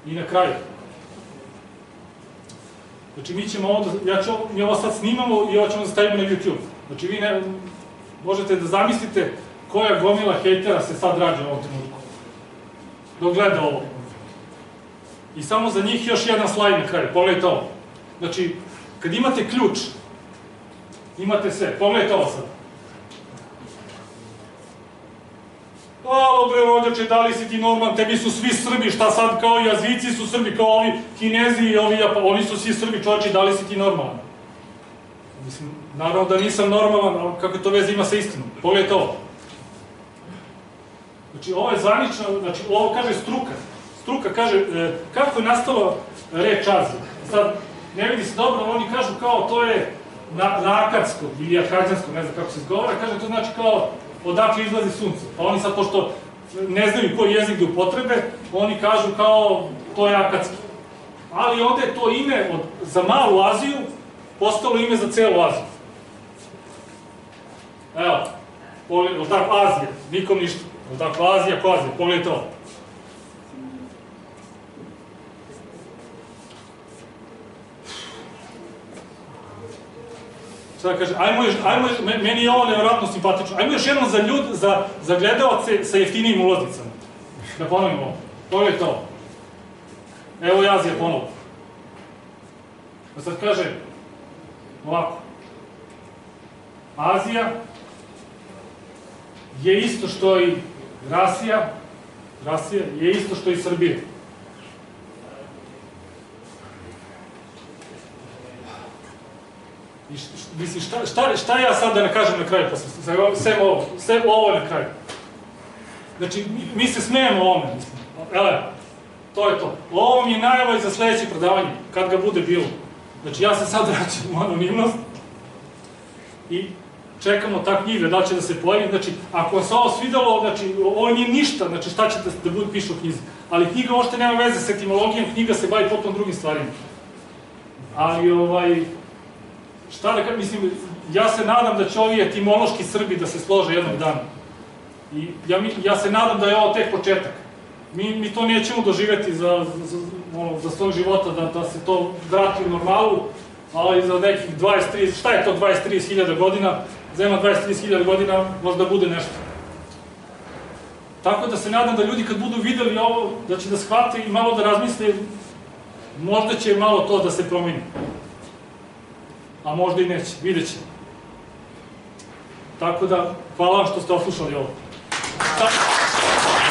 I na kraju. Znači, mi ćemo ovo, ja ću, mi ovo sad snimamo i ovo ćemo da stavimo na YouTube. Znači, vi ne, možete da zamislite koja gomila hejtera se sad rađa u ovom trenutku. Dok gleda ovo. I samo za njih još jedan slajd na kraju, pogledajte ovo. Znači, kad imate ključ, imate sve, pogledajte ovo sad. Alo bre rođače, da li si ti normalan, tebi su svi Srbi, šta sad kao i Azici su Srbi, kao ovi Kinezi i ovi Japan, oni su svi Srbi, čovječe, da li si ti normalan? Mislim, naravno da nisam normalan, ali kako to veze ima sa istinom? Pogledajte ovo. Znači, ovo je zvanično, znači, ovo kaže struka. Struka kaže, e, kako je nastalo reč Azija? Sad, ne vidi se dobro, oni kažu kao to je na, na akadsko ili akadjansko, ne znam kako se izgovara, kaže to znači kao odakle izlazi sunce. Pa oni sad, pošto ne znaju koji jezik da upotrebe, oni kažu kao to je akadski. Ali onda je to ime od, za malu Aziju postalo ime za celu Aziju. Evo, tako, Azija, nikom ništa. Tako, Azija, ko Azija, pogledajte ovo. Šta da kaže, ajmo još, ajmo još, meni je ovo nevjerojatno simpatično, ajmo još jednom za ljud, za, za gledalce sa jeftinijim ulaznicama. Da ponovimo ovo. Pogledajte ovo. Evo je Azija ponovo. Da sad kaže, ovako. Azija je isto što i Rasija, Rasija je isto što i Srbija. I šta, mislim, šta, šta, šta ja sad da ne kažem na kraju, posle, sve ovo, sve ovo na kraju. Znači, mi, mi se smijemo ovome, mislim. Ele, to je to. Ovo mi je najava i za sledeće predavanje, kad ga bude bilo. Znači, ja se sad vraćam u anonimnost i čekamo ta knjiga, da će da se pojavi, znači, ako vam se ovo svidalo, znači, ovo nije ništa, znači, šta ćete da bude piše u knjizi. Ali knjiga uopšte nema veze sa etimologijom, knjiga se bavi potpuno drugim stvarima. Ali, ovaj, šta da kažem, mislim, ja se nadam da će ovi etimološki Srbi da se slože jednog dana. I ja, ja se nadam da je ovo tek početak. Mi, mi to nećemo doživeti za, za, ono, za svog života, da, da se to vrati u normalu, ali za nekih 20-30, šta je to 20-30 hiljada godina, za jedno 20-30 hiljada godina možda bude nešto. Tako da se nadam da ljudi kad budu videli ovo, da će da shvate i malo da razmisle, možda će malo to da se promeni a možda i neće, vidjet ćemo. Tako da, hvala vam što ste oslušali ovo. Tako.